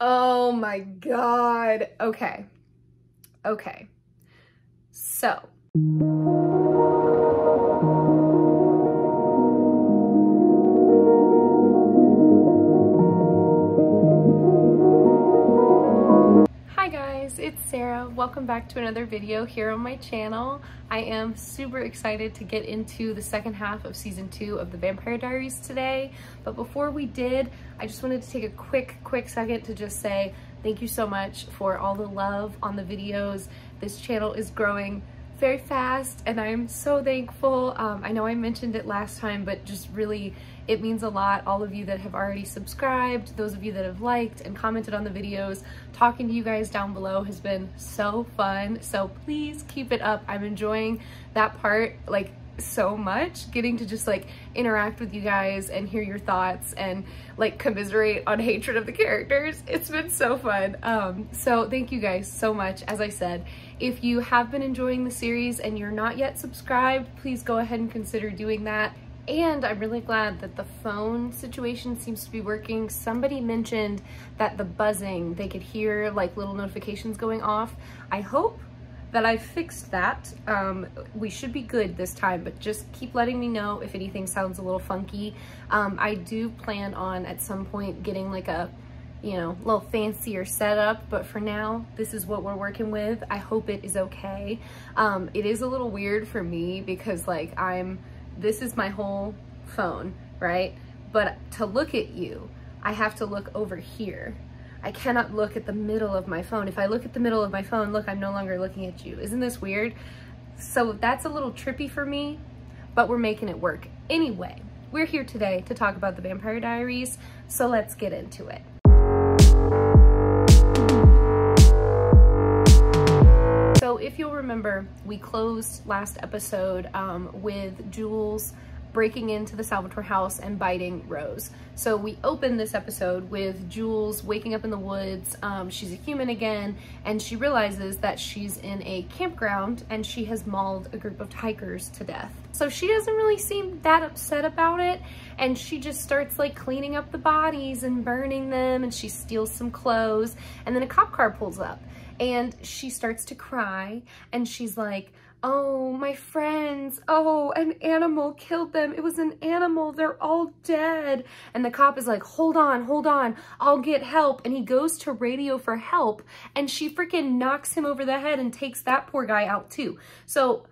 Oh my God. Okay. Okay. So. Sarah. Welcome back to another video here on my channel. I am super excited to get into the second half of season two of the Vampire Diaries today. But before we did, I just wanted to take a quick, quick second to just say thank you so much for all the love on the videos. This channel is growing very fast and I'm so thankful. Um, I know I mentioned it last time, but just really it means a lot. All of you that have already subscribed, those of you that have liked and commented on the videos, talking to you guys down below has been so fun. So please keep it up. I'm enjoying that part. Like so much getting to just like interact with you guys and hear your thoughts and like commiserate on hatred of the characters it's been so fun um so thank you guys so much as i said if you have been enjoying the series and you're not yet subscribed please go ahead and consider doing that and I'm really glad that the phone situation seems to be working. Somebody mentioned that the buzzing, they could hear like little notifications going off. I hope that I fixed that. Um, we should be good this time, but just keep letting me know if anything sounds a little funky. Um, I do plan on at some point getting like a, you know, little fancier setup, but for now, this is what we're working with. I hope it is okay. Um, it is a little weird for me because like I'm, this is my whole phone, right? But to look at you, I have to look over here I cannot look at the middle of my phone. If I look at the middle of my phone, look, I'm no longer looking at you. Isn't this weird? So that's a little trippy for me, but we're making it work. Anyway, we're here today to talk about the Vampire Diaries, so let's get into it. So if you'll remember, we closed last episode um, with Jules breaking into the Salvatore house and biting Rose. So we open this episode with Jules waking up in the woods. Um, she's a human again, and she realizes that she's in a campground and she has mauled a group of hikers to death. So she doesn't really seem that upset about it, and she just starts like cleaning up the bodies and burning them, and she steals some clothes, and then a cop car pulls up and she starts to cry and she's like, oh, my friends, oh, an animal killed them. It was an animal. They're all dead. And the cop is like, hold on, hold on. I'll get help. And he goes to radio for help and she freaking knocks him over the head and takes that poor guy out too. So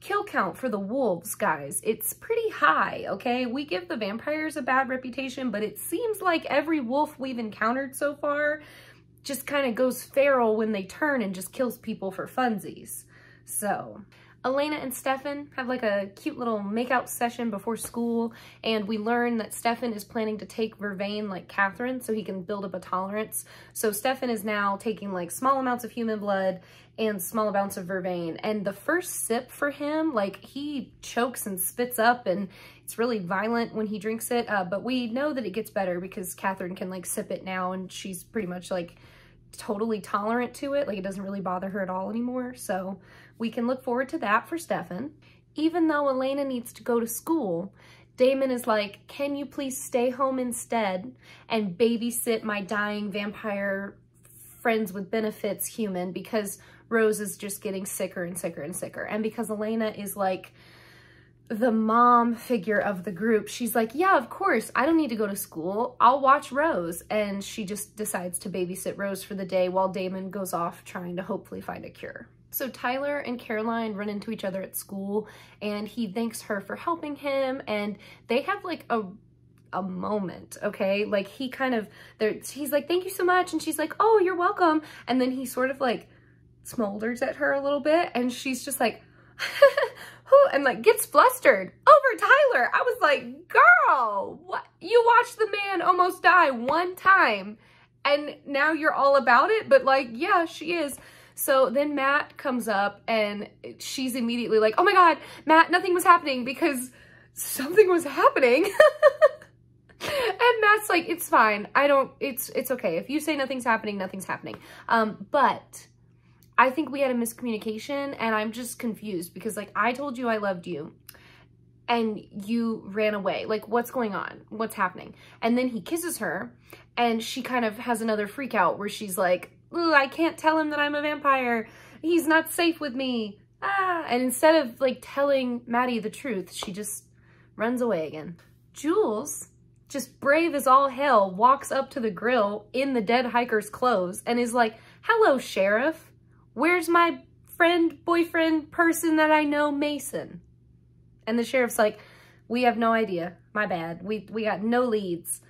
kill count for the wolves, guys, it's pretty high, okay? We give the vampires a bad reputation, but it seems like every wolf we've encountered so far just kind of goes feral when they turn and just kills people for funsies. So Elena and Stefan have like a cute little makeout session before school and we learn that Stefan is planning to take Vervain like Katherine so he can build up a tolerance. So Stefan is now taking like small amounts of human blood and small amounts of Vervain. And the first sip for him like he chokes and spits up and it's really violent when he drinks it uh, but we know that it gets better because Katherine can like sip it now and she's pretty much like totally tolerant to it. Like it doesn't really bother her at all anymore. So we can look forward to that for Stefan. Even though Elena needs to go to school, Damon is like, can you please stay home instead and babysit my dying vampire friends with benefits human because Rose is just getting sicker and sicker and sicker. And because Elena is like the mom figure of the group, she's like, yeah, of course, I don't need to go to school. I'll watch Rose. And she just decides to babysit Rose for the day while Damon goes off trying to hopefully find a cure. So Tyler and Caroline run into each other at school and he thanks her for helping him and they have like a a moment, okay? Like he kind of, there he's like, thank you so much. And she's like, oh, you're welcome. And then he sort of like smolders at her a little bit and she's just like, who? and like gets flustered over Tyler. I was like, girl, what? You watched the man almost die one time and now you're all about it. But like, yeah, she is. So then Matt comes up and she's immediately like, oh my God, Matt, nothing was happening because something was happening. and Matt's like, it's fine. I don't, it's, it's okay. If you say nothing's happening, nothing's happening. Um, but I think we had a miscommunication and I'm just confused because like I told you I loved you and you ran away. Like, what's going on? What's happening? And then he kisses her and she kind of has another freak out where she's like, I can't tell him that I'm a vampire. He's not safe with me. Ah. And instead of like telling Maddie the truth, she just runs away again. Jules, just brave as all hell, walks up to the grill in the dead hiker's clothes and is like, hello, sheriff. Where's my friend, boyfriend, person that I know, Mason? And the sheriff's like, we have no idea. My bad. We, we got no leads.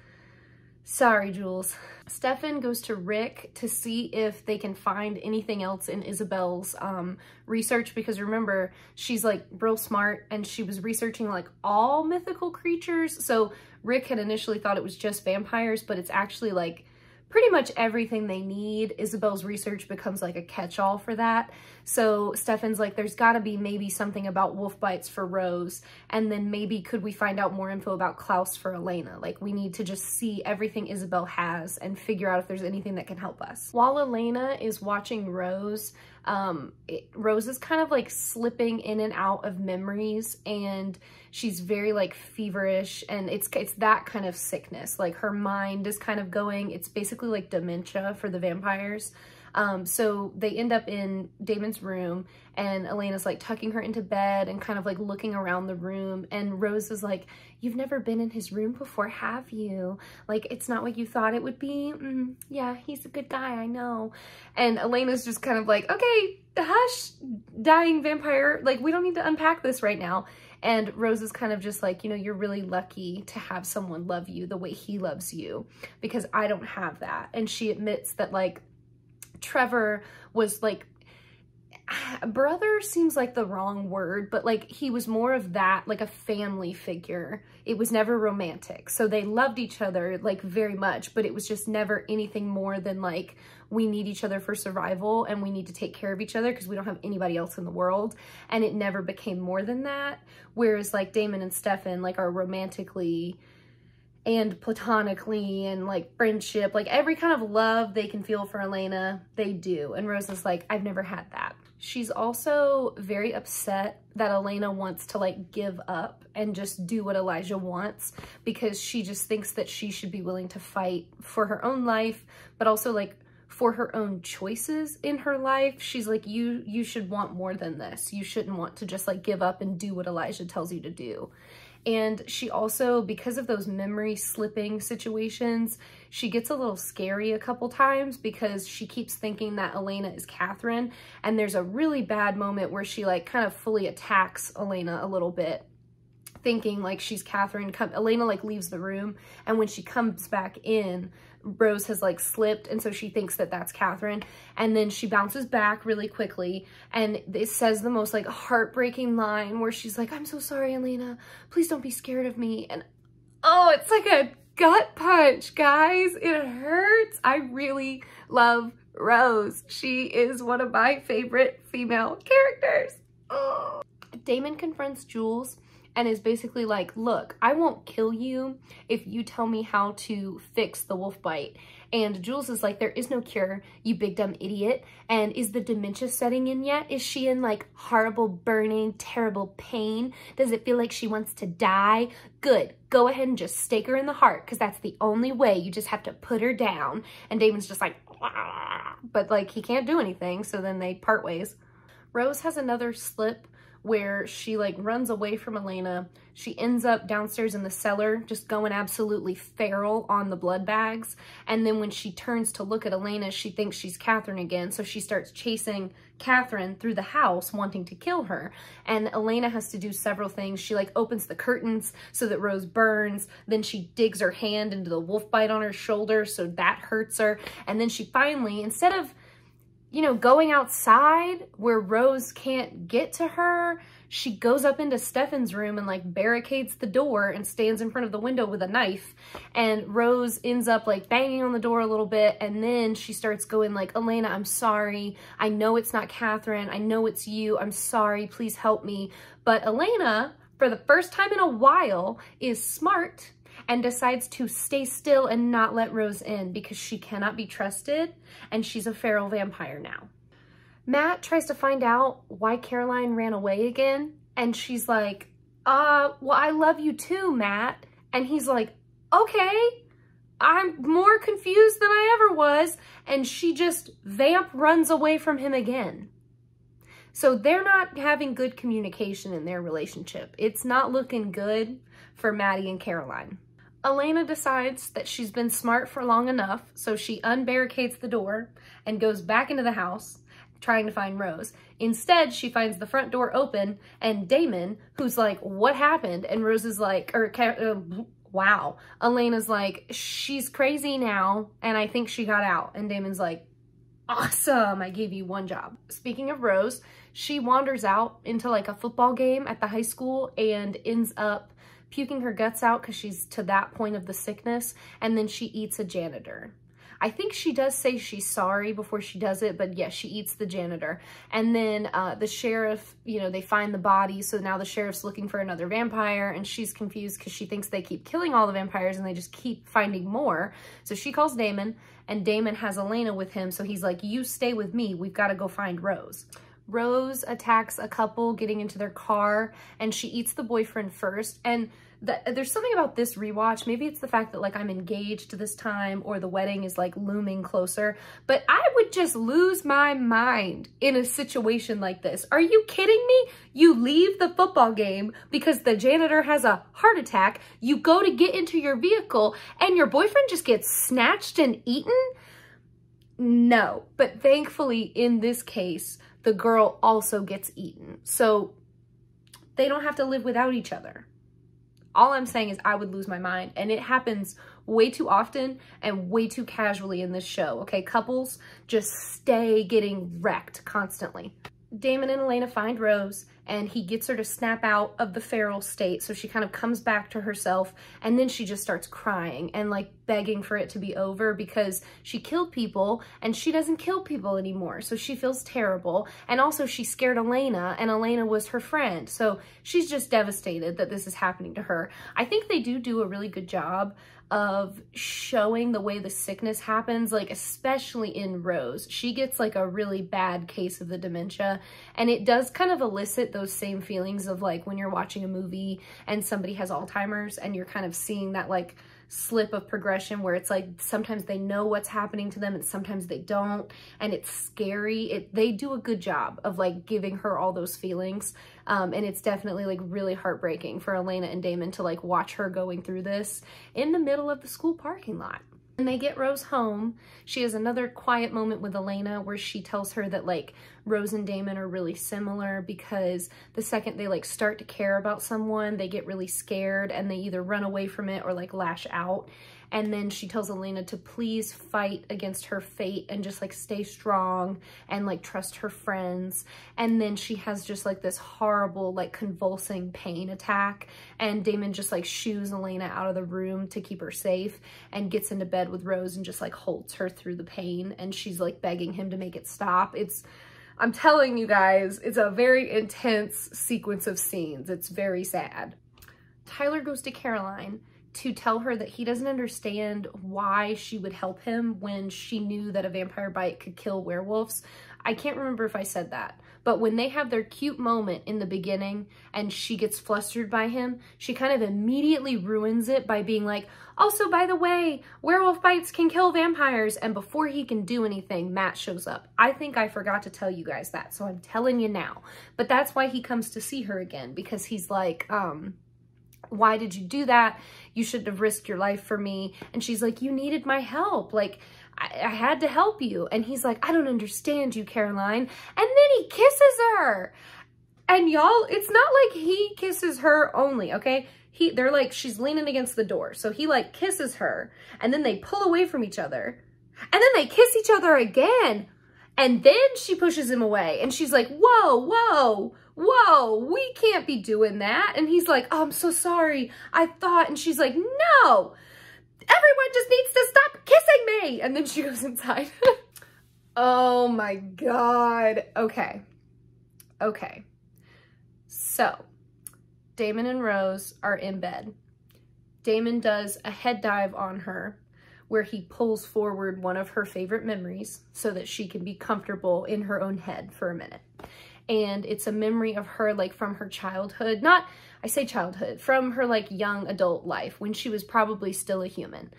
Sorry, Jules. Stefan goes to Rick to see if they can find anything else in Isobel's um, research because remember, she's like real smart and she was researching like all mythical creatures. So Rick had initially thought it was just vampires, but it's actually like pretty much everything they need. Isobel's research becomes like a catch-all for that. So Stefan's like, there's gotta be maybe something about wolf bites for Rose. And then maybe could we find out more info about Klaus for Elena? Like we need to just see everything Isobel has and figure out if there's anything that can help us. While Elena is watching Rose, um, it, Rose is kind of like slipping in and out of memories and she's very like feverish and it's it's that kind of sickness. Like her mind is kind of going, it's basically like dementia for the vampires. Um, so they end up in Damon's room and Elena's like tucking her into bed and kind of like looking around the room. And Rose is like, you've never been in his room before, have you? Like, it's not what you thought it would be. Mm, yeah, he's a good guy, I know. And Elena's just kind of like, okay, hush, dying vampire. Like, we don't need to unpack this right now. And Rose is kind of just like, you know, you're really lucky to have someone love you the way he loves you because I don't have that. And she admits that like Trevor was like brother seems like the wrong word, but like he was more of that, like a family figure. It was never romantic. So they loved each other like very much, but it was just never anything more than like we need each other for survival and we need to take care of each other because we don't have anybody else in the world. And it never became more than that. Whereas like Damon and Stefan like are romantically and platonically and like friendship, like every kind of love they can feel for Elena, they do. And Rose is like, I've never had that. She's also very upset that Elena wants to like give up and just do what Elijah wants because she just thinks that she should be willing to fight for her own life, but also like for her own choices in her life. She's like, you, you should want more than this. You shouldn't want to just like give up and do what Elijah tells you to do. And she also, because of those memory slipping situations, she gets a little scary a couple times because she keeps thinking that Elena is Katherine. And there's a really bad moment where she like kind of fully attacks Elena a little bit thinking like she's Katherine. Come, Elena like leaves the room and when she comes back in, Rose has like slipped and so she thinks that that's Katherine. And then she bounces back really quickly and it says the most like heartbreaking line where she's like I'm so sorry Elena. Please don't be scared of me. And oh it's like a gut punch guys. It hurts. I really love Rose. She is one of my favorite female characters. Oh. Damon confronts Jules and is basically like, look, I won't kill you if you tell me how to fix the wolf bite. And Jules is like, there is no cure, you big dumb idiot. And is the dementia setting in yet? Is she in like horrible burning, terrible pain? Does it feel like she wants to die? Good, go ahead and just stake her in the heart because that's the only way. You just have to put her down. And Damon's just like, but like he can't do anything. So then they part ways. Rose has another slip where she like runs away from Elena. She ends up downstairs in the cellar, just going absolutely feral on the blood bags. And then when she turns to look at Elena, she thinks she's Katherine again. So she starts chasing Katherine through the house, wanting to kill her. And Elena has to do several things. She like opens the curtains so that Rose burns. Then she digs her hand into the wolf bite on her shoulder. So that hurts her. And then she finally, instead of you know, going outside where Rose can't get to her, she goes up into Stefan's room and like barricades the door and stands in front of the window with a knife. And Rose ends up like banging on the door a little bit. And then she starts going like, Elena, I'm sorry. I know it's not Katherine. I know it's you. I'm sorry. Please help me. But Elena, for the first time in a while, is smart and decides to stay still and not let Rose in because she cannot be trusted and she's a feral vampire now. Matt tries to find out why Caroline ran away again and she's like, uh, well, I love you too, Matt. And he's like, okay, I'm more confused than I ever was. And she just vamp runs away from him again. So they're not having good communication in their relationship. It's not looking good for Maddie and Caroline. Elena decides that she's been smart for long enough, so she unbarricades the door and goes back into the house trying to find Rose. Instead, she finds the front door open and Damon, who's like, what happened? And Rose is like, or uh, wow. Elena's like, she's crazy now and I think she got out. And Damon's like, awesome, I gave you one job. Speaking of Rose, she wanders out into like a football game at the high school and ends up puking her guts out because she's to that point of the sickness. And then she eats a janitor. I think she does say she's sorry before she does it, but yes, she eats the janitor. And then uh, the sheriff, you know, they find the body. So now the sheriff's looking for another vampire and she's confused because she thinks they keep killing all the vampires and they just keep finding more. So she calls Damon and Damon has Elena with him. So he's like, you stay with me. We've got to go find Rose. Rose attacks a couple getting into their car and she eats the boyfriend first. And there's something about this rewatch. Maybe it's the fact that like I'm engaged this time or the wedding is like looming closer, but I would just lose my mind in a situation like this. Are you kidding me? You leave the football game because the janitor has a heart attack. You go to get into your vehicle and your boyfriend just gets snatched and eaten? No, but thankfully in this case, the girl also gets eaten. So they don't have to live without each other. All I'm saying is I would lose my mind. And it happens way too often and way too casually in this show, okay? Couples just stay getting wrecked constantly. Damon and Elena find Rose and he gets her to snap out of the feral state. So she kind of comes back to herself and then she just starts crying and like begging for it to be over because she killed people and she doesn't kill people anymore. So she feels terrible. And also she scared Elena and Elena was her friend. So she's just devastated that this is happening to her. I think they do do a really good job of showing the way the sickness happens, like especially in Rose. She gets like a really bad case of the dementia and it does kind of elicit those same feelings of like when you're watching a movie and somebody has Alzheimer's and you're kind of seeing that like slip of progression where it's like sometimes they know what's happening to them and sometimes they don't. And it's scary. It they do a good job of like giving her all those feelings. Um, and it's definitely like really heartbreaking for Elena and Damon to like watch her going through this in the middle of the school parking lot when they get Rose home, she has another quiet moment with Elena where she tells her that like Rose and Damon are really similar because the second they like start to care about someone, they get really scared and they either run away from it or like lash out. And then she tells Elena to please fight against her fate and just like stay strong and like trust her friends. And then she has just like this horrible like convulsing pain attack. And Damon just like shoos Elena out of the room to keep her safe and gets into bed with Rose and just like holds her through the pain. And she's like begging him to make it stop. It's, I'm telling you guys, it's a very intense sequence of scenes. It's very sad. Tyler goes to Caroline to tell her that he doesn't understand why she would help him when she knew that a vampire bite could kill werewolves. I can't remember if I said that, but when they have their cute moment in the beginning and she gets flustered by him, she kind of immediately ruins it by being like, also, by the way, werewolf bites can kill vampires. And before he can do anything, Matt shows up. I think I forgot to tell you guys that, so I'm telling you now. But that's why he comes to see her again, because he's like, um, why did you do that? You shouldn't have risked your life for me. And she's like, you needed my help. Like, I, I, had to help you. And he's like, I don't understand you, Caroline. And then he kisses her. And y'all, it's not like he kisses her only, okay? He, they're like, she's leaning against the door. So he like kisses her and then they pull away from each other. And then they kiss each other again. And then she pushes him away and she's like, whoa, whoa, whoa, we can't be doing that. And he's like, oh, I'm so sorry. I thought, and she's like, no, everyone just needs to stop kissing me. And then she goes inside. oh my God. Okay. Okay. So Damon and Rose are in bed. Damon does a head dive on her where he pulls forward one of her favorite memories so that she can be comfortable in her own head for a minute. and it's a memory of her like from her childhood. Not, I say childhood, from her like young adult life when she was probably still a human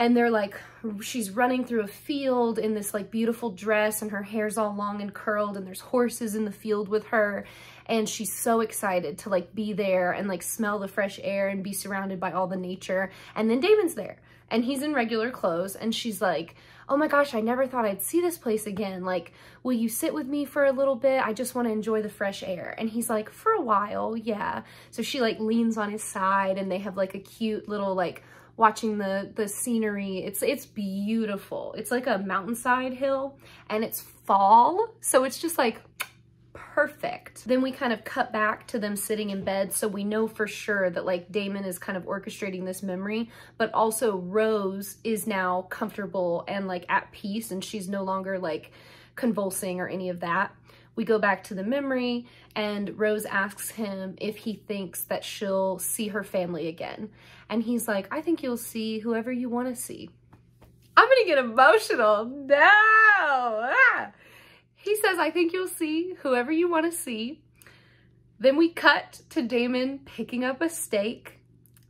and they're like she's running through a field in this like beautiful dress and her hair's all long and curled and there's horses in the field with her and she's so excited to like be there and like smell the fresh air and be surrounded by all the nature and then Damon's there and he's in regular clothes and she's like oh my gosh I never thought I'd see this place again like will you sit with me for a little bit I just want to enjoy the fresh air and he's like for a while yeah so she like leans on his side and they have like a cute little like watching the the scenery. It's it's beautiful. It's like a mountainside hill and it's fall. So it's just like perfect. Then we kind of cut back to them sitting in bed so we know for sure that like Damon is kind of orchestrating this memory, but also Rose is now comfortable and like at peace and she's no longer like convulsing or any of that. We go back to the memory and Rose asks him if he thinks that she'll see her family again. And he's like, I think you'll see whoever you want to see. I'm going to get emotional. No. Ah. He says, I think you'll see whoever you want to see. Then we cut to Damon picking up a steak.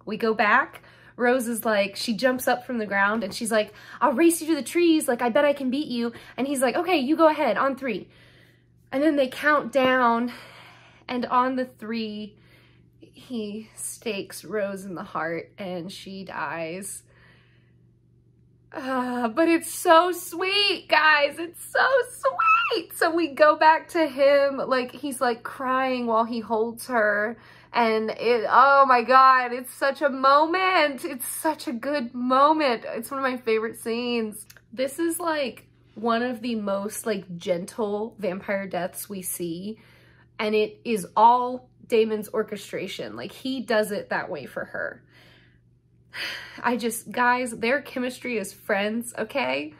We go back. Rose is like, she jumps up from the ground and she's like, I'll race you to the trees. Like, I bet I can beat you. And he's like, okay, you go ahead on three. And then they count down and on the three, he stakes Rose in the heart and she dies. Uh, but it's so sweet, guys. It's so sweet. So we go back to him, like he's like crying while he holds her. And it, oh my God, it's such a moment. It's such a good moment. It's one of my favorite scenes. This is like one of the most like gentle vampire deaths we see. And it is all Damon's orchestration. Like he does it that way for her. I just, guys, their chemistry as friends, okay?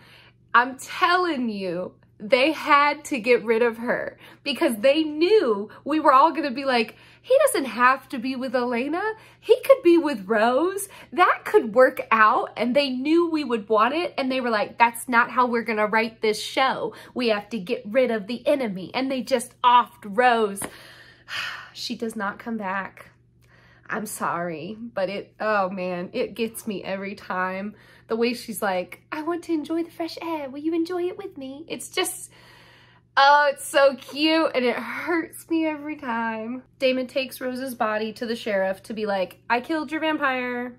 I'm telling you, they had to get rid of her because they knew we were all going to be like, he doesn't have to be with Elena. He could be with Rose. That could work out. And they knew we would want it. And they were like, that's not how we're going to write this show. We have to get rid of the enemy. And they just offed Rose. she does not come back. I'm sorry, but it, oh man, it gets me every time. The way she's like, I want to enjoy the fresh air. Will you enjoy it with me? It's just, oh, it's so cute and it hurts me every time. Damon takes Rose's body to the sheriff to be like, I killed your vampire.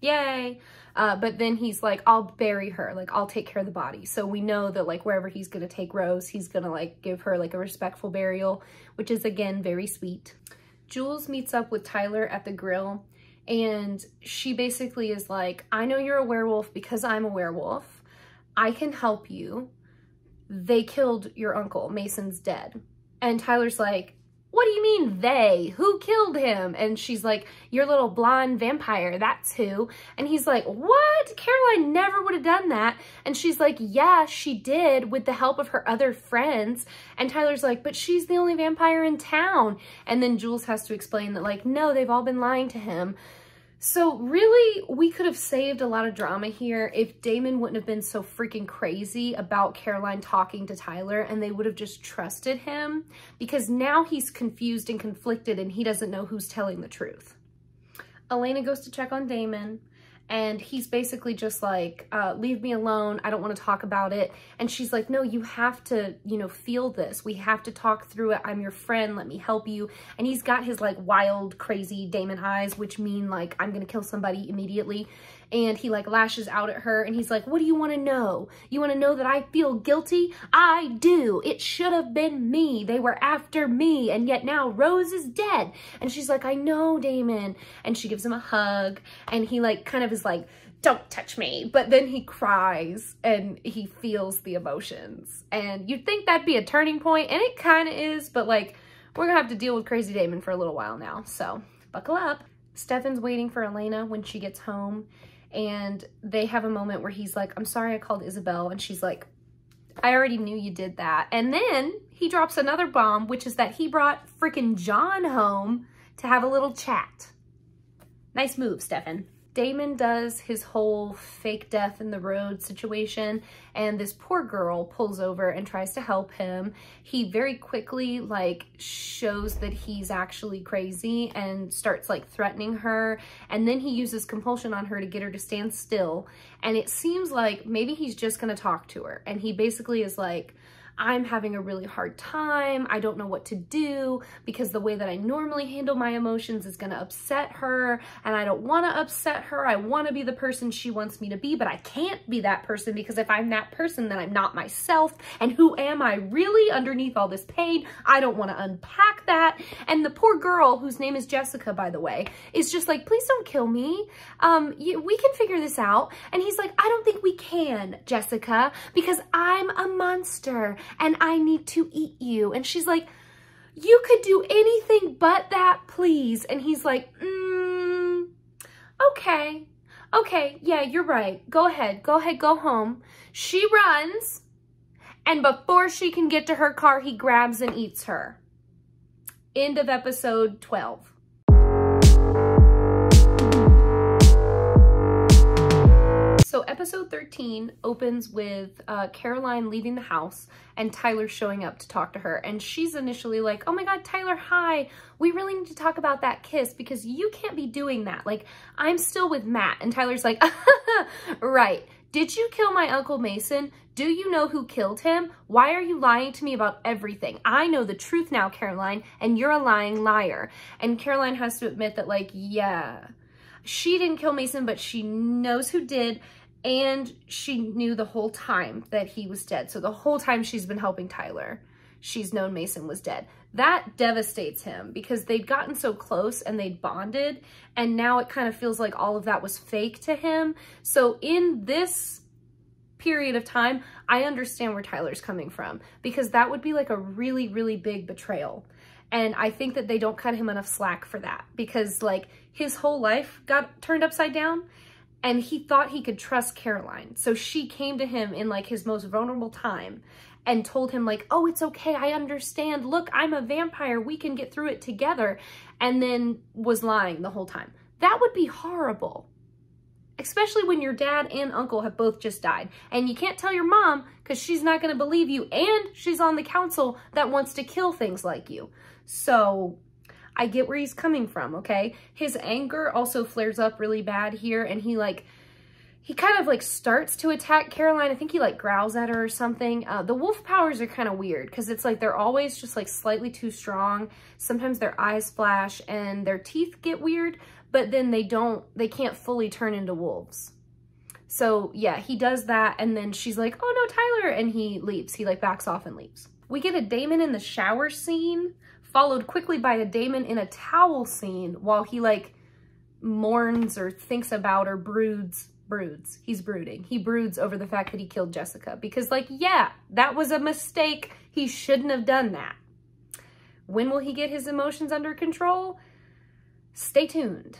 Yay. Uh, but then he's like, I'll bury her. Like, I'll take care of the body. So we know that like wherever he's going to take Rose, he's going to like give her like a respectful burial, which is again, very sweet. Jules meets up with Tyler at the grill and she basically is like, I know you're a werewolf because I'm a werewolf. I can help you. They killed your uncle. Mason's dead. And Tyler's like, what do you mean they? Who killed him? And she's like, your little blonde vampire, that's who. And he's like, what? Caroline never would have done that. And she's like, yeah, she did with the help of her other friends. And Tyler's like, but she's the only vampire in town. And then Jules has to explain that like, no, they've all been lying to him. So really, we could have saved a lot of drama here if Damon wouldn't have been so freaking crazy about Caroline talking to Tyler and they would have just trusted him because now he's confused and conflicted and he doesn't know who's telling the truth. Elena goes to check on Damon and he's basically just like, uh, leave me alone. I don't want to talk about it. And she's like, no, you have to, you know, feel this. We have to talk through it. I'm your friend. Let me help you. And he's got his like wild, crazy Damon eyes, which mean like, I'm going to kill somebody immediately and he like lashes out at her and he's like, what do you want to know? You want to know that I feel guilty? I do. It should have been me. They were after me and yet now Rose is dead. And she's like, I know, Damon. And she gives him a hug and he like kind of is like, don't touch me. But then he cries and he feels the emotions. And you'd think that'd be a turning point, and it kind of is, but like, we're gonna have to deal with Crazy Damon for a little while now. So buckle up. Stefan's waiting for Elena when she gets home and they have a moment where he's like, I'm sorry I called Isobel. And she's like, I already knew you did that. And then he drops another bomb, which is that he brought freaking John home to have a little chat. Nice move, Stefan. Damon does his whole fake death in the road situation and this poor girl pulls over and tries to help him. He very quickly like shows that he's actually crazy and starts like threatening her and then he uses compulsion on her to get her to stand still and it seems like maybe he's just gonna talk to her and he basically is like, I'm having a really hard time. I don't know what to do because the way that I normally handle my emotions is going to upset her and I don't want to upset her. I want to be the person she wants me to be, but I can't be that person because if I'm that person, then I'm not myself. And who am I really underneath all this pain? I don't want to unpack that. And the poor girl, whose name is Jessica, by the way, is just like, please don't kill me. Um, you, we can figure this out. And he's like, I don't think we can, Jessica, because I'm a monster and I need to eat you. And she's like, you could do anything but that, please. And he's like, mm, okay, okay, yeah, you're right. Go ahead, go ahead, go home. She runs, and before she can get to her car, he grabs and eats her. End of episode 12. So episode 13 opens with uh, Caroline leaving the house and Tyler showing up to talk to her. And she's initially like, oh my God, Tyler, hi. We really need to talk about that kiss because you can't be doing that. Like, I'm still with Matt. And Tyler's like, right. Did you kill my Uncle Mason? Do you know who killed him? Why are you lying to me about everything? I know the truth now, Caroline, and you're a lying liar. And Caroline has to admit that, like, yeah, she didn't kill Mason, but she knows who did and she knew the whole time that he was dead. So the whole time she's been helping Tyler, she's known Mason was dead. That devastates him because they'd gotten so close and they'd bonded and now it kind of feels like all of that was fake to him. So in this period of time, I understand where Tyler's coming from because that would be like a really, really big betrayal. And I think that they don't cut him enough slack for that because like his whole life got turned upside down and he thought he could trust Caroline. So she came to him in like his most vulnerable time and told him like, oh, it's okay. I understand. Look, I'm a vampire. We can get through it together. And then was lying the whole time. That would be horrible. Especially when your dad and uncle have both just died. And you can't tell your mom because she's not going to believe you. And she's on the council that wants to kill things like you. So I get where he's coming from, okay? His anger also flares up really bad here and he like, he kind of like starts to attack Caroline. I think he like growls at her or something. Uh, the wolf powers are kind of weird because it's like they're always just like slightly too strong. Sometimes their eyes flash and their teeth get weird, but then they don't, they can't fully turn into wolves. So yeah, he does that and then she's like, oh no, Tyler, and he leaves. He like backs off and leaves. We get a Damon in the shower scene followed quickly by a Damon in a towel scene while he like mourns or thinks about or broods broods. He's brooding. He broods over the fact that he killed jessica because like yeah that was a mistake. He shouldn't have done that. When will he get his emotions under control? Stay tuned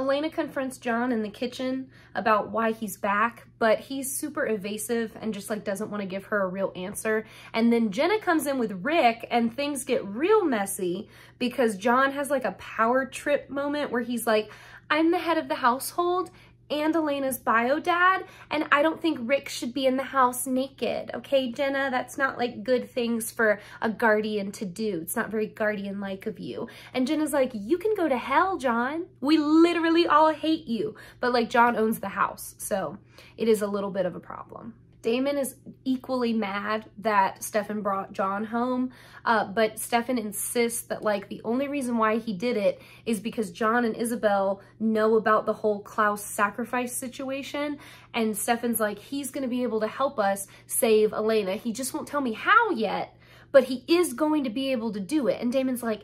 Elena confronts John in the kitchen about why he's back, but he's super evasive and just like doesn't want to give her a real answer. And then Jenna comes in with Rick and things get real messy because John has like a power trip moment where he's like, I'm the head of the household and Elena's bio dad, and I don't think Rick should be in the house naked, okay, Jenna? That's not like good things for a guardian to do. It's not very guardian-like of you. And Jenna's like, you can go to hell, John. We literally all hate you. But like John owns the house, so it is a little bit of a problem. Damon is equally mad that Stefan brought John home, uh, but Stefan insists that like the only reason why he did it is because John and Isobel know about the whole Klaus sacrifice situation. And Stefan's like, he's going to be able to help us save Elena. He just won't tell me how yet, but he is going to be able to do it. And Damon's like,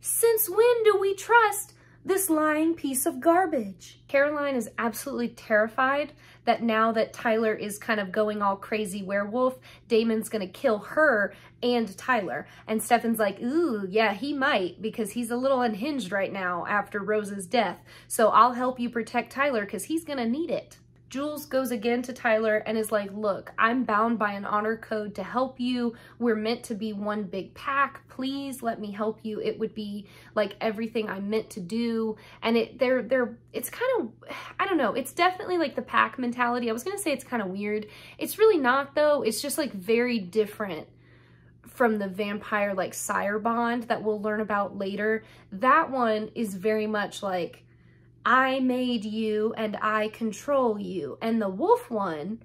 since when do we trust this lying piece of garbage. Caroline is absolutely terrified that now that Tyler is kind of going all crazy werewolf, Damon's gonna kill her and Tyler. And Stefan's like, ooh, yeah, he might because he's a little unhinged right now after Rose's death. So I'll help you protect Tyler because he's gonna need it. Jules goes again to Tyler and is like, look, I'm bound by an honor code to help you. We're meant to be one big pack. Please let me help you. It would be like everything I'm meant to do. And it, they're, they're, it's kind of, I don't know. It's definitely like the pack mentality. I was going to say it's kind of weird. It's really not though. It's just like very different from the vampire like sire bond that we'll learn about later. That one is very much like, I made you and I control you. And the wolf one,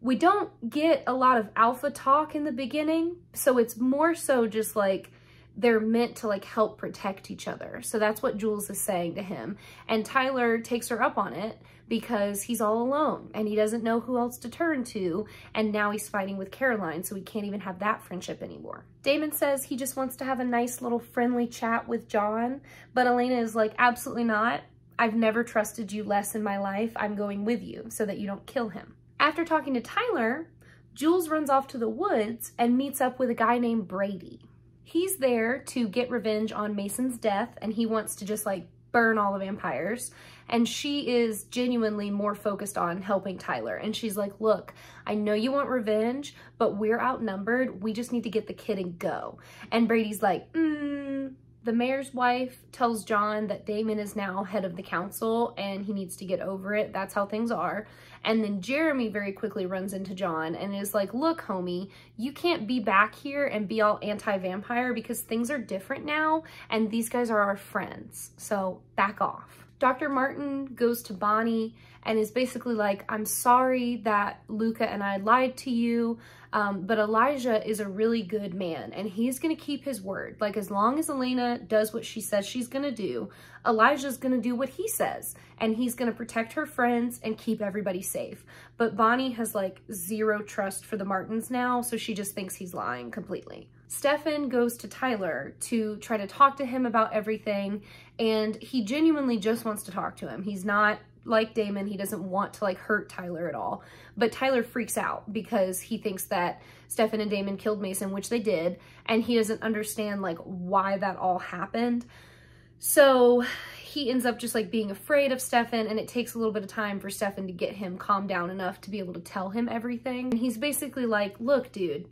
we don't get a lot of alpha talk in the beginning. So it's more so just like they're meant to like help protect each other. So that's what Jules is saying to him. And Tyler takes her up on it because he's all alone and he doesn't know who else to turn to. And now he's fighting with Caroline, so he can't even have that friendship anymore. Damon says he just wants to have a nice little friendly chat with John, but Elena is like, absolutely not. I've never trusted you less in my life. I'm going with you so that you don't kill him. After talking to Tyler, Jules runs off to the woods and meets up with a guy named Brady. He's there to get revenge on Mason's death and he wants to just like burn all the vampires. And she is genuinely more focused on helping Tyler. And she's like, look, I know you want revenge, but we're outnumbered. We just need to get the kid and go. And Brady's like, mm, the mayor's wife tells John that Damon is now head of the council and he needs to get over it. That's how things are. And then Jeremy very quickly runs into John and is like, look, homie, you can't be back here and be all anti-vampire because things are different now and these guys are our friends. So back off. Dr. Martin goes to Bonnie and is basically like, I'm sorry that Luca and I lied to you, um, but Elijah is a really good man and he's going to keep his word. Like as long as Elena does what she says she's going to do, Elijah's going to do what he says and he's going to protect her friends and keep everybody safe. But Bonnie has like zero trust for the Martins now, so she just thinks he's lying completely. Stefan goes to Tyler to try to talk to him about everything and he genuinely just wants to talk to him. He's not like Damon, he doesn't want to like hurt Tyler at all. But Tyler freaks out because he thinks that Stefan and Damon killed Mason, which they did, and he doesn't understand like why that all happened. So he ends up just like being afraid of Stefan and it takes a little bit of time for Stefan to get him calmed down enough to be able to tell him everything. And he's basically like, look, dude,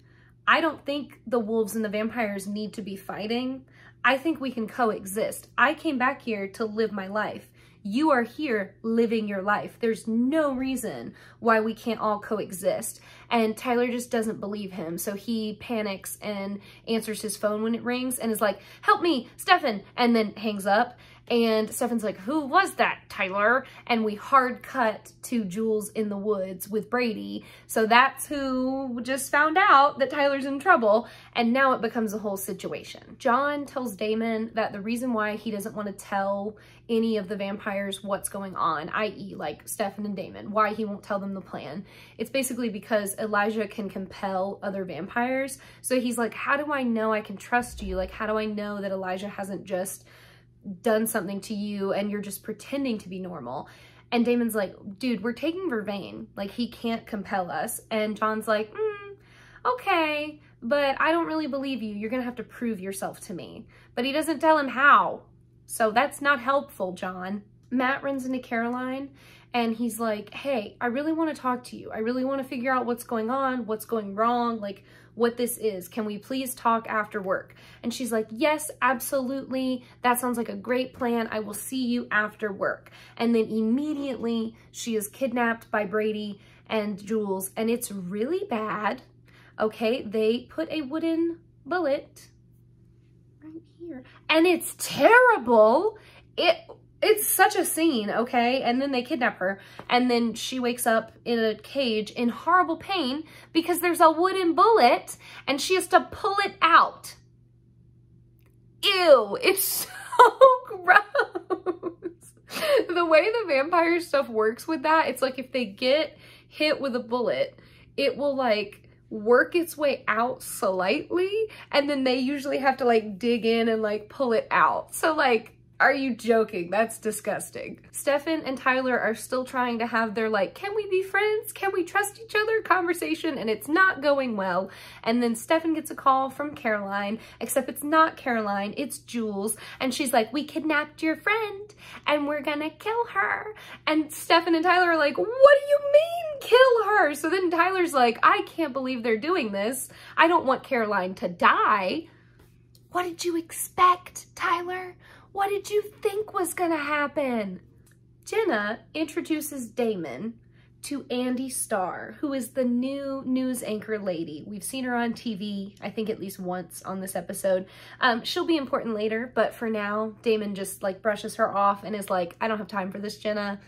I don't think the wolves and the vampires need to be fighting. I think we can coexist. I came back here to live my life. You are here living your life. There's no reason why we can't all coexist. And Tyler just doesn't believe him. So he panics and answers his phone when it rings and is like, help me, Stefan, and then hangs up. And Stefan's like, who was that, Tyler? And we hard cut to Jules in the woods with Brady. So that's who just found out that Tyler's in trouble. And now it becomes a whole situation. John tells Damon that the reason why he doesn't want to tell any of the vampires what's going on, i.e. like Stefan and Damon, why he won't tell them the plan. It's basically because Elijah can compel other vampires. So he's like, how do I know I can trust you? Like, how do I know that Elijah hasn't just done something to you and you're just pretending to be normal. And Damon's like, dude, we're taking Vervain. Like, he can't compel us. And John's like, mm, okay, but I don't really believe you. You're going to have to prove yourself to me. But he doesn't tell him how. So that's not helpful, John. Matt runs into Caroline and he's like, hey, I really want to talk to you. I really want to figure out what's going on, what's going wrong. Like, what this is. Can we please talk after work? And she's like, yes, absolutely. That sounds like a great plan. I will see you after work. And then immediately she is kidnapped by Brady and Jules and it's really bad. Okay, they put a wooden bullet right here and it's terrible. It it's such a scene, okay? And then they kidnap her. And then she wakes up in a cage in horrible pain because there's a wooden bullet and she has to pull it out. Ew, it's so gross. the way the vampire stuff works with that, it's like if they get hit with a bullet, it will like work its way out slightly and then they usually have to like dig in and like pull it out. So like Are you joking? That's disgusting. Stefan and Tyler are still trying to have their like, can we be friends? Can we trust each other conversation? And it's not going well. And then Stefan gets a call from Caroline, except it's not Caroline, it's Jules. And she's like, we kidnapped your friend and we're gonna kill her. And Stefan and Tyler are like, what do you mean kill her? So then Tyler's like, I can't believe they're doing this. I don't want Caroline to die. What did you expect, Tyler? What did you think was gonna happen? Jenna introduces Damon to Andie Star, who is the new news anchor lady. We've seen her on TV, I think at least once on this episode. Um, she'll be important later, but for now, Damon just like brushes her off and is like, I don't have time for this, Jenna.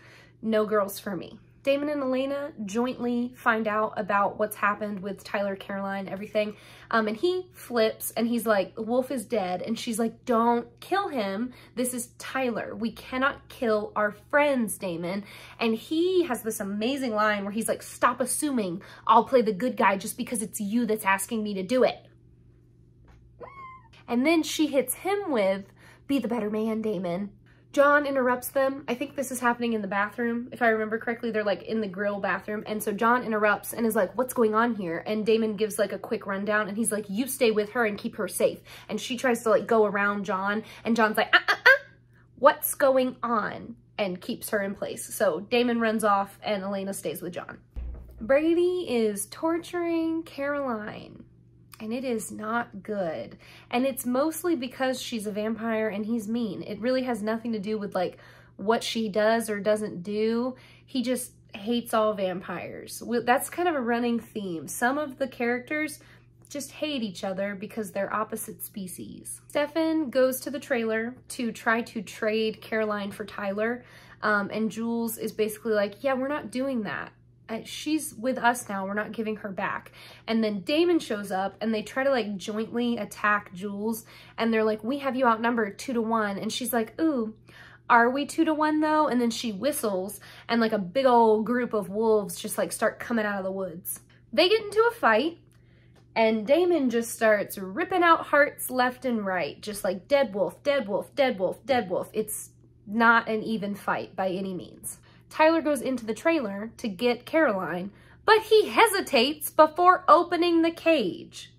No girls for me. Damon and Elena jointly find out about what's happened with Tyler, Caroline, everything. Um, and he flips and he's like, Wolf is dead. And she's like, don't kill him. This is Tyler. We cannot kill our friends, Damon. And he has this amazing line where he's like, stop assuming I'll play the good guy just because it's you that's asking me to do it. And then she hits him with, be the better man, Damon. John interrupts them. I think this is happening in the bathroom. If I remember correctly, they're like in the grill bathroom. And so John interrupts and is like, what's going on here? And Damon gives like a quick rundown and he's like, you stay with her and keep her safe. And she tries to like go around John and John's like, ah, ah, ah, what's going on? And keeps her in place. So Damon runs off and Elena stays with John. Brady is torturing Caroline and it is not good. And it's mostly because she's a vampire and he's mean. It really has nothing to do with like what she does or doesn't do. He just hates all vampires. That's kind of a running theme. Some of the characters just hate each other because they're opposite species. Stefan goes to the trailer to try to trade Caroline for Tyler. Um, and Jules is basically like, yeah, we're not doing that she's with us now. We're not giving her back. And then Damon shows up and they try to like jointly attack Jules. And they're like, we have you outnumbered two to one. And she's like, ooh, are we two to one though? And then she whistles and like a big old group of wolves just like start coming out of the woods. They get into a fight and Damon just starts ripping out hearts left and right. Just like dead wolf, dead wolf, dead wolf, dead wolf. It's not an even fight by any means. Tyler goes into the trailer to get Caroline, but he hesitates before opening the cage.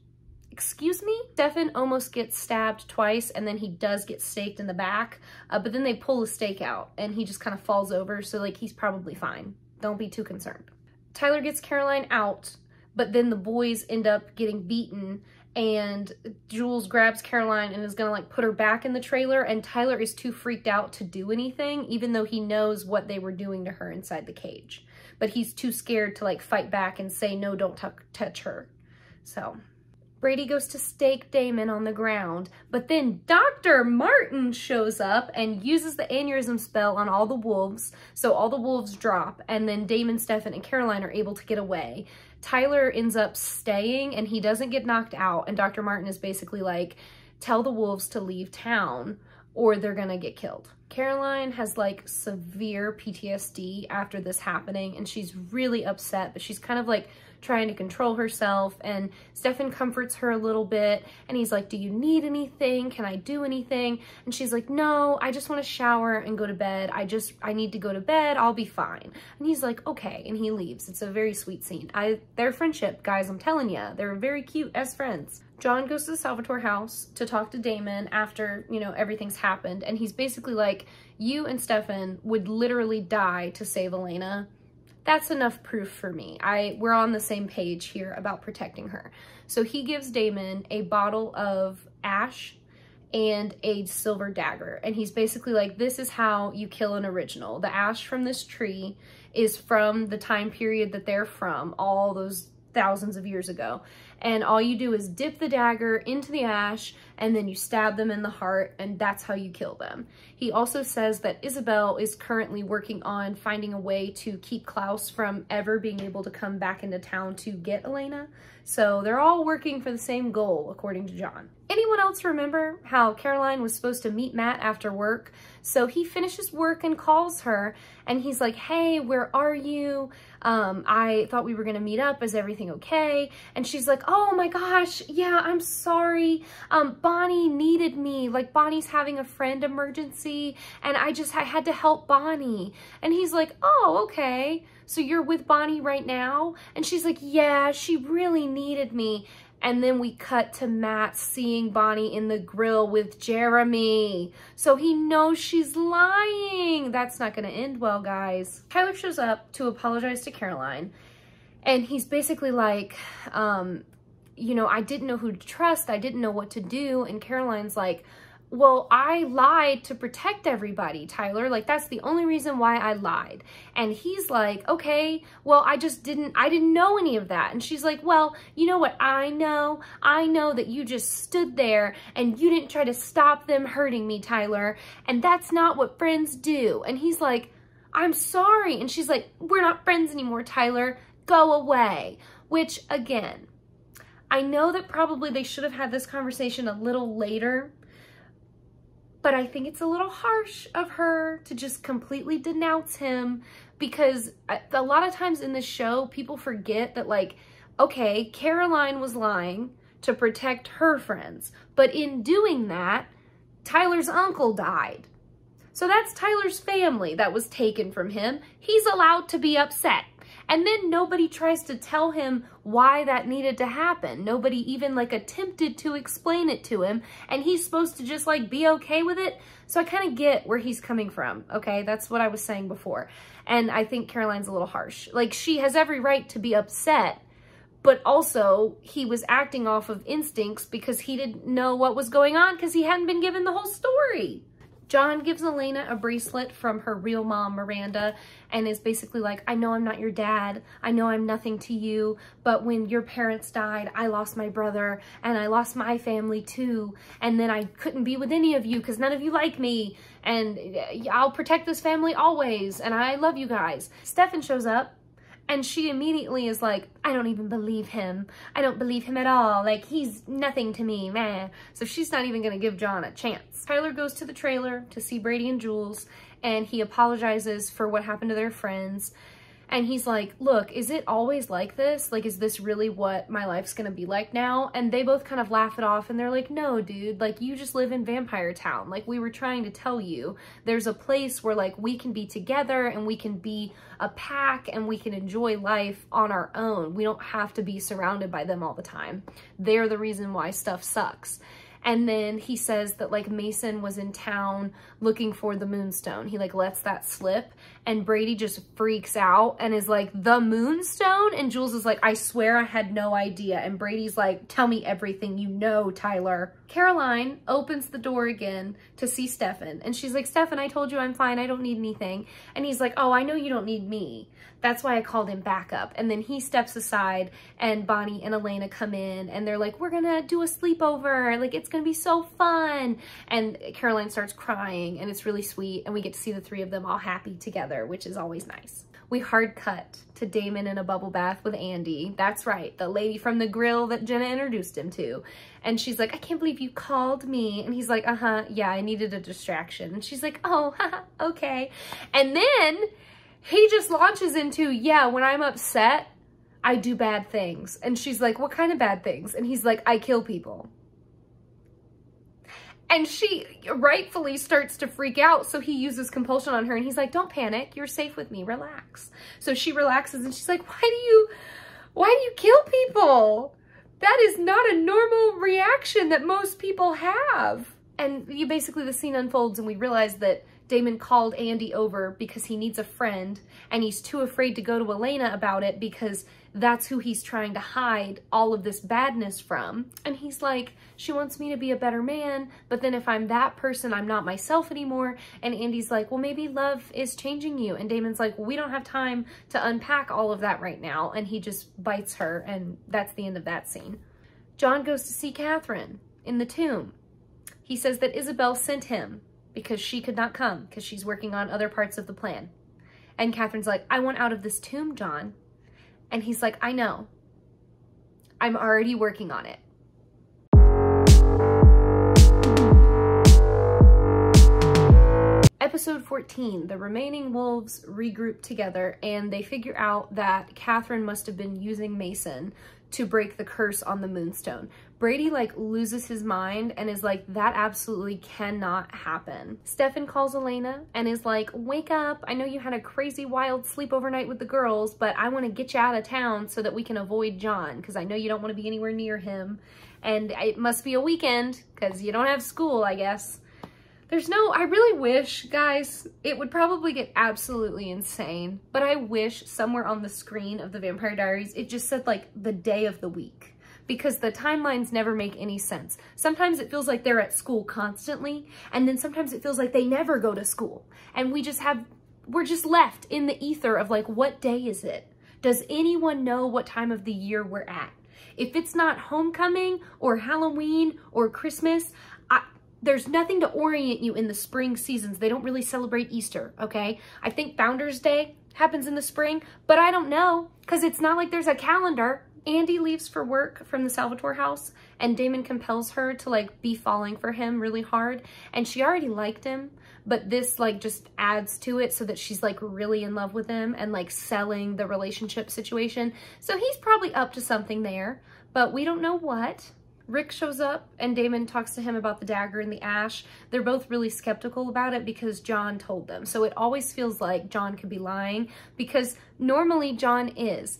Excuse me? Stefan almost gets stabbed twice and then he does get staked in the back, uh, but then they pull the stake out and he just kind of falls over, so like he's probably fine. Don't be too concerned. Tyler gets Caroline out, but then the boys end up getting beaten and Jules grabs Caroline and is gonna like put her back in the trailer and Tyler is too freaked out to do anything even though he knows what they were doing to her inside the cage. But he's too scared to like fight back and say, no, don't touch her. So Brady goes to stake Damon on the ground, but then Dr. Martin shows up and uses the aneurysm spell on all the wolves, so all the wolves drop, and then Damon, Stefan, and Caroline are able to get away. Tyler ends up staying and he doesn't get knocked out. And Dr. Martin is basically like, tell the wolves to leave town or they're gonna get killed. Caroline has like severe PTSD after this happening and she's really upset, but she's kind of like trying to control herself and Stefan comforts her a little bit and he's like, do you need anything? Can I do anything? And she's like, no, I just want to shower and go to bed. I just, I need to go to bed. I'll be fine. And he's like, okay. And he leaves. It's a very sweet scene. I, their friendship, guys, I'm telling you, they're very cute as friends. John goes to the Salvatore house to talk to Damon after, you know, everything's happened. And he's basically like, you and Stefan would literally die to save Elena that's enough proof for me. I We're on the same page here about protecting her. So he gives Damon a bottle of ash and a silver dagger. And he's basically like, this is how you kill an original. The ash from this tree is from the time period that they're from, all those thousands of years ago. And all you do is dip the dagger into the ash and then you stab them in the heart and that's how you kill them. He also says that Isobel is currently working on finding a way to keep Klaus from ever being able to come back into town to get Elena. So they're all working for the same goal, according to John. Anyone else remember how Caroline was supposed to meet Matt after work? So he finishes work and calls her and he's like, hey, where are you? Um, I thought we were to meet up. Is everything okay? And she's like, oh my gosh, yeah, I'm sorry. Um, Bonnie needed me. Like Bonnie's having a friend emergency and I just I had to help Bonnie. And he's like, oh, okay. So you're with Bonnie right now? And she's like, yeah, she really needed me. And then we cut to Matt seeing Bonnie in the grill with Jeremy. So he knows she's lying. That's not going to end well, guys. Tyler shows up to apologize to Caroline. And he's basically like, um, you know, I didn't know who to trust. I didn't know what to do. And Caroline's like, well, I lied to protect everybody, Tyler. Like, that's the only reason why I lied. And he's like, okay, well, I just didn't, I didn't know any of that. And she's like, well, you know what I know? I know that you just stood there and you didn't try to stop them hurting me, Tyler. And that's not what friends do. And he's like, I'm sorry. And she's like, we're not friends anymore, Tyler. Go away. Which, again, I know that probably they should have had this conversation a little later but I think it's a little harsh of her to just completely denounce him because a lot of times in this show, people forget that like, okay, Caroline was lying to protect her friends, but in doing that, Tyler's uncle died. So that's Tyler's family that was taken from him. He's allowed to be upset. And then nobody tries to tell him why that needed to happen. Nobody even like attempted to explain it to him. And he's supposed to just like be okay with it. So I kind of get where he's coming from. Okay. That's what I was saying before. And I think Caroline's a little harsh. Like she has every right to be upset but also he was acting off of instincts because he didn't know what was going on because he hadn't been given the whole story. John gives Elena a bracelet from her real mom, Miranda, and is basically like, I know I'm not your dad. I know I'm nothing to you, but when your parents died, I lost my brother and I lost my family too. And then I couldn't be with any of you because none of you like me. And uh, I'll protect this family always. And I love you guys. Stefan shows up and she immediately is like, I don't even believe him. I don't believe him at all. Like, he's nothing to me, man. So she's not even to give John a chance. Tyler goes to the trailer to see Brady and Jules, and he apologizes for what happened to their friends. And he's like, look, is it always like this? Like, is this really what my life's gonna be like now? And they both kind of laugh it off and they're like, no, dude, like you just live in Vampire Town. Like we were trying to tell you, there's a place where like we can be together and we can be a pack and we can enjoy life on our own. We don't have to be surrounded by them all the time. They're the reason why stuff sucks. And then he says that like Mason was in town looking for the moonstone. He like lets that slip and Brady just freaks out and is like, the moonstone? And Jules is like, I swear I had no idea. And Brady's like, tell me everything you know, Tyler. Caroline opens the door again to see Stefan. And she's like, Stefan, I told you I'm fine. I don't need anything. And he's like, oh, I know you don't need me. That's why I called him back up. And then he steps aside and Bonnie and Elena come in and they're like, we're gonna do a sleepover. Like, it's gonna be so fun. And Caroline starts crying and it's really sweet. And we get to see the three of them all happy together, which is always nice. We hard cut to Damon in a bubble bath with Andie. That's right, the lady from the grill that Jenna introduced him to. And she's like, I can't believe you called me. And he's like, uh-huh, yeah, I needed a distraction. And she's like, oh, okay. And then he just launches into, yeah, when I'm upset, I do bad things. And she's like, what kind of bad things? And he's like, I kill people. And she rightfully starts to freak out. So he uses compulsion on her and he's like, don't panic. You're safe with me. Relax. So she relaxes and she's like, why do you, why do you kill people? That is not a normal reaction that most people have. And you basically, the scene unfolds and we realize that Damon called Andie over because he needs a friend and he's too afraid to go to Elena about it because that's who he's trying to hide all of this badness from. And he's like, she wants me to be a better man, but then if I'm that person, I'm not myself anymore. And Andie's like, well, maybe love is changing you. And Damon's like, we don't have time to unpack all of that right now. And he just bites her and that's the end of that scene. John goes to see Katherine in the tomb. He says that Isobel sent him because she could not come because she's working on other parts of the plan. And Katherine's like, I want out of this tomb, John. And he's like, I know. I'm already working on it. Episode 14, the remaining wolves regroup together and they figure out that Katherine must have been using Mason to break the curse on the moonstone. Brady like loses his mind and is like, that absolutely cannot happen. Stefan calls Elena and is like, wake up. I know you had a crazy wild sleep overnight with the girls, but I want to get you out of town so that we can avoid John because I know you don't want to be anywhere near him. And it must be a weekend because you don't have school, I guess. There's no, I really wish, guys, it would probably get absolutely insane, but I wish somewhere on the screen of the Vampire Diaries, it just said like the day of the week because the timelines never make any sense. Sometimes it feels like they're at school constantly, and then sometimes it feels like they never go to school. And we just have, we're just left in the ether of like, what day is it? Does anyone know what time of the year we're at? If it's not homecoming or Halloween or Christmas, there's nothing to orient you in the spring seasons. They don't really celebrate Easter, okay? I think Founders Day happens in the spring, but I don't know because it's not like there's a calendar. Andie leaves for work from the Salvatore house and Damon compels her to like be falling for him really hard. And she already liked him, but this like just adds to it so that she's like really in love with him and like selling the relationship situation. So he's probably up to something there, but we don't know what. Rick shows up and Damon talks to him about the dagger and the ash. They're both really skeptical about it because John told them. So it always feels like John could be lying because normally John is.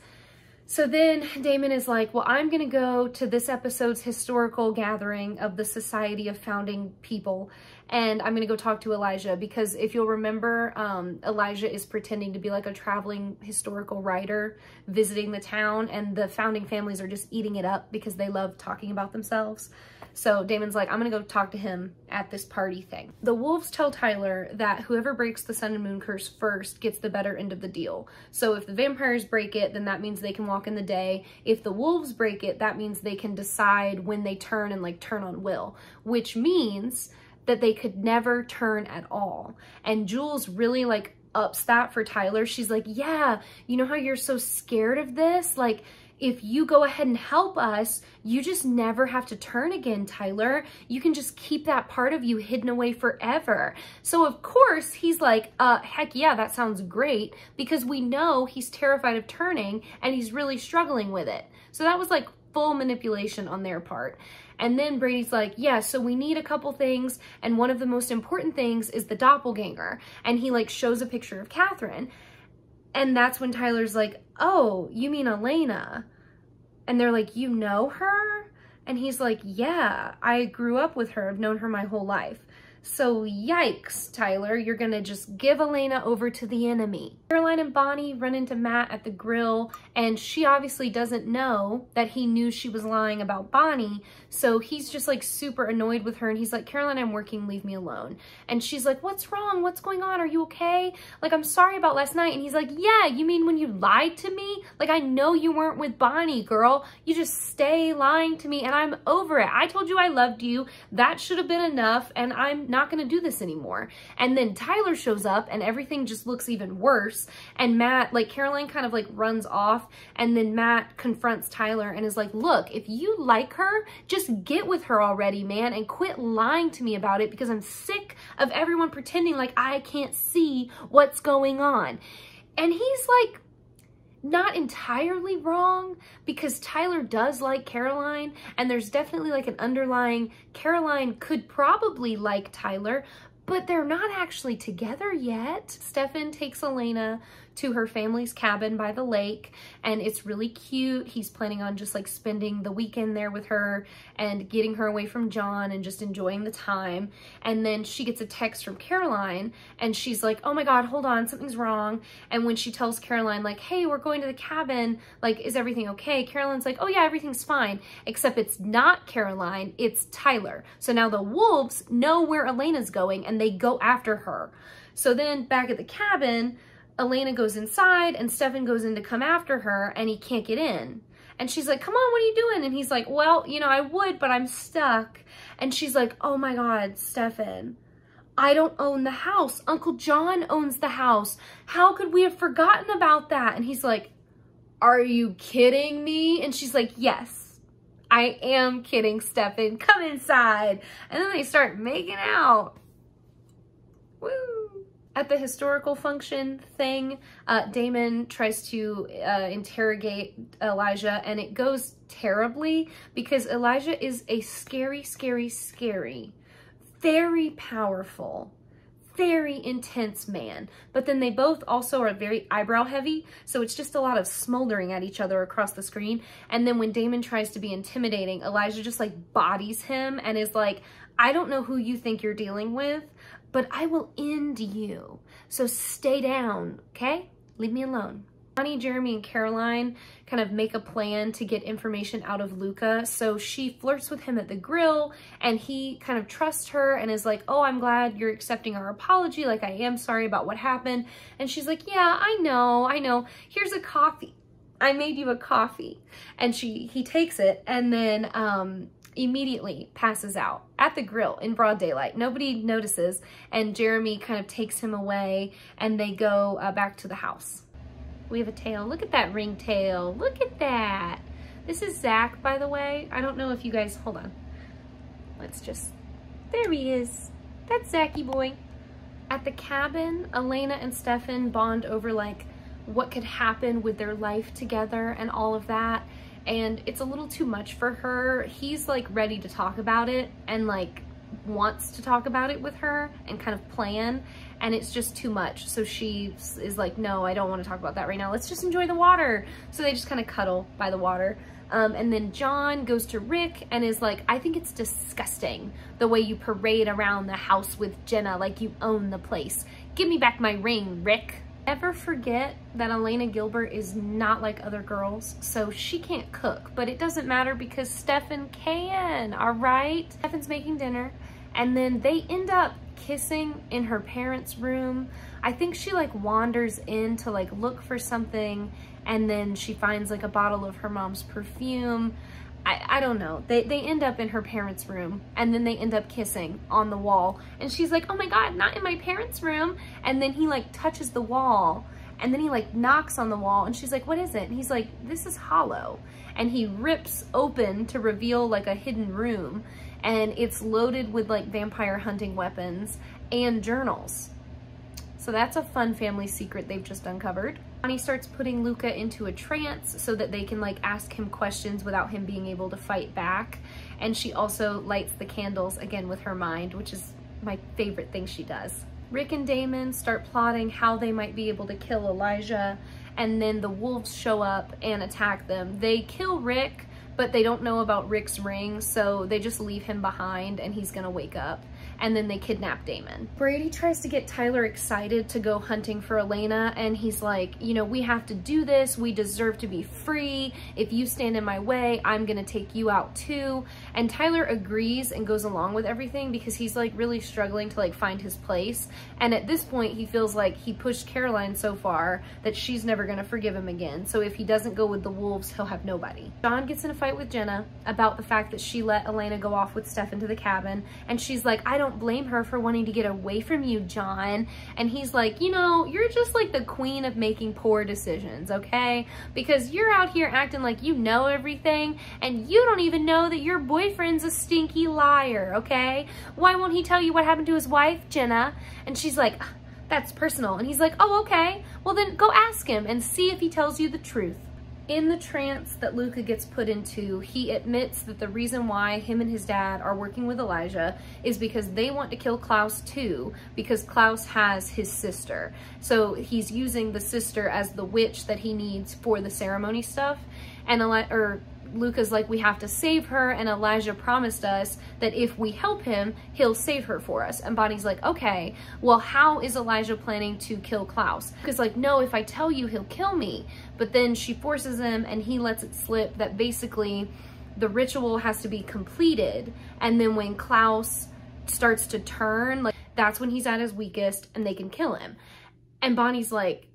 So then Damon is like, well, I'm going to go to this episode's historical gathering of the Society of Founding People, and I'm going to go talk to Elijah because if you'll remember, um, Elijah is pretending to be like a traveling historical writer visiting the town, and the founding families are just eating it up because they love talking about themselves. So Damon's like, I'm gonna go talk to him at this party thing. The wolves tell Tyler that whoever breaks the sun and moon curse first gets the better end of the deal. So if the vampires break it, then that means they can walk in the day. If the wolves break it, that means they can decide when they turn and like turn on will, which means that they could never turn at all. And Jules really like ups that for Tyler. She's like, yeah, you know how you're so scared of this? Like, if you go ahead and help us, you just never have to turn again, Tyler. You can just keep that part of you hidden away forever. So of course he's like, uh, heck yeah, that sounds great because we know he's terrified of turning and he's really struggling with it. So that was like full manipulation on their part. And then Brady's like, yeah, so we need a couple things. And one of the most important things is the doppelganger. And he like shows a picture of Katherine. And that's when Tyler's like, oh, you mean Elena? And they're like, you know her? And he's like, yeah, I grew up with her. I've known her my whole life. So yikes, Tyler, you're gonna just give Elena over to the enemy. Caroline and Bonnie run into Matt at the grill and she obviously doesn't know that he knew she was lying about Bonnie. So he's just like super annoyed with her and he's like, Caroline, I'm working, leave me alone. And she's like, what's wrong? What's going on? Are you okay? Like, I'm sorry about last night. And he's like, yeah, you mean when you lied to me? Like, I know you weren't with Bonnie, girl. You just stay lying to me and I'm over it. I told you I loved you. That should have been enough and I'm not going to do this anymore. And then Tyler shows up and everything just looks even worse. And Matt, like Caroline kind of like runs off and then Matt confronts Tyler and is like, look, if you like her, just get with her already, man, and quit lying to me about it because I'm sick of everyone pretending like I can't see what's going on. And he's like, not entirely wrong because Tyler does like Caroline and there's definitely like an underlying Caroline could probably like Tyler but they're not actually together yet. Stefan takes Elena to her family's cabin by the lake and it's really cute. He's planning on just like spending the weekend there with her and getting her away from John and just enjoying the time. And then she gets a text from Caroline and she's like, oh my God, hold on, something's wrong. And when she tells Caroline like, hey, we're going to the cabin, like, is everything okay? Caroline's like, oh yeah, everything's fine, except it's not Caroline, it's Tyler. So now the wolves know where Elena's going and they go after her. So then back at the cabin, Elena goes inside and Stefan goes in to come after her and he can't get in. And she's like, come on, what are you doing? And he's like, well, you know, I would, but I'm stuck. And she's like, oh my God, Stefan, I don't own the house. Uncle John owns the house. How could we have forgotten about that? And he's like, are you kidding me? And she's like, yes, I am kidding, Stefan. Come inside. And then they start making out. Woo. At the historical function thing, uh, Damon tries to uh, interrogate Elijah and it goes terribly because Elijah is a scary, scary, scary, very powerful, very intense man. But then they both also are very eyebrow heavy. So it's just a lot of smoldering at each other across the screen. And then when Damon tries to be intimidating, Elijah just like bodies him and is like, I don't know who you think you're dealing with, but I will end you. So stay down, okay? Leave me alone. Bonnie, Jeremy, and Caroline kind of make a plan to get information out of Luka. So she flirts with him at the grill and he kind of trusts her and is like, oh, I'm glad you're accepting our apology. Like, I am sorry about what happened. And she's like, yeah, I know, I know. Here's a coffee. I made you a coffee. And she he takes it and then um, immediately passes out at the grill in broad daylight. Nobody notices, and Jeremy kind of takes him away, and they go uh, back to the house. We have a tail. Look at that ring tail. Look at that. This is Zach, by the way. I don't know if you guys, hold on. Let's just, there he is. That's Zachy boy. At the cabin, Elena and Stefan bond over like what could happen with their life together and all of that and it's a little too much for her. He's like ready to talk about it and like wants to talk about it with her and kind of plan and it's just too much. So she is like, no, I don't want to talk about that right now. Let's just enjoy the water. So they just kind of cuddle by the water. Um, and then John goes to Rick and is like, I think it's disgusting the way you parade around the house with Jenna like you own the place. Give me back my ring, Rick. Ever forget that Elena Gilbert is not like other girls, so she can't cook, but it doesn't matter because Stefan can, all right? Stefan's making dinner, and then they end up kissing in her parents' room. I think she like wanders in to like look for something, and then she finds like a bottle of her mom's perfume. I, I don't know. They, they end up in her parents' room and then they end up kissing on the wall. And she's like, oh my God, not in my parents' room. And then he like touches the wall and then he like knocks on the wall and she's like, what is it? And he's like, this is hollow. And he rips open to reveal like a hidden room and it's loaded with like vampire hunting weapons and journals. So that's a fun family secret they've just uncovered. Bonnie starts putting Luka into a trance so that they can like ask him questions without him being able to fight back. And she also lights the candles again with her mind, which is my favorite thing she does. Rick and Damon start plotting how they might be able to kill Elijah and then the wolves show up and attack them. They kill Rick, but they don't know about Rick's ring, so they just leave him behind and he's gonna wake up and then they kidnap Damon. Brady tries to get Tyler excited to go hunting for Elena and he's like, you know, we have to do this. We deserve to be free. If you stand in my way, I'm gonna take you out too. And Tyler agrees and goes along with everything because he's like really struggling to like find his place. And at this point, he feels like he pushed Caroline so far that she's never gonna forgive him again. So if he doesn't go with the wolves, he'll have nobody. John gets in a fight with Jenna about the fact that she let Elena go off with Stefan to the cabin. And she's like, I don't don't blame her for wanting to get away from you, John. And he's like, you know, you're just like the queen of making poor decisions, okay? Because you're out here acting like you know everything and you don't even know that your boyfriend's a stinky liar, okay? Why won't he tell you what happened to his wife, Jenna? And she's like, ah, that's personal. And he's like, oh, okay. Well, then go ask him and see if he tells you the truth. In the trance that Luka gets put into, he admits that the reason why him and his dad are working with Elijah is because they want to kill Klaus too, because Klaus has his sister. So he's using the sister as the witch that he needs for the ceremony stuff. And Eli or Luka's like, we have to save her. And Elijah promised us that if we help him, he'll save her for us. And Bonnie's like, okay, well, how is Elijah planning to kill Klaus? Because like, no, if I tell you, he'll kill me. But then she forces him and he lets it slip that basically the ritual has to be completed. And then when Klaus starts to turn, like that's when he's at his weakest and they can kill him. And Bonnie's like,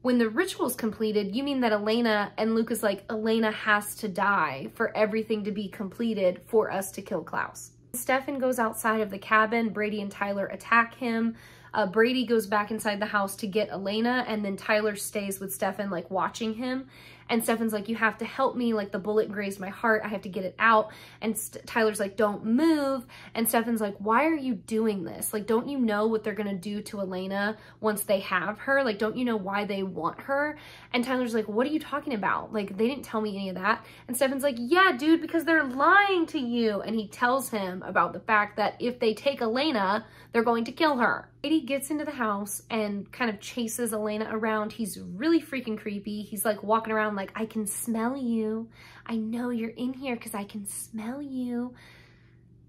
when the ritual's completed, you mean that Elena and Luke is like, Elena has to die for everything to be completed for us to kill Klaus. Stefan goes outside of the cabin. Brady and Tyler attack him. Uh, Brady goes back inside the house to get Elena and then Tyler stays with Stefan like watching him. And Stefan's like, you have to help me. Like the bullet grazed my heart. I have to get it out. And St Tyler's like, don't move. And Stefan's like, why are you doing this? Like, don't you know what they're going to do to Elena once they have her? Like, don't you know why they want her? And Tyler's like, what are you talking about? Like, they didn't tell me any of that. And Stefan's like, yeah, dude, because they're lying to you. And he tells him about the fact that if they take Elena, they're going to kill her. Brady gets into the house and kind of chases Elena around. He's really freaking creepy. He's like walking around like, I can smell you. I know you're in here because I can smell you.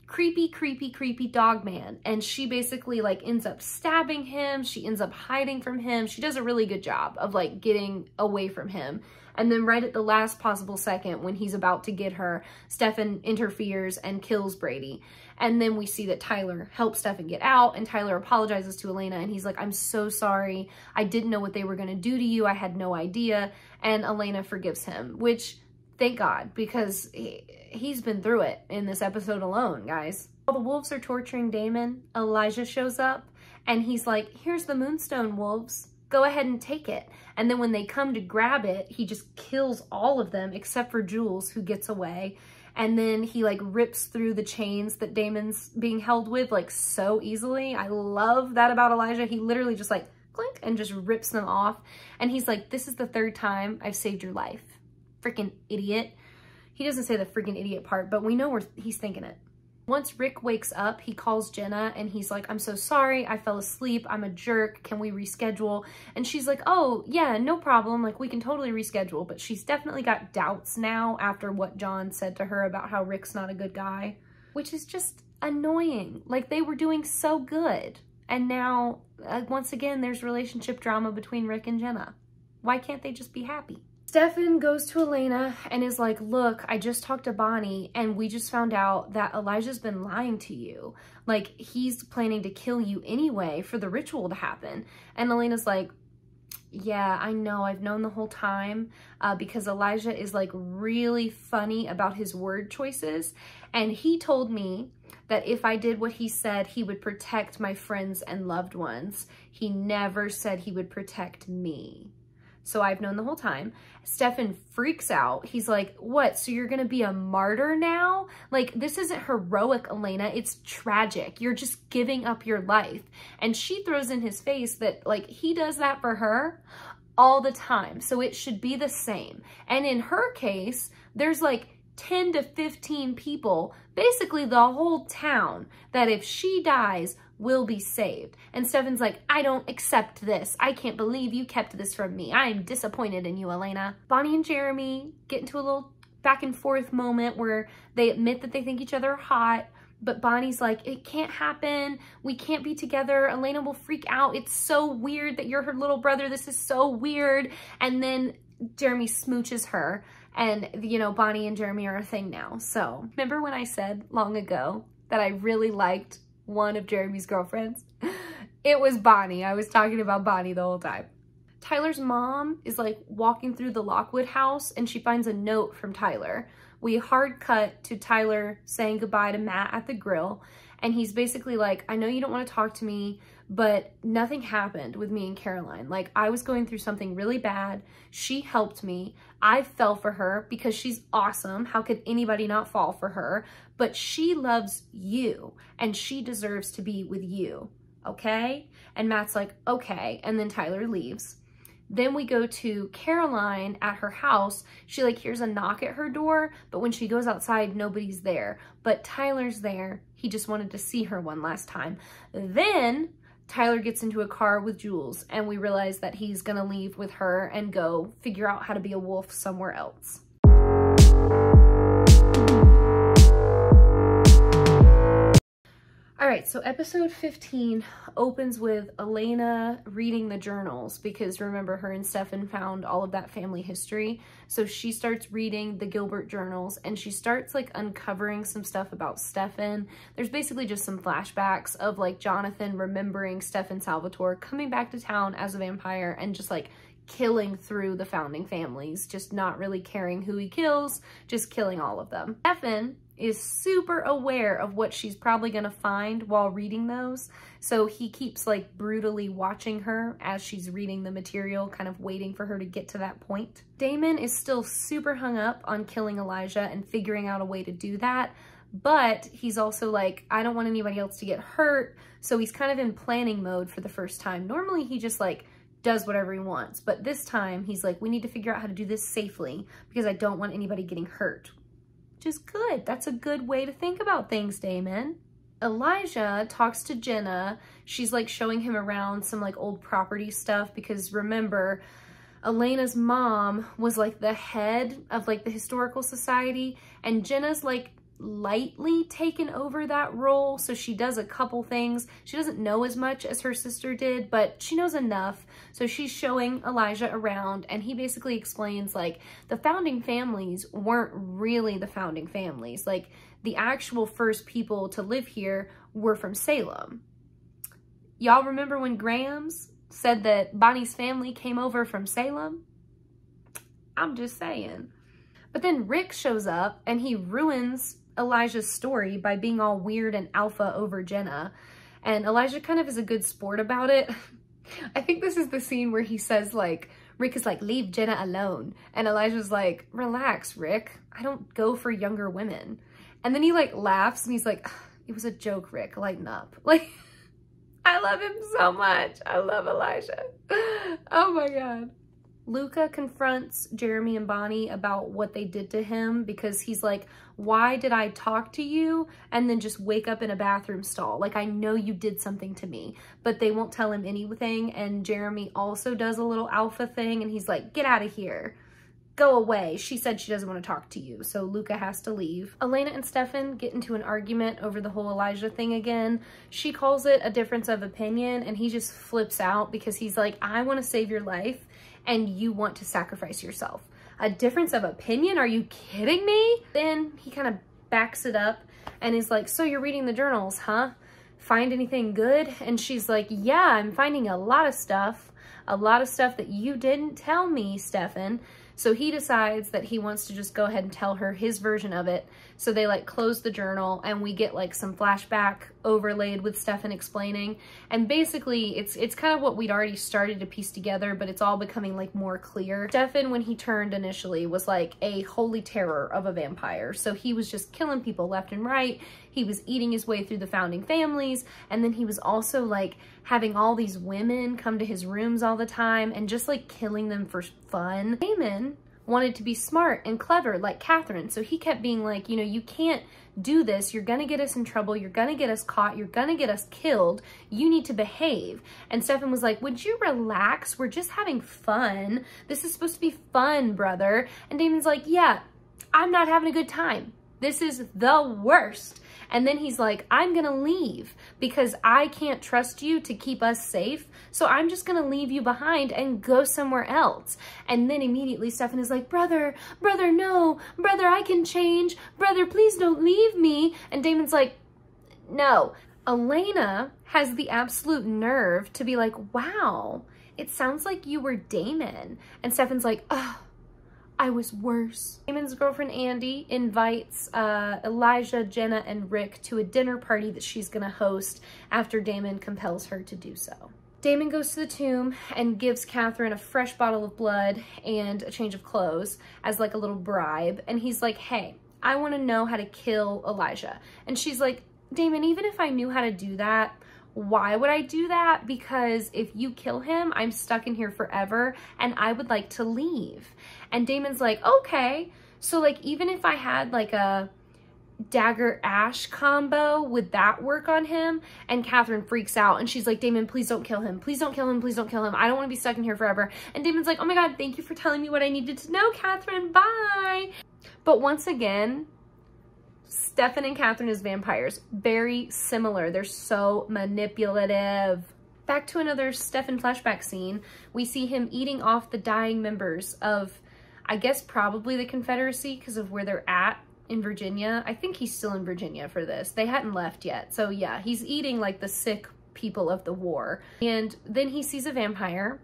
Creepy, creepy, creepy dog man. And she basically like ends up stabbing him. She ends up hiding from him. She does a really good job of like getting away from him. And then right at the last possible second when he's about to get her, Stefan interferes and kills Brady. And then we see that Tyler helps Stefan get out and Tyler apologizes to Elena and he's like, I'm so sorry. I didn't know what they were going to do to you. I had no idea. And Elena forgives him, which thank God because he, he's been through it in this episode alone, guys. While the wolves are torturing Damon, Elijah shows up and he's like, here's the moonstone wolves go ahead and take it. And then when they come to grab it, he just kills all of them except for Jules who gets away. And then he like rips through the chains that Damon's being held with like so easily. I love that about Elijah. He literally just like clink and just rips them off. And he's like, this is the third time I've saved your life. Freaking idiot. He doesn't say the freaking idiot part, but we know he's thinking it. Once Rick wakes up, he calls Jenna and he's like, I'm so sorry. I fell asleep. I'm a jerk. Can we reschedule? And she's like, oh, yeah, no problem. Like, we can totally reschedule. But she's definitely got doubts now after what John said to her about how Rick's not a good guy, which is just annoying. Like, they were doing so good. And now, uh, once again, there's relationship drama between Rick and Jenna. Why can't they just be happy? Stefan goes to Elena and is like, look, I just talked to Bonnie and we just found out that Elijah's been lying to you. Like, he's planning to kill you anyway for the ritual to happen. And Elena's like, yeah, I know. I've known the whole time uh, because Elijah is like really funny about his word choices. And he told me that if I did what he said, he would protect my friends and loved ones. He never said he would protect me. So I've known the whole time. Stefan freaks out. He's like, what? So you're going to be a martyr now? Like, this isn't heroic, Elena. It's tragic. You're just giving up your life. And she throws in his face that, like, he does that for her all the time. So it should be the same. And in her case, there's like 10 to 15 people, basically the whole town, that if she dies, will be saved. And Stefan's like, I don't accept this. I can't believe you kept this from me. I am disappointed in you, Elena. Bonnie and Jeremy get into a little back and forth moment where they admit that they think each other are hot, but Bonnie's like, it can't happen. We can't be together. Elena will freak out. It's so weird that you're her little brother. This is so weird. And then Jeremy smooches her and, you know, Bonnie and Jeremy are a thing now. So remember when I said long ago that I really liked one of Jeremy's girlfriends. It was Bonnie. I was talking about Bonnie the whole time. Tyler's mom is like walking through the Lockwood house and she finds a note from Tyler. We hard cut to Tyler saying goodbye to Matt at the grill and he's basically like, I know you don't want to talk to me, but nothing happened with me and Caroline. Like I was going through something really bad. She helped me. I fell for her because she's awesome. How could anybody not fall for her? But she loves you and she deserves to be with you. Okay? And Matt's like, okay. And then Tyler leaves. Then we go to Caroline at her house. She like hears a knock at her door, but when she goes outside, nobody's there. But Tyler's there. He just wanted to see her one last time. Then Tyler gets into a car with Jules and we realize that he's gonna leave with her and go figure out how to be a wolf somewhere else. All right, so episode 15 opens with Elena reading the journals because remember her and Stefan found all of that family history. So she starts reading the Gilbert journals and she starts like uncovering some stuff about Stefan. There's basically just some flashbacks of like Jonathan remembering Stefan Salvatore coming back to town as a vampire and just like killing through the founding families, just not really caring who he kills, just killing all of them. Stefan is super aware of what she's probably going to find while reading those. So he keeps like brutally watching her as she's reading the material, kind of waiting for her to get to that point. Damon is still super hung up on killing Elijah and figuring out a way to do that. But he's also like, I don't want anybody else to get hurt. So he's kind of in planning mode for the first time. Normally he just like does whatever he wants. But this time he's like, we need to figure out how to do this safely because I don't want anybody getting hurt, which is good. That's a good way to think about things, Damon. Elijah talks to Jenna. She's like showing him around some like old property stuff because remember, Elena's mom was like the head of like the historical society and Jenna's like lightly taken over that role. So she does a couple things. She doesn't know as much as her sister did, but she knows enough. So she's showing Elijah around and he basically explains like the founding families weren't really the founding families. Like the actual first people to live here were from Salem. Y'all remember when Grams said that Bonnie's family came over from Salem? I'm just saying. But then Rick shows up and he ruins Elijah's story by being all weird and alpha over Jenna. And Elijah kind of is a good sport about it. I think this is the scene where he says like, Rick is like, leave Jenna alone. And Elijah's like, relax, Rick. I don't go for younger women. And then he like laughs and he's like, it was a joke, Rick, lighten up. Like, I love him so much. I love Elijah. Oh my God. Luka confronts Jeremy and Bonnie about what they did to him because he's like, why did I talk to you and then just wake up in a bathroom stall? Like, I know you did something to me, but they won't tell him anything. And Jeremy also does a little alpha thing and he's like, get out of here. Go away. She said she doesn't want to talk to you. So Luka has to leave. Elena and Stefan get into an argument over the whole Elijah thing again. She calls it a difference of opinion and he just flips out because he's like, I want to save your life and you want to sacrifice yourself. A difference of opinion? Are you kidding me? Then he kind of backs it up and is like, so you're reading the journals, huh? Find anything good? And she's like, yeah, I'm finding a lot of stuff. A lot of stuff that you didn't tell me, Stefan. So he decides that he wants to just go ahead and tell her his version of it. So they like close the journal and we get like some flashback overlaid with Stefan explaining. And basically it's it's kind of what we'd already started to piece together, but it's all becoming like more clear. Stefan, when he turned initially, was like a holy terror of a vampire. So he was just killing people left and right. He was eating his way through the founding families. And then he was also like having all these women come to his rooms all the time and just like killing them for fun. Damon wanted to be smart and clever like Katherine. So he kept being like, you know, you can't do this. You're going to get us in trouble. You're going to get us caught. You're going to get us killed. You need to behave. And Stefan was like, would you relax? We're just having fun. This is supposed to be fun, brother. And Damon's like, yeah, I'm not having a good time. This is the worst. And then he's like, I'm going to leave because I can't trust you to keep us safe. So I'm just going to leave you behind and go somewhere else. And then immediately Stefan is like, brother, brother, no, brother, I can change. Brother, please don't leave me. And Damon's like, no. Elena has the absolute nerve to be like, wow, it sounds like you were Damon. And Stefan's like, oh, I was worse. Damon's girlfriend Andie invites uh, Elijah, Jenna, and Rick to a dinner party that she's gonna host after Damon compels her to do so. Damon goes to the tomb and gives Katherine a fresh bottle of blood and a change of clothes as like a little bribe. And he's like, hey, I wanna know how to kill Elijah. And she's like, Damon, even if I knew how to do that, why would I do that? Because if you kill him, I'm stuck in here forever and I would like to leave. And Damon's like, okay. So like, even if I had like a dagger ash combo, would that work on him? And Katherine freaks out and she's like, Damon, please don't kill him. Please don't kill him. Please don't kill him. I don't want to be stuck in here forever. And Damon's like, oh my God, thank you for telling me what I needed to know, Katherine. Bye. But once again, Stefan and Katherine as vampires, very similar. They're so manipulative. Back to another Stefan flashback scene. We see him eating off the dying members of, I guess, probably the Confederacy because of where they're at in Virginia. I think he's still in Virginia for this. They hadn't left yet. So yeah, he's eating like the sick people of the war. And then he sees a vampire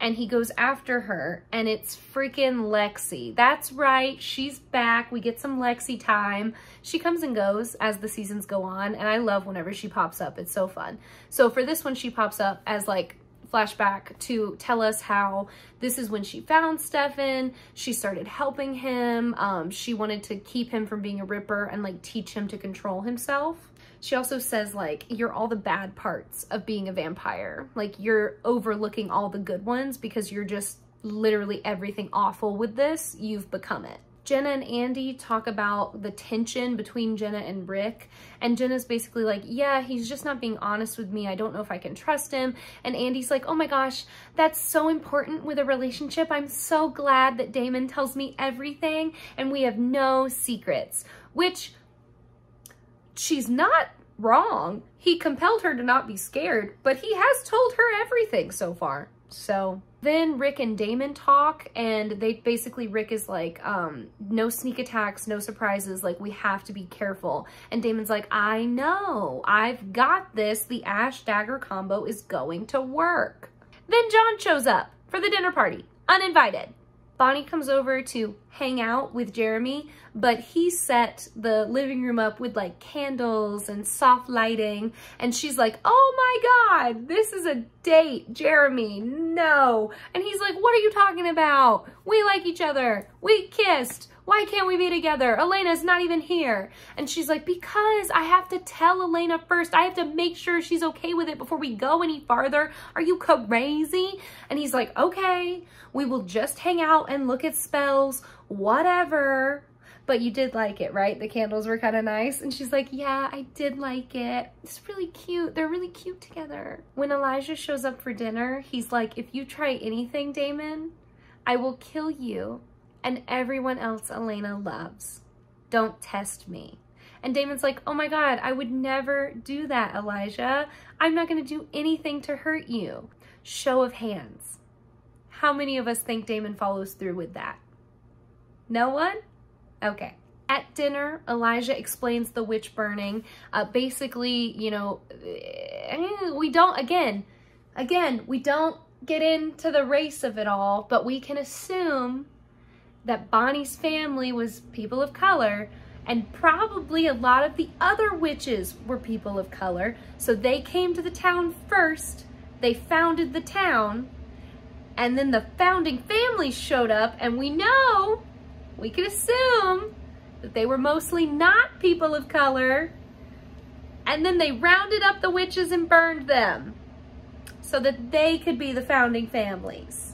and he goes after her and it's freaking Lexi. That's right, she's back. We get some Lexi time. She comes and goes as the seasons go on and I love whenever she pops up. It's so fun. So for this one, she pops up as like flashback to tell us how this is when she found Stefan. She started helping him. Um, she wanted to keep him from being a ripper and like teach him to control himself. She also says like, you're all the bad parts of being a vampire. Like you're overlooking all the good ones because you're just literally everything awful with this. You've become it. Jenna and Andie talk about the tension between Jenna and Rick. And Jenna's basically like, yeah, he's just not being honest with me. I don't know if I can trust him. And Andie's like, oh my gosh, that's so important with a relationship. I'm so glad that Damon tells me everything and we have no secrets, which she's not wrong. He compelled her to not be scared, but he has told her everything so far. So then Rick and Damon talk and they basically, Rick is like, um, no sneak attacks, no surprises. Like we have to be careful. And Damon's like, I know, I've got this. The Ash Dagger combo is going to work. Then John shows up for the dinner party, uninvited. Bonnie comes over to hang out with Jeremy, but he set the living room up with like candles and soft lighting. And she's like, oh my God, this is a date, Jeremy, no. And he's like, what are you talking about? We like each other. We kissed. Why can't we be together? Elena's not even here. And she's like, because I have to tell Elena first. I have to make sure she's okay with it before we go any farther. Are you crazy? And he's like, okay, we will just hang out and look at spells, whatever. But you did like it, right? The candles were kind of nice. And she's like, yeah, I did like it. It's really cute. They're really cute together. When Elijah shows up for dinner, he's like, if you try anything, Damon, I will kill you and everyone else Elena loves. Don't test me. And Damon's like, oh my God, I would never do that, Elijah. I'm not going to do anything to hurt you. Show of hands. How many of us think Damon follows through with that? No one? Okay. At dinner, Elijah explains the witch burning. Uh, basically, you know, eh, we don't, again, again, we don't get into the race of it all, but we can assume that Bonnie's family was people of color and probably a lot of the other witches were people of color. So they came to the town first, they founded the town, and then the founding families showed up and we know, we can assume that they were mostly not people of color and then they rounded up the witches and burned them so that they could be the founding families.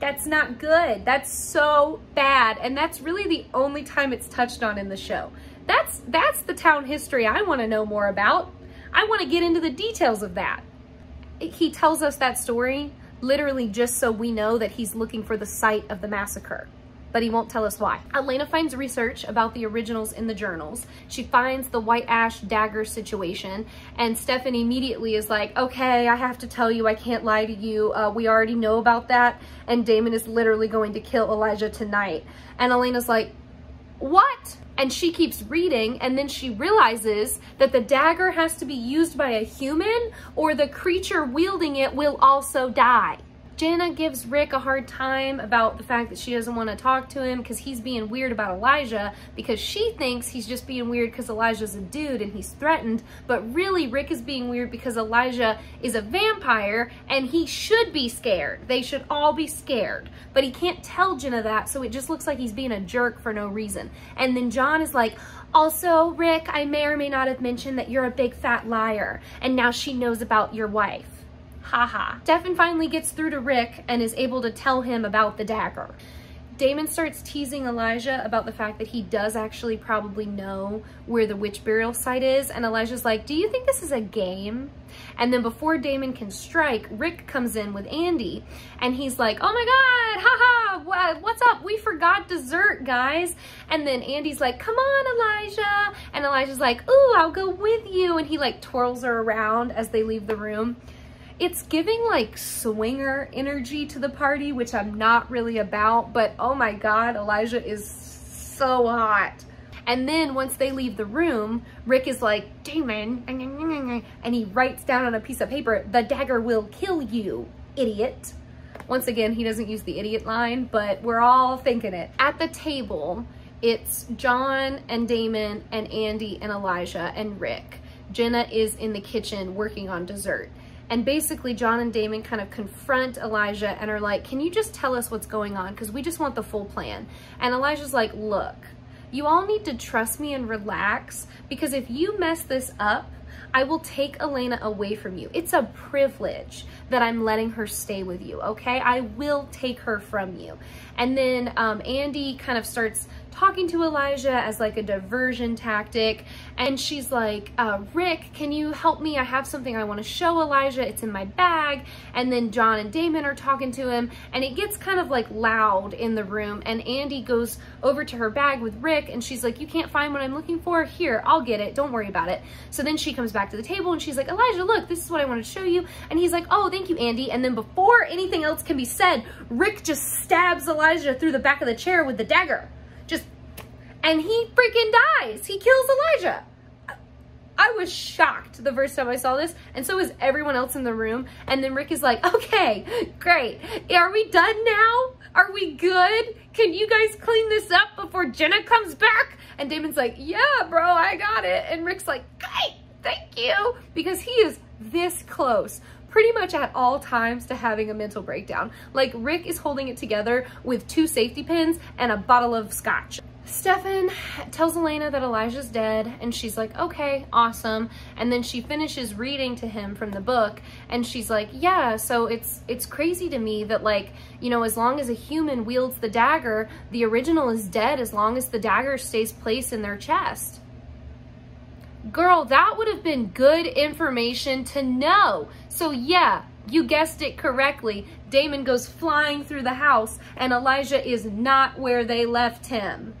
That's not good. That's so bad. And that's really the only time it's touched on in the show. That's, that's the town history I want to know more about. I want to get into the details of that. He tells us that story literally just so we know that he's looking for the site of the massacre but he won't tell us why. Elena finds research about the originals in the journals. She finds the white ash dagger situation and Stefan immediately is like, okay, I have to tell you, I can't lie to you. Uh, we already know about that and Damon is literally going to kill Elijah tonight. And Elena's like, what? And she keeps reading and then she realizes that the dagger has to be used by a human or the creature wielding it will also die. Jenna gives Rick a hard time about the fact that she doesn't want to talk to him because he's being weird about Elijah because she thinks he's just being weird because Elijah's a dude and he's threatened. But really, Rick is being weird because Elijah is a vampire and he should be scared. They should all be scared. But he can't tell Jenna that, so it just looks like he's being a jerk for no reason. And then John is like, also, Rick, I may or may not have mentioned that you're a big fat liar, and now she knows about your wife. Haha. Stefan finally gets through to Rick and is able to tell him about the dagger. Damon starts teasing Elijah about the fact that he does actually probably know where the witch burial site is. And Elijah's like, do you think this is a game? And then before Damon can strike, Rick comes in with Andie and he's like, oh my God, haha, what's up? We forgot dessert, guys. And then Andie's like, come on, Elijah. And Elijah's like, ooh, I'll go with you. And he like twirls her around as they leave the room it's giving like swinger energy to the party, which I'm not really about, but oh my God, Elijah is so hot. And then once they leave the room, Rick is like, Damon, and he writes down on a piece of paper, the dagger will kill you. idiot. Once again, he doesn't use the idiot line, but we're all thinking it. At the table, it's John and Damon and Andie and Elijah and Rick. Jenna is in the kitchen working on dessert. And basically John and Damon kind of confront Elijah and are like, can you just tell us what's going on? Because we just want the full plan. And Elijah's like, look, you all need to trust me and relax because if you mess this up, I will take Elena away from you. It's a privilege that I'm letting her stay with you, okay? I will take her from you. And then um, Andie kind of starts talking to Elijah as like a diversion tactic. And she's like, uh, Rick, can you help me? I have something I want to show Elijah. It's in my bag. And then John and Damon are talking to him and it gets kind of like loud in the room. And Andie goes over to her bag with Rick and she's like, you can't find what I'm looking for? Here, I'll get it. Don't worry about it. So then she comes back to the table and she's like, Elijah, look, this is what I want to show you. And he's like, oh, thank you, Andie. And then before anything else can be said, Rick just stabs Elijah through the back of the chair with the dagger Just, and he freaking dies. He kills Elijah. I was shocked the first time I saw this, and so was everyone else in the room. And then Rick is like, okay, great. Are we done now? Are we good? Can you guys clean this up before Jenna comes back? And Damon's like, yeah, bro, I got it. And Rick's like, great, thank you. Because he is this close pretty much at all times to having a mental breakdown. Like Rick is holding it together with two safety pins and a bottle of scotch. Stefan tells Elena that Elijah's dead and she's like, okay, awesome. And then she finishes reading to him from the book and she's like, yeah, so it's it's crazy to me that like, you know, as long as a human wields the dagger, the original is dead as long as the dagger stays placed in their chest. Girl, that would have been good information to know. So yeah, you guessed it correctly. Damon goes flying through the house and Elijah is not where they left him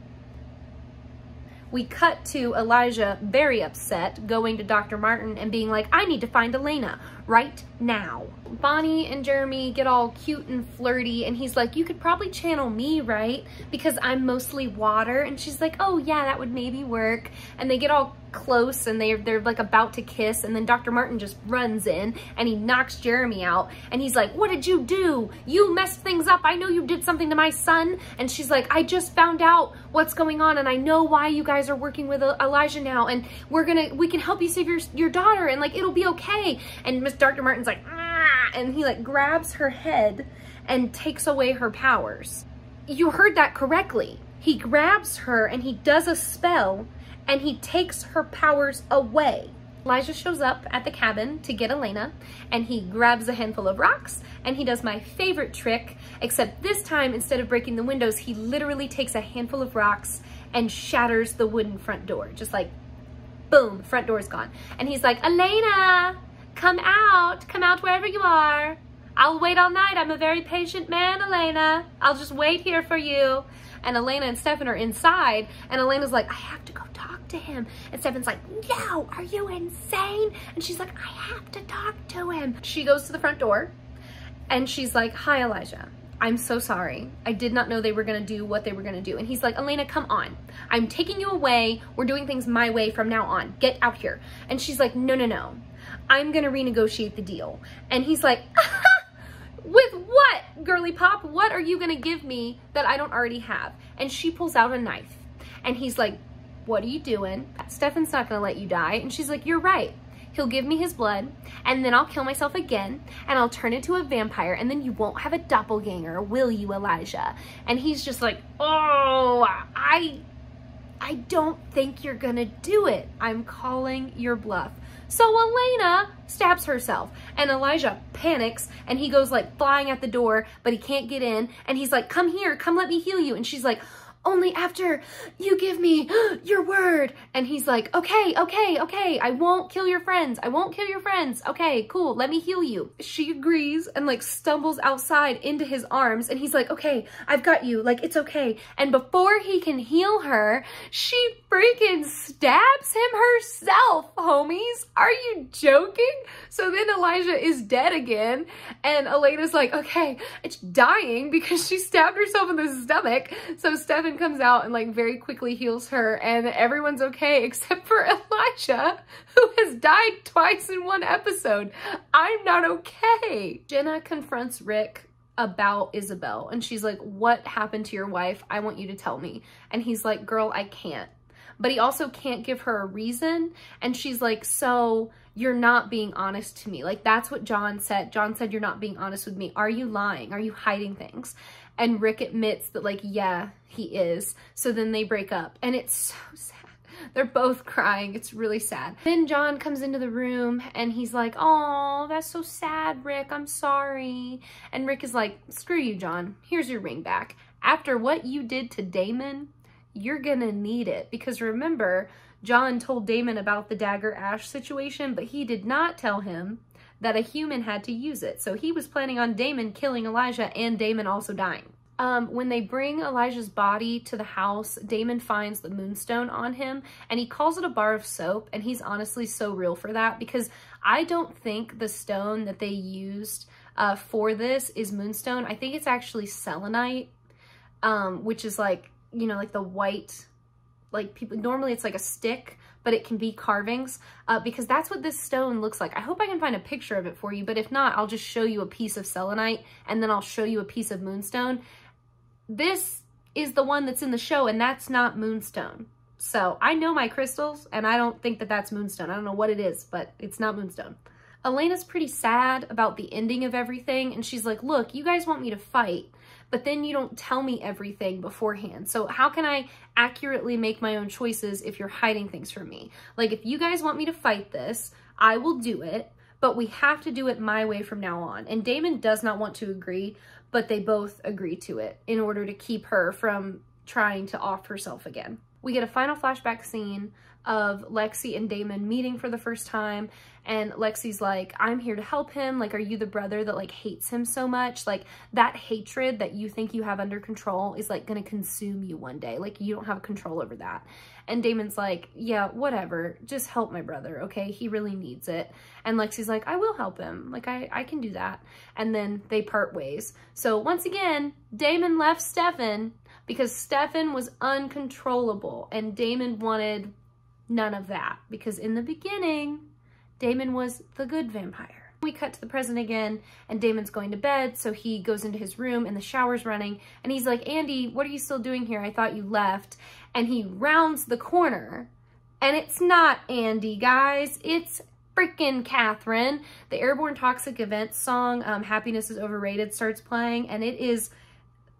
we cut to Elijah very upset, going to Dr. Martin and being like, I need to find Elena right now. Bonnie and Jeremy get all cute and flirty and he's like, you could probably channel me, right? Because I'm mostly water. And she's like, oh yeah, that would maybe work. And they get all close and they're, they're like about to kiss and then Dr. Martin just runs in and he knocks Jeremy out and he's like, what did you do? You messed things up. I know you did something to my son. And she's like, I just found out what's going on and I know why you guys are working with Elijah now and we're gonna, we can help you save your, your daughter and like, it'll be okay. And Miss Dr. Martin's like, ah, and he like grabs her head and takes away her powers. You heard that correctly. He grabs her and he does a spell and he takes her powers away. Elijah shows up at the cabin to get Elena and he grabs a handful of rocks and he does my favorite trick, except this time instead of breaking the windows, he literally takes a handful of rocks and shatters the wooden front door. Just like, boom, front door's gone. And he's like, Elena, come out, come out wherever you are. I'll wait all night. I'm a very patient man, Elena. I'll just wait here for you. And Elena and Stefan are inside and Elena's like, I have to go talk to him. And Stefan's like, no, are you insane? And she's like, I have to talk to him. She goes to the front door and she's like, hi, Elijah. I'm so sorry. I did not know they were gonna do what they were gonna do. And he's like, Elena, come on. I'm taking you away. We're doing things my way from now on. Get out here. And she's like, no, no, no. I'm gonna renegotiate the deal. And he's like, with what, girly pop? What are you gonna give me that I don't already have? And she pulls out a knife. And he's like, what are you doing? Stefan's not gonna let you die. And she's like, you're right. He'll give me his blood and then I'll kill myself again and I'll turn into a vampire and then you won't have a doppelganger, will you, Elijah? And he's just like, oh, I, I don't think you're gonna do it. I'm calling your bluff. So Elena stabs herself and Elijah panics and he goes like flying at the door, but he can't get in. And he's like, come here, come let me heal you. And she's like, only after you give me your word. And he's like, okay, okay, okay, I won't kill your friends. I won't kill your friends. Okay, cool, let me heal you. She agrees and like stumbles outside into his arms and he's like, okay, I've got you, like it's okay. And before he can heal her, she freaking stabs him herself, homies. Are you joking? So then Elijah is dead again and Elena's like, okay, it's dying because she stabbed herself in the stomach. So Stefan Stefan comes out and like very quickly heals her and everyone's okay except for Elijah who has died twice in one episode. I'm not okay. Jenna confronts Rick about Isobel and she's like, what happened to your wife? I want you to tell me. And he's like, girl, I can't. But he also can't give her a reason. And she's like, so you're not being honest to me. Like that's what John said. John said, you're not being honest with me. Are you lying? Are you hiding things? And Rick admits that like, yeah, he is. So then they break up and it's so sad. They're both crying. It's really sad. Then John comes into the room and he's like, oh, that's so sad, Rick. I'm sorry. And Rick is like, screw you, John. Here's your ring back. After what you did to Damon, you're gonna need it. Because remember, John told Damon about the Dagger Ash situation, but he did not tell him that a human had to use it. So he was planning on Damon killing Elijah and Damon also dying. Um, when they bring Elijah's body to the house, Damon finds the moonstone on him and he calls it a bar of soap. And he's honestly so real for that because I don't think the stone that they used uh, for this is moonstone. I think it's actually selenite, um, which is like, you know, like the white like people normally it's like a stick but it can be carvings uh, because that's what this stone looks like. I hope I can find a picture of it for you, but if not, I'll just show you a piece of selenite and then I'll show you a piece of moonstone. This is the one that's in the show and that's not moonstone. So I know my crystals and I don't think that that's moonstone. I don't know what it is, but it's not moonstone. Elena's pretty sad about the ending of everything and she's like, look, you guys want me to fight, but then you don't tell me everything beforehand. So how can I accurately make my own choices if you're hiding things from me? Like if you guys want me to fight this, I will do it, but we have to do it my way from now on. And Damon does not want to agree, but they both agree to it in order to keep her from trying to off herself again. We get a final flashback scene of Lexi and Damon meeting for the first time and Lexi's like, I'm here to help him. Like, are you the brother that like hates him so much? Like that hatred that you think you have under control is like gonna consume you one day. Like you don't have control over that. And Damon's like, yeah, whatever. Just help my brother, okay? He really needs it. And Lexi's like, I will help him. Like I, I can do that. And then they part ways. So once again, Damon left Stefan because Stefan was uncontrollable and Damon wanted none of that because in the beginning, Damon was the good vampire. We cut to the present again and Damon's going to bed. So he goes into his room and the shower's running and he's like, Andie, what are you still doing here? I thought you left. And he rounds the corner and it's not Andie, guys. It's freaking Katherine. The Airborne Toxic Event song, um, Happiness is Overrated, starts playing and it is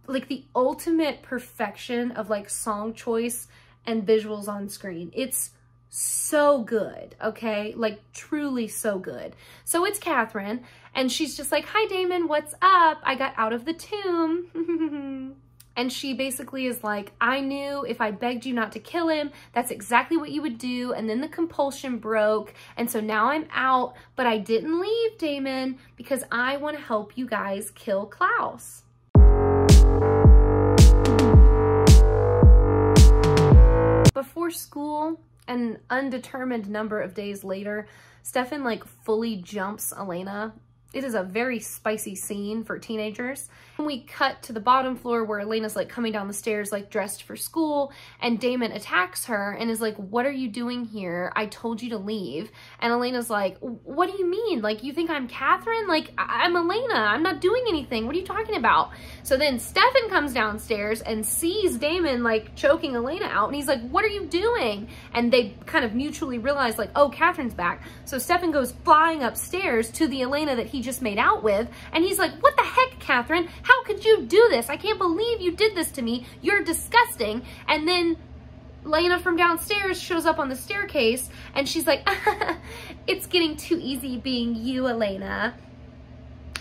like the ultimate perfection of like song choice and visuals on screen. It's so good, okay? Like truly so good. So it's Katherine and she's just like, hi Damon, what's up? I got out of the tomb. and she basically is like, I knew if I begged you not to kill him, that's exactly what you would do. And then the compulsion broke. And so now I'm out, but I didn't leave Damon because I want to help you guys kill Klaus. Before school, an undetermined number of days later, Stefan like fully jumps Elena it is a very spicy scene for teenagers. We cut to the bottom floor where Elena's like coming down the stairs like dressed for school and Damon attacks her and is like, what are you doing here? I told you to leave. And Elena's like, what do you mean? Like, you think I'm Katherine? Like, I I'm Elena. I'm not doing anything. What are you talking about? So then Stefan comes downstairs and sees Damon like choking Elena out and he's like, what are you doing? And they kind of mutually realize like, oh, Katherine's back. So Stefan goes flying upstairs to the Elena that he just made out with. And he's like, what the heck, Katherine? How could you do this? I can't believe you did this to me. You're disgusting. And then Lena from downstairs shows up on the staircase and she's like, it's getting too easy being you, Elena.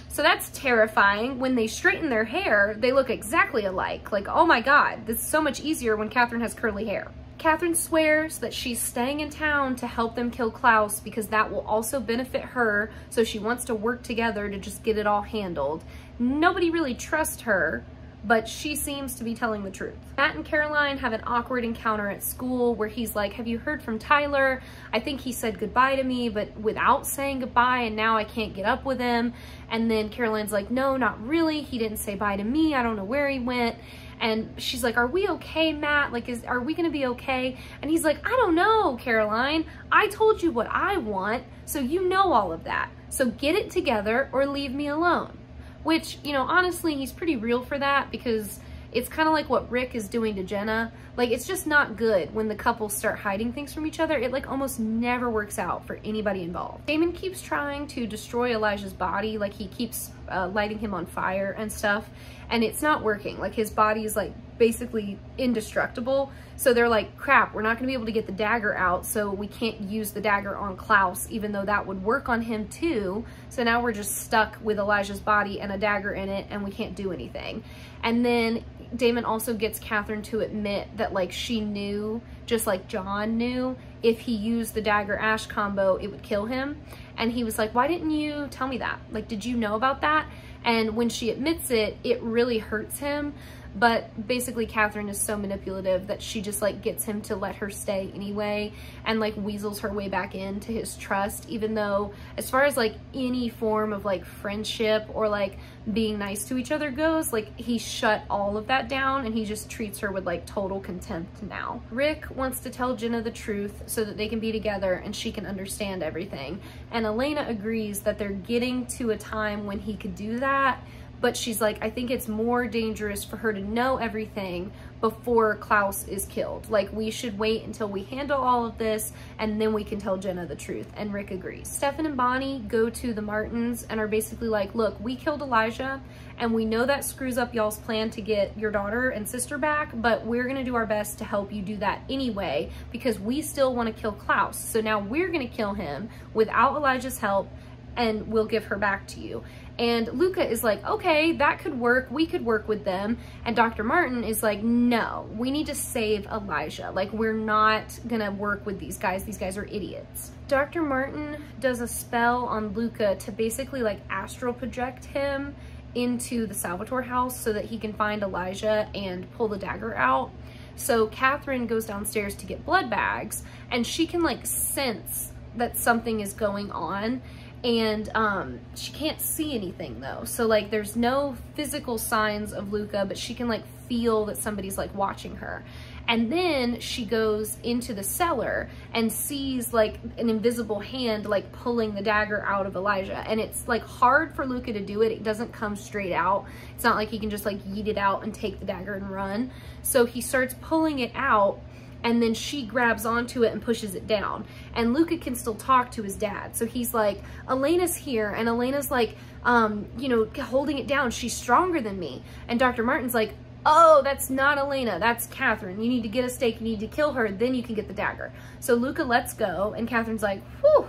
So that's terrifying. When they straighten their hair, they look exactly alike. Like, oh my God, this is so much easier when Katherine has curly hair. Katherine swears that she's staying in town to help them kill Klaus because that will also benefit her. So she wants to work together to just get it all handled. Nobody really trusts her, but she seems to be telling the truth. Matt and Caroline have an awkward encounter at school where he's like, have you heard from Tyler? I think he said goodbye to me, but without saying goodbye, and now I can't get up with him. And then Caroline's like, no, not really. He didn't say bye to me. I don't know where he went. And she's like, are we okay, Matt? Like, is are we gonna be okay? And he's like, I don't know, Caroline. I told you what I want, so you know all of that. So get it together or leave me alone. Which, you know, honestly, he's pretty real for that because it's kind of like what Rick is doing to Jenna. Like, it's just not good when the couples start hiding things from each other. It, like, almost never works out for anybody involved. Damon keeps trying to destroy Elijah's body. Like, he keeps uh, lighting him on fire and stuff. And it's not working. Like, his body is, like, basically indestructible. So they're like, crap, we're not going to be able to get the dagger out, so we can't use the dagger on Klaus, even though that would work on him too. So now we're just stuck with Elijah's body and a dagger in it, and we can't do anything. And then Damon also gets Katherine to admit that like she knew, just like John knew, if he used the dagger ash combo, it would kill him. And he was like, why didn't you tell me that? Like, did you know about that? And when she admits it, it really hurts him but basically Katherine is so manipulative that she just like gets him to let her stay anyway and like weasels her way back into his trust even though as far as like any form of like friendship or like being nice to each other goes like he shut all of that down and he just treats her with like total contempt now. Rick wants to tell Jenna the truth so that they can be together and she can understand everything and Elena agrees that they're getting to a time when he could do that but she's like, I think it's more dangerous for her to know everything before Klaus is killed. Like, we should wait until we handle all of this and then we can tell Jenna the truth. And Rick agrees. Stefan and Bonnie go to the Martins and are basically like, look, we killed Elijah and we know that screws up y'all's plan to get your daughter and sister back, but we're gonna do our best to help you do that anyway because we still wanna kill Klaus. So now we're gonna kill him without Elijah's help and we'll give her back to you. And Luka is like, okay, that could work. We could work with them. And Dr. Martin is like, no, we need to save Elijah. Like, we're not gonna work with these guys. These guys are idiots. Dr. Martin does a spell on Luka to basically like astral project him into the Salvatore house so that he can find Elijah and pull the dagger out. So Katherine goes downstairs to get blood bags and she can like sense that something is going on and um, she can't see anything though. So like there's no physical signs of Luka, but she can like feel that somebody's like watching her. And then she goes into the cellar and sees like an invisible hand like pulling the dagger out of Elijah. And it's like hard for Luka to do it. It doesn't come straight out. It's not like he can just like yeet it out and take the dagger and run. So he starts pulling it out and then she grabs onto it and pushes it down. And Luka can still talk to his dad. So he's like, Elena's here. And Elena's like, um, you know, holding it down. She's stronger than me. And Dr. Martin's like, oh, that's not Elena. That's Katherine. You need to get a stake. You need to kill her. Then you can get the dagger. So Luka lets go. And Katherine's like, whew,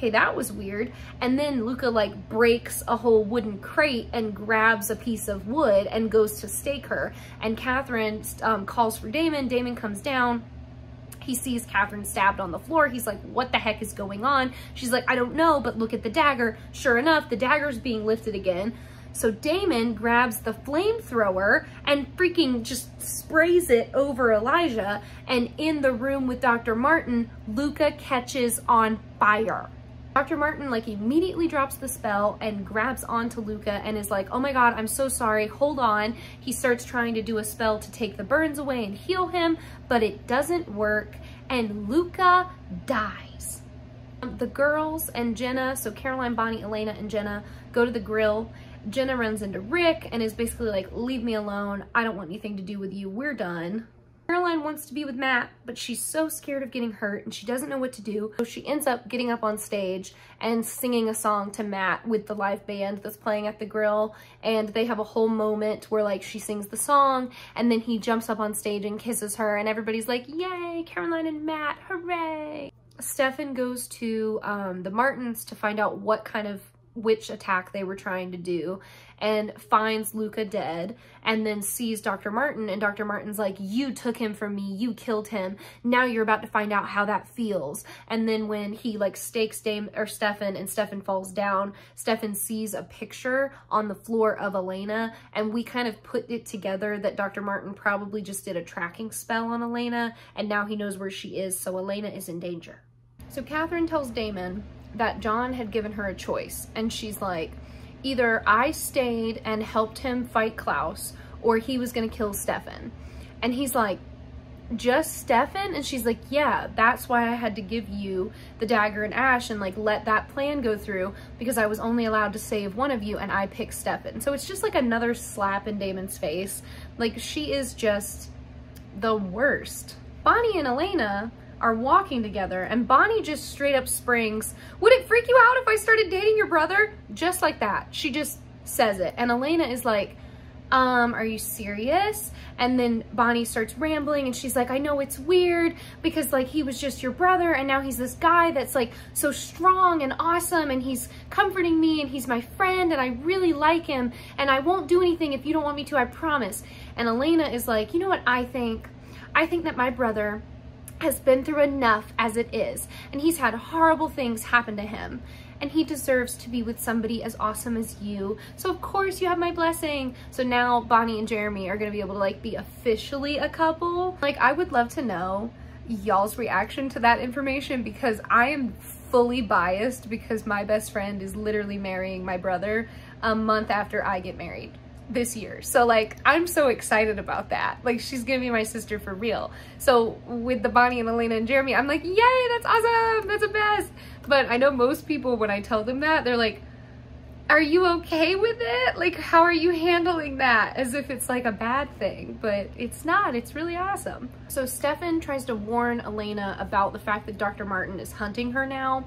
okay, that was weird. And then Luka like breaks a whole wooden crate and grabs a piece of wood and goes to stake her. And Katherine um, calls for Damon. Damon comes down. He sees Katherine stabbed on the floor. He's like, what the heck is going on? She's like, I don't know, but look at the dagger. Sure enough, the dagger's being lifted again. So Damon grabs the flamethrower and freaking just sprays it over Elijah. And in the room with Dr. Martin, Luka catches on fire. Dr. Martin like immediately drops the spell and grabs onto Luka and is like, oh my God, I'm so sorry, hold on. He starts trying to do a spell to take the burns away and heal him, but it doesn't work and Luka dies. Um, the girls and Jenna, so Caroline, Bonnie, Elena, and Jenna go to the grill. Jenna runs into Rick and is basically like, leave me alone. I don't want anything to do with you. We're done. Caroline wants to be with Matt, but she's so scared of getting hurt and she doesn't know what to do. So she ends up getting up on stage and singing a song to Matt with the live band that's playing at the grill. And they have a whole moment where like she sings the song and then he jumps up on stage and kisses her and everybody's like, yay, Caroline and Matt, hooray. Stefan goes to um, the Martins to find out what kind of witch attack they were trying to do and finds Luka dead and then sees Dr. Martin and Dr. Martin's like, you took him from me, you killed him. Now you're about to find out how that feels. And then when he like stakes Dame or Stefan and Stefan falls down, Stefan sees a picture on the floor of Elena and we kind of put it together that Dr. Martin probably just did a tracking spell on Elena and now he knows where she is. So Elena is in danger. So Katherine tells Damon that John had given her a choice. And she's like, either I stayed and helped him fight Klaus, or he was gonna kill Stefan. And he's like, just Stefan? And she's like, yeah, that's why I had to give you the dagger and ash and like let that plan go through because I was only allowed to save one of you and I picked Stefan. So it's just like another slap in Damon's face. Like she is just the worst. Bonnie and Elena are walking together and Bonnie just straight up springs, would it freak you out if I started dating your brother? Just like that. She just says it. And Elena is like, um, are you serious? And then Bonnie starts rambling and she's like, I know it's weird because like he was just your brother and now he's this guy that's like so strong and awesome and he's comforting me and he's my friend and I really like him and I won't do anything if you don't want me to, I promise. And Elena is like, you know what I think? I think that my brother has been through enough as it is and he's had horrible things happen to him and he deserves to be with somebody as awesome as you. So of course you have my blessing. So now Bonnie and Jeremy are gonna be able to like be officially a couple. Like I would love to know y'all's reaction to that information because I am fully biased because my best friend is literally marrying my brother a month after I get married this year. So like, I'm so excited about that. Like she's gonna be my sister for real. So with the Bonnie and Elena and Jeremy, I'm like, yay, that's awesome, that's the best. But I know most people, when I tell them that, they're like, are you okay with it? Like, how are you handling that? As if it's like a bad thing, but it's not, it's really awesome. So Stefan tries to warn Elena about the fact that Dr. Martin is hunting her now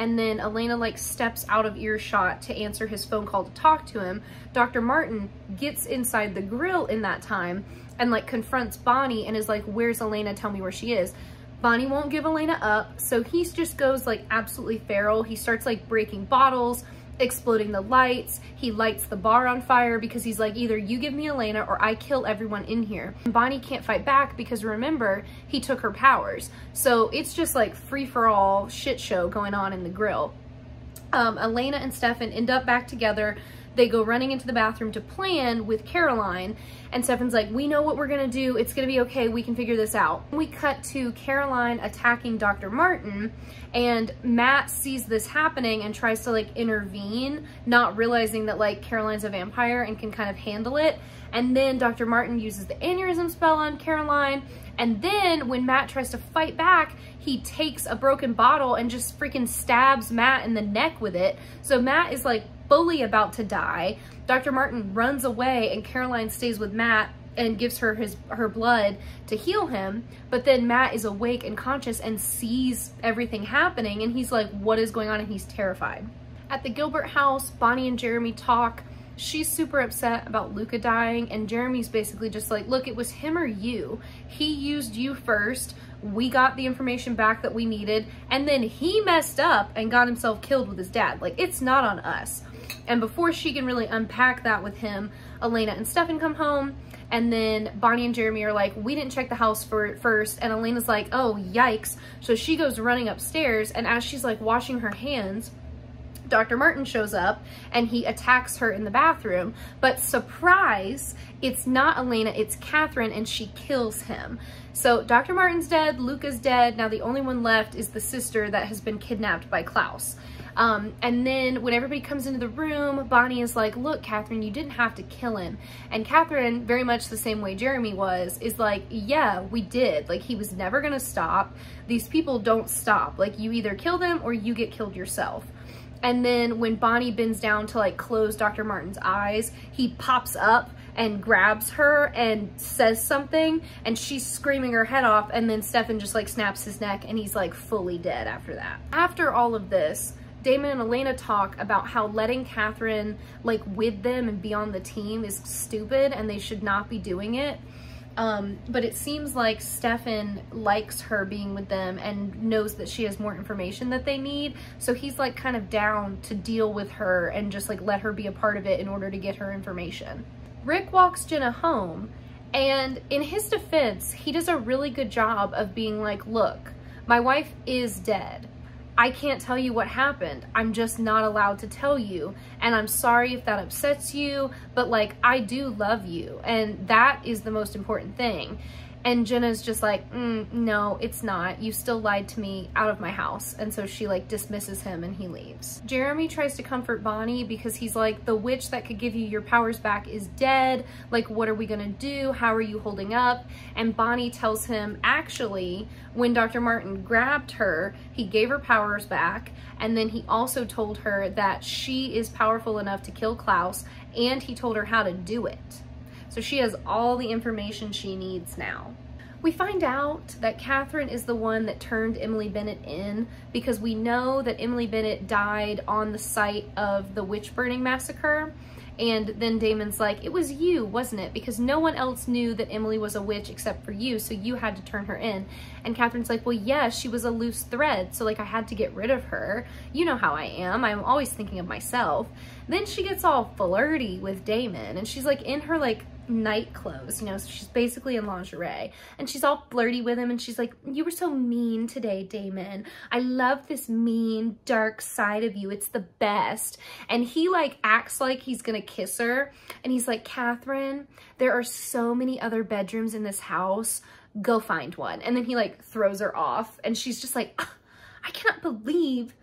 and then Elena like steps out of earshot to answer his phone call to talk to him. Dr. Martin gets inside the grill in that time and like confronts Bonnie and is like, where's Elena? Tell me where she is. Bonnie won't give Elena up, so he just goes like absolutely feral. He starts like breaking bottles, exploding the lights. He lights the bar on fire because he's like, either you give me Elena or I kill everyone in here. And Bonnie can't fight back because remember, he took her powers. So it's just like free for all shit show going on in the grill. Um, Elena and Stefan end up back together they go running into the bathroom to plan with Caroline and Stefan's like, we know what we're gonna do. It's gonna be okay. We can figure this out. We cut to Caroline attacking Dr. Martin and Matt sees this happening and tries to like intervene, not realizing that like Caroline's a vampire and can kind of handle it. And then Dr. Martin uses the aneurysm spell on Caroline. And then when Matt tries to fight back, he takes a broken bottle and just freaking stabs Matt in the neck with it. So Matt is like fully about to die. Dr. Martin runs away and Caroline stays with Matt and gives her his her blood to heal him. But then Matt is awake and conscious and sees everything happening and he's like what is going on? And he's terrified. At the Gilbert house Bonnie and Jeremy talk. She's super upset about Luka dying and Jeremy's basically just like look it was him or you. He used you first. We got the information back that we needed. And then he messed up and got himself killed with his dad. Like it's not on us and before she can really unpack that with him, Elena and Stefan come home. And then Bonnie and Jeremy are like, we didn't check the house for first. And Elena's like, oh, yikes. So she goes running upstairs. And as she's like washing her hands, Dr. Martin shows up and he attacks her in the bathroom. But surprise, it's not Elena, it's Katherine, and she kills him. So Dr. Martin's dead, Luka's dead. Now the only one left is the sister that has been kidnapped by Klaus. Um, and then when everybody comes into the room, Bonnie is like, look, Katherine, you didn't have to kill him. And Katherine, very much the same way Jeremy was, is like, yeah, we did. Like, he was never to stop. These people don't stop. Like, you either kill them or you get killed yourself. And then when Bonnie bends down to like close Dr. Martin's eyes, he pops up and grabs her and says something and she's screaming her head off and then Stefan just like snaps his neck and he's like fully dead after that. After all of this, Damon and Elena talk about how letting Katherine like with them and be on the team is stupid and they should not be doing it. Um, but it seems like Stefan likes her being with them and knows that she has more information that they need. So he's like kind of down to deal with her and just like let her be a part of it in order to get her information. Rick walks Jenna home and in his defense, he does a really good job of being like, look, my wife is dead. I can't tell you what happened. I'm just not allowed to tell you. And I'm sorry if that upsets you, but like, I do love you. And that is the most important thing. And Jenna's just like, mm, no, it's not. You still lied to me out of my house. And so she like dismisses him and he leaves. Jeremy tries to comfort Bonnie because he's like, the witch that could give you your powers back is dead. Like, what are we gonna do? How are you holding up? And Bonnie tells him, actually, when Dr. Martin grabbed her, he gave her powers back. And then he also told her that she is powerful enough to kill Klaus and he told her how to do it. So she has all the information she needs now. We find out that Katherine is the one that turned Emily Bennett in because we know that Emily Bennett died on the site of the witch burning massacre. And then Damon's like, it was you, wasn't it? Because no one else knew that Emily was a witch except for you, so you had to turn her in. And Katherine's like, well, yes, yeah, she was a loose thread, so like I had to get rid of her. You know how I am. I'm always thinking of myself. Then she gets all flirty with Damon, and she's like in her like night clothes, you know, so she's basically in lingerie. And she's all flirty with him and she's like, you were so mean today, Damon. I love this mean, dark side of you. It's the best. And he like acts like he's gonna kiss her. And he's like, Katherine, there are so many other bedrooms in this house. Go find one. And then he like throws her off and she's just like, I cannot believe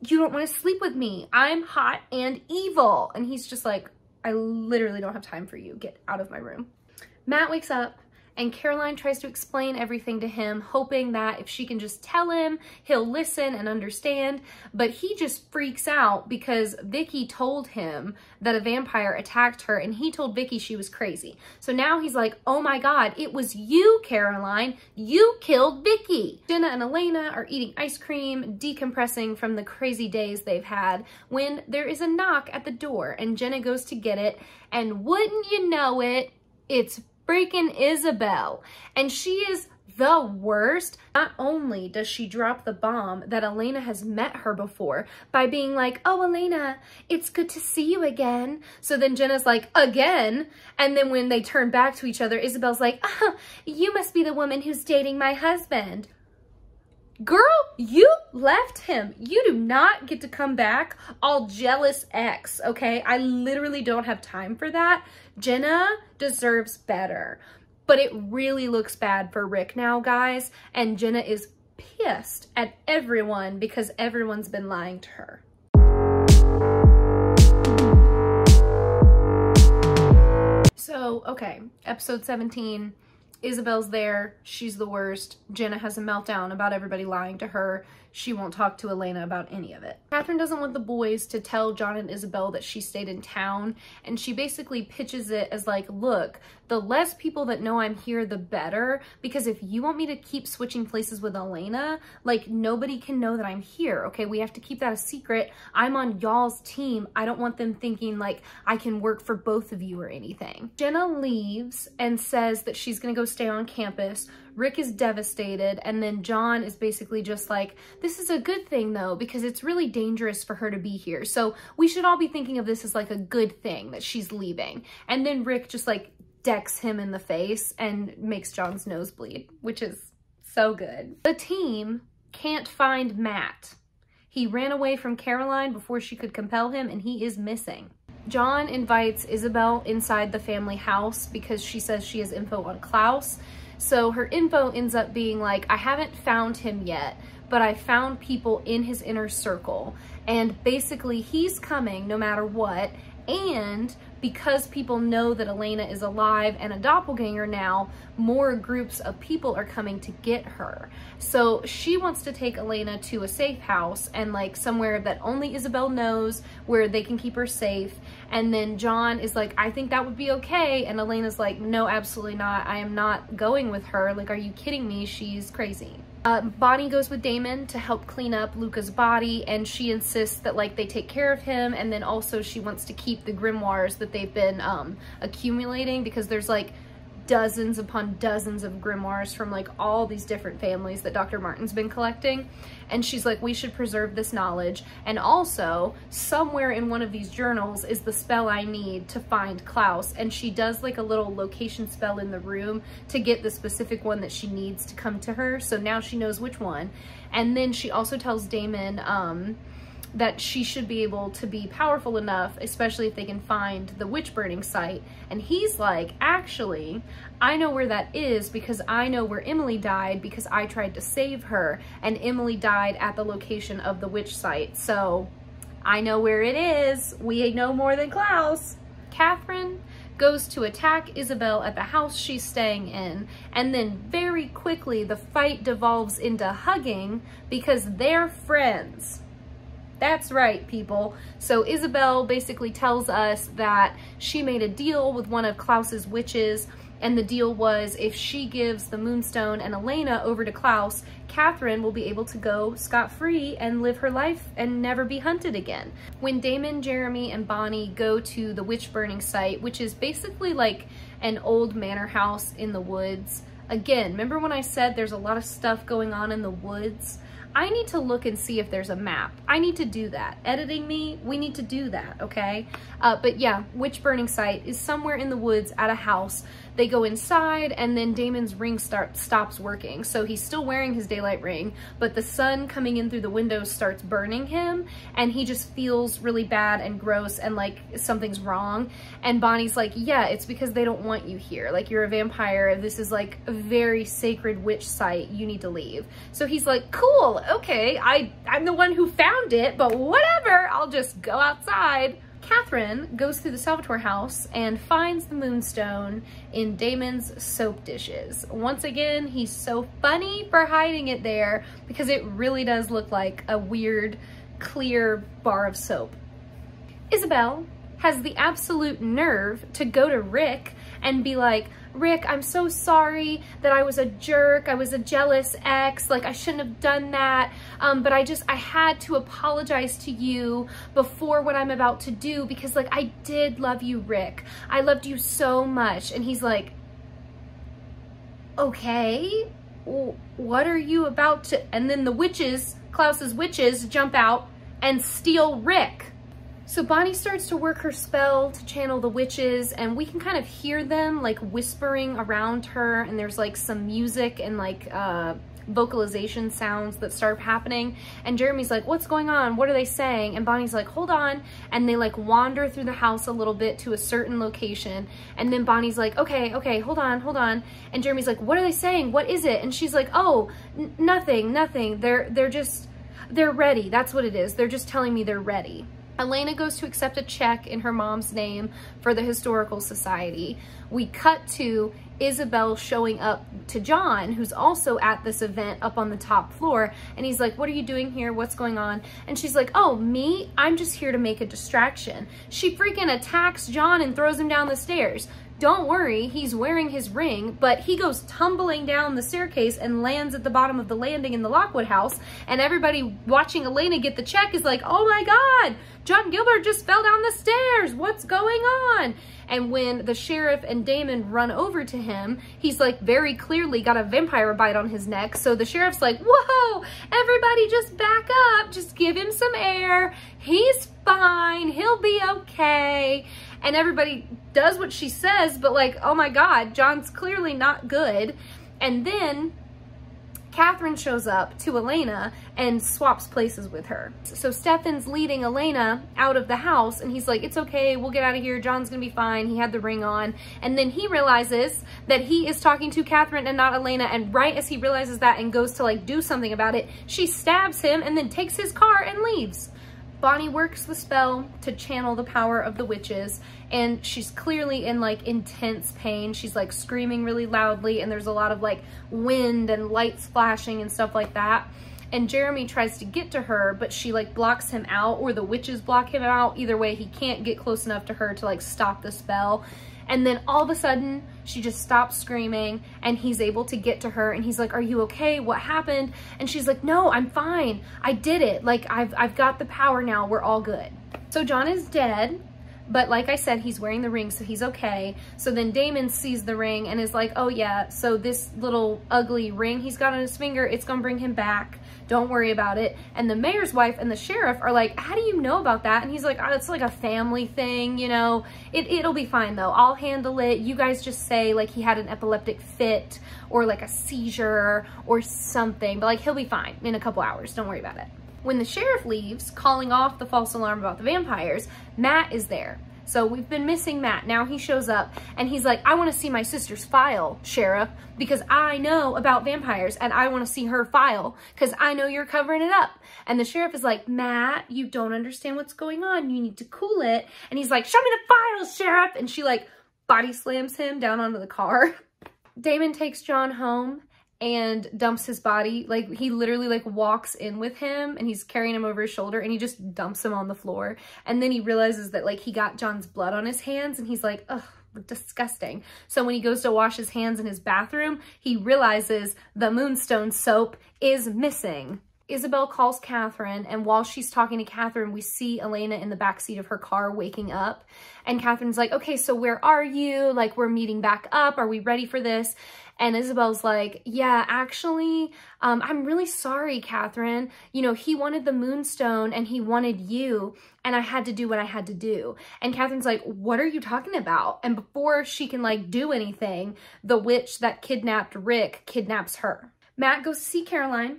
you don't want to sleep with me. I'm hot and evil. And he's just like, I literally don't have time for you. Get out of my room. Matt wakes up and Caroline tries to explain everything to him, hoping that if she can just tell him, he'll listen and understand. But he just freaks out because Vicki told him that a vampire attacked her and he told Vicki she was crazy. So now he's like, oh my God, it was you, Caroline. You killed Vicki. Jenna and Elena are eating ice cream, decompressing from the crazy days they've had when there is a knock at the door and Jenna goes to get it. And wouldn't you know it, it's freaking Isobel. And she is the worst. Not only does she drop the bomb that Elena has met her before by being like, oh, Elena, it's good to see you again. So then Jenna's like, again? And then when they turn back to each other, Isobel's like, oh, you must be the woman who's dating my husband. Girl, you left him. You do not get to come back all jealous ex, okay? I literally don't have time for that. Jenna deserves better. But it really looks bad for Rick now, guys. And Jenna is pissed at everyone because everyone's been lying to her. So, okay, episode 17 Isobel's there. She's the worst. Jenna has a meltdown about everybody lying to her. She won't talk to Elena about any of it. Katherine doesn't want the boys to tell John and Isobel that she stayed in town, and she basically pitches it as like, look, the less people that know I'm here, the better, because if you want me to keep switching places with Elena, like nobody can know that I'm here, okay? We have to keep that a secret. I'm on y'all's team. I don't want them thinking like I can work for both of you or anything. Jenna leaves and says that she's gonna go stay on campus. Rick is devastated, and then John is basically just like, this is a good thing though, because it's really dangerous for her to be here. So we should all be thinking of this as like a good thing that she's leaving. And then Rick just like decks him in the face and makes John's nose bleed, which is so good. The team can't find Matt. He ran away from Caroline before she could compel him and he is missing. John invites Isobel inside the family house because she says she has info on Klaus so her info ends up being like, I haven't found him yet, but I found people in his inner circle. And basically he's coming no matter what. And because people know that Elena is alive and a doppelganger now, more groups of people are coming to get her. So she wants to take Elena to a safe house and like somewhere that only Isobel knows where they can keep her safe. And then John is like, I think that would be okay. And Elena's like, no, absolutely not. I am not going with her. Like, are you kidding me? She's crazy. Uh, Bonnie goes with Damon to help clean up Luka's body and she insists that like they take care of him and then also she wants to keep the grimoires that they've been um, accumulating because there's like dozens upon dozens of grimoires from like all these different families that Dr. Martin's been collecting. And she's like, we should preserve this knowledge. And also, somewhere in one of these journals is the spell I need to find Klaus. And she does like a little location spell in the room to get the specific one that she needs to come to her. So now she knows which one. And then she also tells Damon, um, that she should be able to be powerful enough, especially if they can find the witch burning site. And he's like, actually, I know where that is because I know where Emily died because I tried to save her and Emily died at the location of the witch site. So I know where it is. We know more than Klaus. Katherine goes to attack Isobel at the house she's staying in, and then very quickly the fight devolves into hugging because they're friends. That's right, people. So Isobel basically tells us that she made a deal with one of Klaus's witches and the deal was if she gives the Moonstone and Elena over to Klaus, Katherine will be able to go scot-free and live her life and never be hunted again. When Damon, Jeremy, and Bonnie go to the witch burning site, which is basically like an old manor house in the woods, again, remember when I said there's a lot of stuff going on in the woods? I need to look and see if there's a map. I need to do that. Editing me, we need to do that, okay? Uh, but yeah, Witch Burning Site is somewhere in the woods at a house they go inside and then Damon's ring start, stops working. So he's still wearing his daylight ring, but the sun coming in through the windows starts burning him and he just feels really bad and gross and like something's wrong. And Bonnie's like, yeah, it's because they don't want you here. Like you're a vampire. This is like a very sacred witch site. You need to leave. So he's like, cool, okay, I, I'm the one who found it, but whatever, I'll just go outside. Katherine goes through the Salvatore house and finds the moonstone in Damon's soap dishes. Once again, he's so funny for hiding it there because it really does look like a weird, clear bar of soap. Isobel has the absolute nerve to go to Rick and be like, Rick, I'm so sorry that I was a jerk. I was a jealous ex. Like, I shouldn't have done that. Um, but I just, I had to apologize to you before what I'm about to do because, like, I did love you, Rick. I loved you so much. And he's like, okay, what are you about to? And then the witches, Klaus's witches, jump out and steal Rick. So Bonnie starts to work her spell to channel the witches and we can kind of hear them like whispering around her and there's like some music and like uh, vocalization sounds that start happening. And Jeremy's like what's going on? What are they saying? And Bonnie's like hold on. And they like wander through the house a little bit to a certain location. And then Bonnie's like okay okay hold on hold on. And Jeremy's like what are they saying? What is it? And she's like oh nothing nothing. They're they're just they're ready. That's what it is. They're just telling me they're ready Elena goes to accept a check in her mom's name for the Historical Society. We cut to Isobel showing up to John, who's also at this event up on the top floor. And he's like, what are you doing here? What's going on? And she's like, oh, me? I'm just here to make a distraction. She freaking attacks John and throws him down the stairs. Don't worry, he's wearing his ring, but he goes tumbling down the staircase and lands at the bottom of the landing in the Lockwood house. And everybody watching Elena get the check is like, oh my God, John Gilbert just fell down the stairs. What's going on? And when the sheriff and Damon run over to him, he's like very clearly got a vampire bite on his neck. So the sheriff's like, whoa, everybody just back up. Just give him some air. He's fine. He'll be okay and everybody does what she says, but like, oh my God, John's clearly not good. And then Katherine shows up to Elena and swaps places with her. So Stefan's leading Elena out of the house and he's like, it's okay, we'll get out of here. John's gonna be fine. He had the ring on. And then he realizes that he is talking to Katherine and not Elena. And right as he realizes that and goes to like do something about it, she stabs him and then takes his car and leaves. Bonnie works the spell to channel the power of the witches and she's clearly in like intense pain. She's like screaming really loudly and there's a lot of like wind and lights flashing and stuff like that. And Jeremy tries to get to her, but she like blocks him out or the witches block him out. Either way, he can't get close enough to her to like stop the spell. And then all of a sudden, she just stops screaming and he's able to get to her and he's like, are you okay? What happened? And she's like, no, I'm fine. I did it. Like, I've, I've got the power now. We're all good. So John is dead. But like I said, he's wearing the ring, so he's okay. So then Damon sees the ring and is like, oh yeah, so this little ugly ring he's got on his finger, it's gonna bring him back. Don't worry about it. And the mayor's wife and the sheriff are like, how do you know about that? And he's like, oh, it's like a family thing, you know. It, it'll be fine though. I'll handle it. You guys just say like he had an epileptic fit or like a seizure or something. But like he'll be fine in a couple hours. Don't worry about it. When the sheriff leaves, calling off the false alarm about the vampires, Matt is there. So we've been missing Matt. Now he shows up and he's like, I want to see my sister's file, Sheriff, because I know about vampires and I want to see her file because I know you're covering it up. And the sheriff is like, Matt, you don't understand what's going on. You need to cool it. And he's like, show me the files, Sheriff. And she like body slams him down onto the car. Damon takes John home and dumps his body. Like he literally like walks in with him and he's carrying him over his shoulder and he just dumps him on the floor. And then he realizes that like he got John's blood on his hands and he's like, ugh, disgusting. So when he goes to wash his hands in his bathroom, he realizes the moonstone soap is missing. Isobel calls Katherine, and while she's talking to Katherine, we see Elena in the backseat of her car waking up. And Katherine's like, okay, so where are you? Like, we're meeting back up. Are we ready for this? And Isobel's like, yeah, actually, um, I'm really sorry, Katherine. You know, he wanted the moonstone and he wanted you, and I had to do what I had to do. And Katherine's like, what are you talking about? And before she can, like, do anything, the witch that kidnapped Rick kidnaps her. Matt goes to see Caroline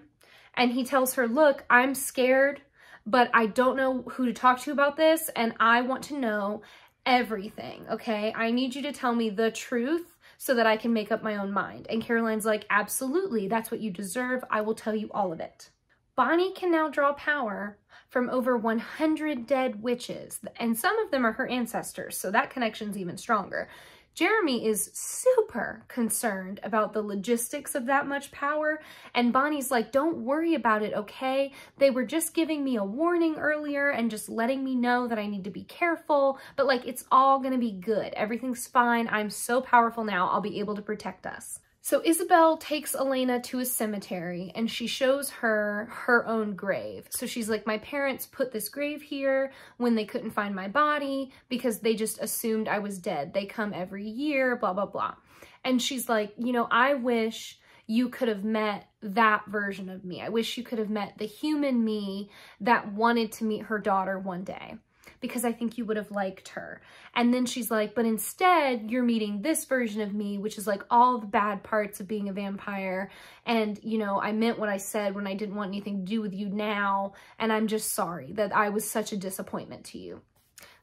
and he tells her, look, I'm scared, but I don't know who to talk to about this, and I want to know everything, okay? I need you to tell me the truth so that I can make up my own mind. And Caroline's like, absolutely, that's what you deserve. I will tell you all of it. Bonnie can now draw power from over 100 dead witches, and some of them are her ancestors, so that connection's even stronger. Jeremy is super concerned about the logistics of that much power, and Bonnie's like, don't worry about it, okay? They were just giving me a warning earlier and just letting me know that I need to be careful, but like, it's all gonna be good. Everything's fine. I'm so powerful now, I'll be able to protect us. So Isobel takes Elena to a cemetery and she shows her her own grave. So she's like, my parents put this grave here when they couldn't find my body because they just assumed I was dead. They come every year, blah, blah, blah. And she's like, you know, I wish you could have met that version of me. I wish you could have met the human me that wanted to meet her daughter one day because I think you would have liked her. And then she's like, but instead you're meeting this version of me, which is like all the bad parts of being a vampire. And, you know, I meant what I said when I didn't want anything to do with you now. And I'm just sorry that I was such a disappointment to you.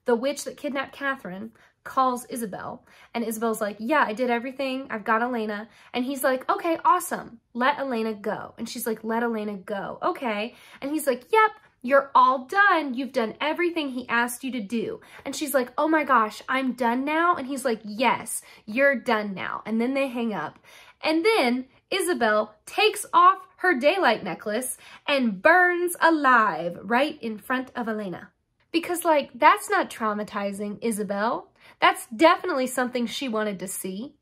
The witch that kidnapped Katherine calls Isobel and Isobel's like, yeah, I did everything. I've got Elena. And he's like, okay, awesome. Let Elena go. And she's like, let Elena go. Okay. And he's like, yep, you're all done. You've done everything he asked you to do. And she's like, oh my gosh, I'm done now? And he's like, yes, you're done now. And then they hang up. And then Isobel takes off her daylight necklace and burns alive right in front of Elena. Because like, that's not traumatizing, Isobel. That's definitely something she wanted to see.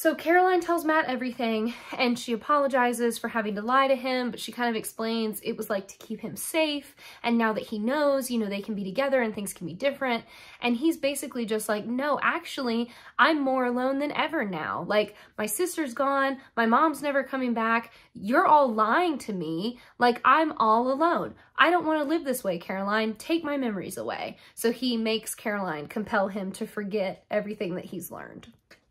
So Caroline tells Matt everything and she apologizes for having to lie to him, but she kind of explains it was like to keep him safe. And now that he knows, you know, they can be together and things can be different. And he's basically just like, no, actually, I'm more alone than ever now. Like my sister's gone. My mom's never coming back. You're all lying to me. Like I'm all alone. I don't want to live this way, Caroline. Take my memories away. So he makes Caroline compel him to forget everything that he's learned.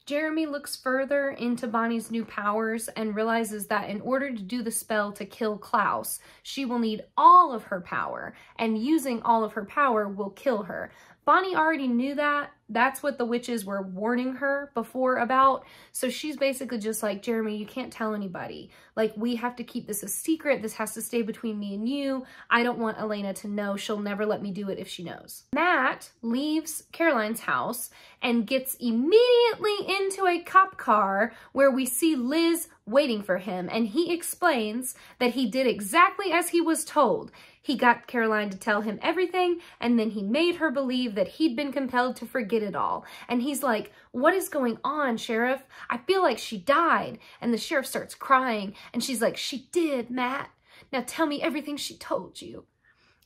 Jeremy looks further into Bonnie's new powers and realizes that in order to do the spell to kill Klaus, she will need all of her power, and using all of her power will kill her. Bonnie already knew that. That's what the witches were warning her before about. So she's basically just like, Jeremy, you can't tell anybody. Like, we have to keep this a secret. This has to stay between me and you. I don't want Elena to know. She'll never let me do it if she knows. Matt leaves Caroline's house and gets immediately into a cop car where we see Liz waiting for him. And he explains that he did exactly as he was told. He got Caroline to tell him everything, and then he made her believe that he'd been compelled to forget it all. And he's like, what is going on, Sheriff? I feel like she died. And the sheriff starts crying, and she's like, she did, Matt. Now tell me everything she told you.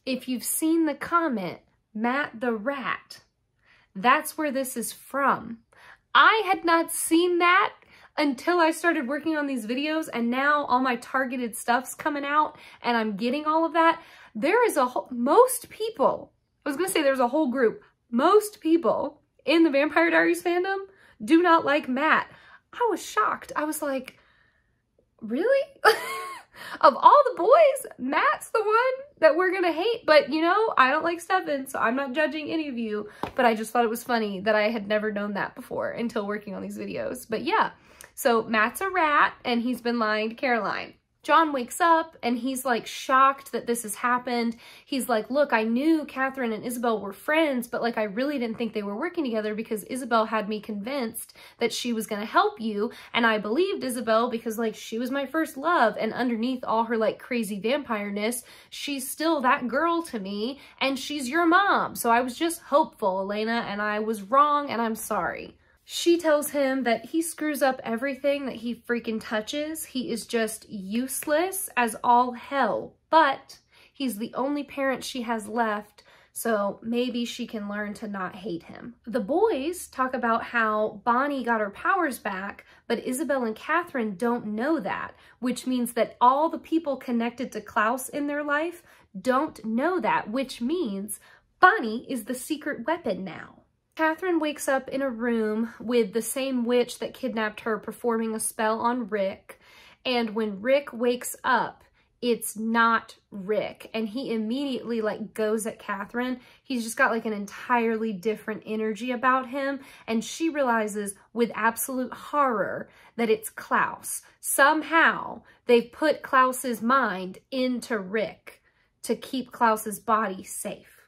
If you've seen the comment, Matt the Rat, that's where this is from. I had not seen that until I started working on these videos and now all my targeted stuff's coming out and I'm getting all of that. There is a whole, most people, I was gonna say there's a whole group, most people in the Vampire Diaries fandom do not like Matt. I was shocked. I was like, really? of all the boys, Matt's the one that we're gonna hate. But you know, I don't like Stefan, so I'm not judging any of you. But I just thought it was funny that I had never known that before until working on these videos. But yeah, so Matt's a rat and he's been lying to Caroline. John wakes up and he's like shocked that this has happened. He's like, look, I knew Katherine and Isobel were friends, but like I really didn't think they were working together because Isobel had me convinced that she was going to help you. And I believed Isobel because like she was my first love. And underneath all her like crazy vampireness, she's still that girl to me and she's your mom. So I was just hopeful, Elena, and I was wrong and I'm sorry. She tells him that he screws up everything that he freaking touches. He is just useless as all hell, but he's the only parent she has left, so maybe she can learn to not hate him. The boys talk about how Bonnie got her powers back, but Isobel and Katherine don't know that, which means that all the people connected to Klaus in their life don't know that, which means Bonnie is the secret weapon now. Katherine wakes up in a room with the same witch that kidnapped her performing a spell on Rick. And when Rick wakes up, it's not Rick. And he immediately like goes at Katherine. He's just got like an entirely different energy about him. And she realizes with absolute horror that it's Klaus. Somehow they've put Klaus's mind into Rick to keep Klaus's body safe.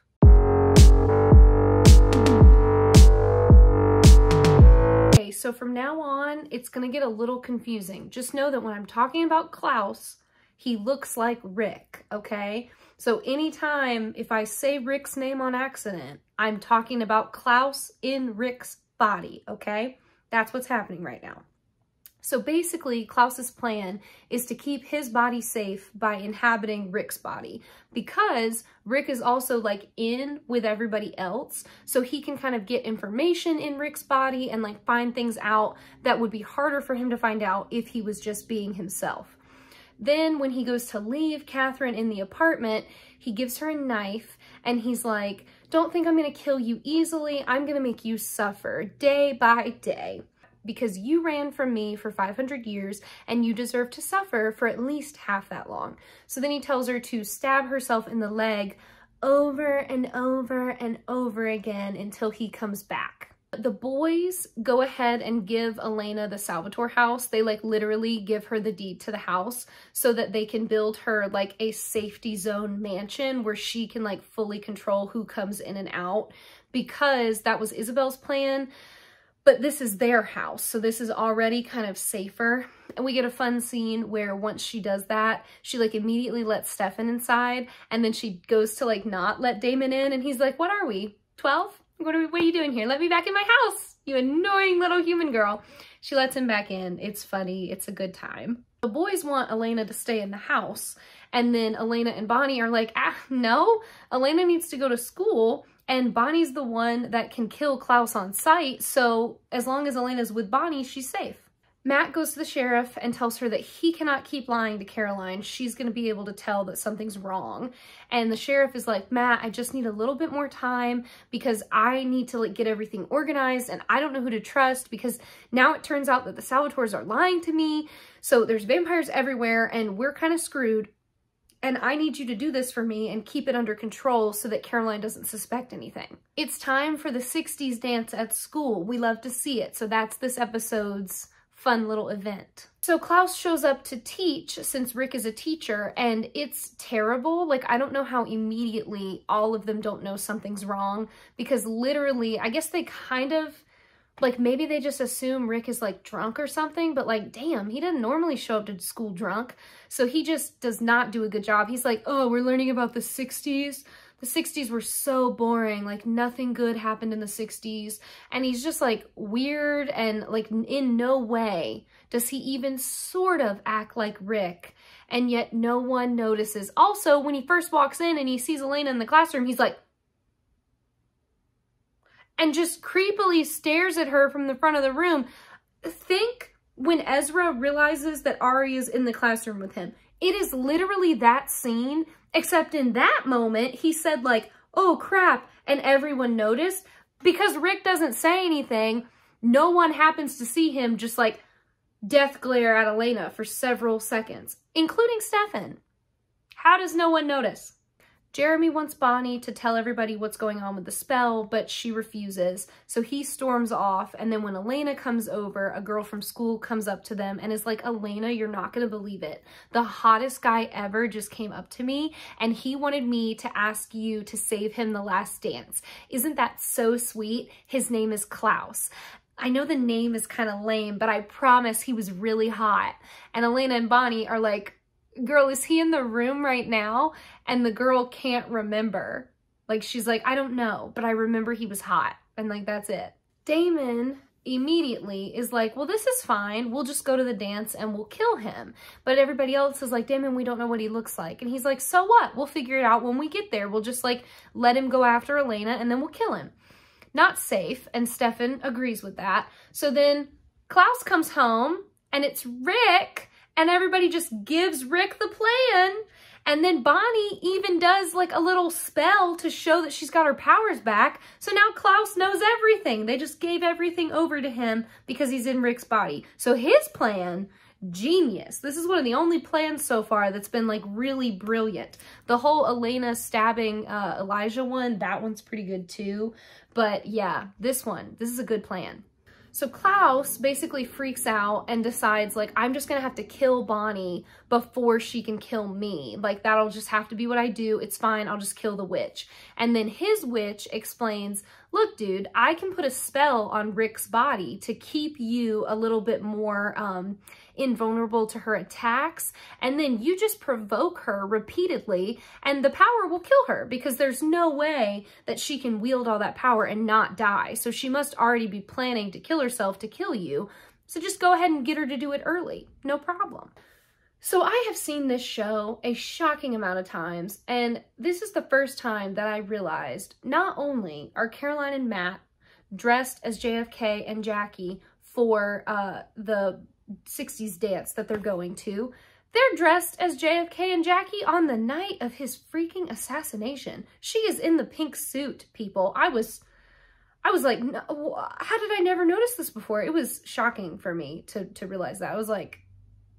So from now on, it's going to get a little confusing. Just know that when I'm talking about Klaus, he looks like Rick, okay? So anytime if I say Rick's name on accident, I'm talking about Klaus in Rick's body, okay? That's what's happening right now. So basically, Klaus's plan is to keep his body safe by inhabiting Rick's body because Rick is also like in with everybody else. So he can kind of get information in Rick's body and like find things out that would be harder for him to find out if he was just being himself. Then when he goes to leave Katherine in the apartment, he gives her a knife and he's like, don't think I'm to kill you easily. I'm to make you suffer day by day because you ran from me for 500 years and you deserve to suffer for at least half that long. So then he tells her to stab herself in the leg over and over and over again until he comes back. The boys go ahead and give Elena the Salvatore house. They like literally give her the deed to the house so that they can build her like a safety zone mansion where she can like fully control who comes in and out because that was Isobel's plan but this is their house. So this is already kind of safer. And we get a fun scene where once she does that, she like immediately lets Stefan inside and then she goes to like not let Damon in and he's like, what are we, 12? What are, we, what are you doing here? Let me back in my house, you annoying little human girl. She lets him back in. It's funny. It's a good time. The boys want Elena to stay in the house. And then Elena and Bonnie are like, ah, no, Elena needs to go to school and Bonnie's the one that can kill Klaus on sight, so as long as Elena's with Bonnie, she's safe. Matt goes to the sheriff and tells her that he cannot keep lying to Caroline. She's going to be able to tell that something's wrong. And the sheriff is like, Matt, I just need a little bit more time because I need to like get everything organized and I don't know who to trust because now it turns out that the Salvatores are lying to me. So there's vampires everywhere and we're kind of screwed and I need you to do this for me and keep it under control so that Caroline doesn't suspect anything. It's time for the 60s dance at school. We love to see it, so that's this episode's fun little event. So Klaus shows up to teach since Rick is a teacher and it's terrible. Like I don't know how immediately all of them don't know something's wrong because literally, I guess they kind of like maybe they just assume Rick is like drunk or something, but like, damn, he doesn't normally show up to school drunk. So he just does not do a good job. He's like, oh, we're learning about the 60s. The 60s were so boring. Like nothing good happened in the 60s. And he's just like weird and like in no way does he even sort of act like Rick. And yet no one notices. Also, when he first walks in and he sees Elena in the classroom, he's like, and just creepily stares at her from the front of the room. Think when Ezra realizes that Ari is in the classroom with him. It is literally that scene, except in that moment, he said like, oh crap, and everyone noticed. Because Rick doesn't say anything, no one happens to see him just like death glare at Elena for several seconds, including Stefan. How does no one notice? Jeremy wants Bonnie to tell everybody what's going on with the spell, but she refuses. So he storms off. And then when Elena comes over, a girl from school comes up to them and is like, Elena, you're not going to believe it. The hottest guy ever just came up to me and he wanted me to ask you to save him the last dance. Isn't that so sweet? His name is Klaus. I know the name is kind of lame, but I promise he was really hot. And Elena and Bonnie are like, girl, is he in the room right now? And the girl can't remember. Like, she's like, I don't know, but I remember he was hot. And like, that's it. Damon immediately is like, well, this is fine. We'll just go to the dance and we'll kill him. But everybody else is like, Damon, we don't know what he looks like. And he's like, so what? We'll figure it out when we get there. We'll just like let him go after Elena and then we'll kill him. Not safe. And Stefan agrees with that. So then Klaus comes home and it's Rick and everybody just gives Rick the plan. And then Bonnie even does like a little spell to show that she's got her powers back. So now Klaus knows everything. They just gave everything over to him because he's in Rick's body. So his plan, genius. This is one of the only plans so far that's been like really brilliant. The whole Elena stabbing uh, Elijah one, that one's pretty good too. But yeah, this one, this is a good plan. So Klaus basically freaks out and decides like, I'm just gonna have to kill Bonnie before she can kill me. Like that'll just have to be what I do. It's fine, I'll just kill the witch. And then his witch explains, look dude, I can put a spell on Rick's body to keep you a little bit more, um, invulnerable to her attacks. And then you just provoke her repeatedly and the power will kill her because there's no way that she can wield all that power and not die. So she must already be planning to kill herself to kill you. So just go ahead and get her to do it early. No problem. So I have seen this show a shocking amount of times, and this is the first time that I realized not only are Caroline and Matt dressed as JFK and Jackie for uh, the 60s dance that they're going to. They're dressed as JFK and Jackie on the night of his freaking assassination. She is in the pink suit, people. I was, I was like, no, how did I never notice this before? It was shocking for me to, to realize that. I was like,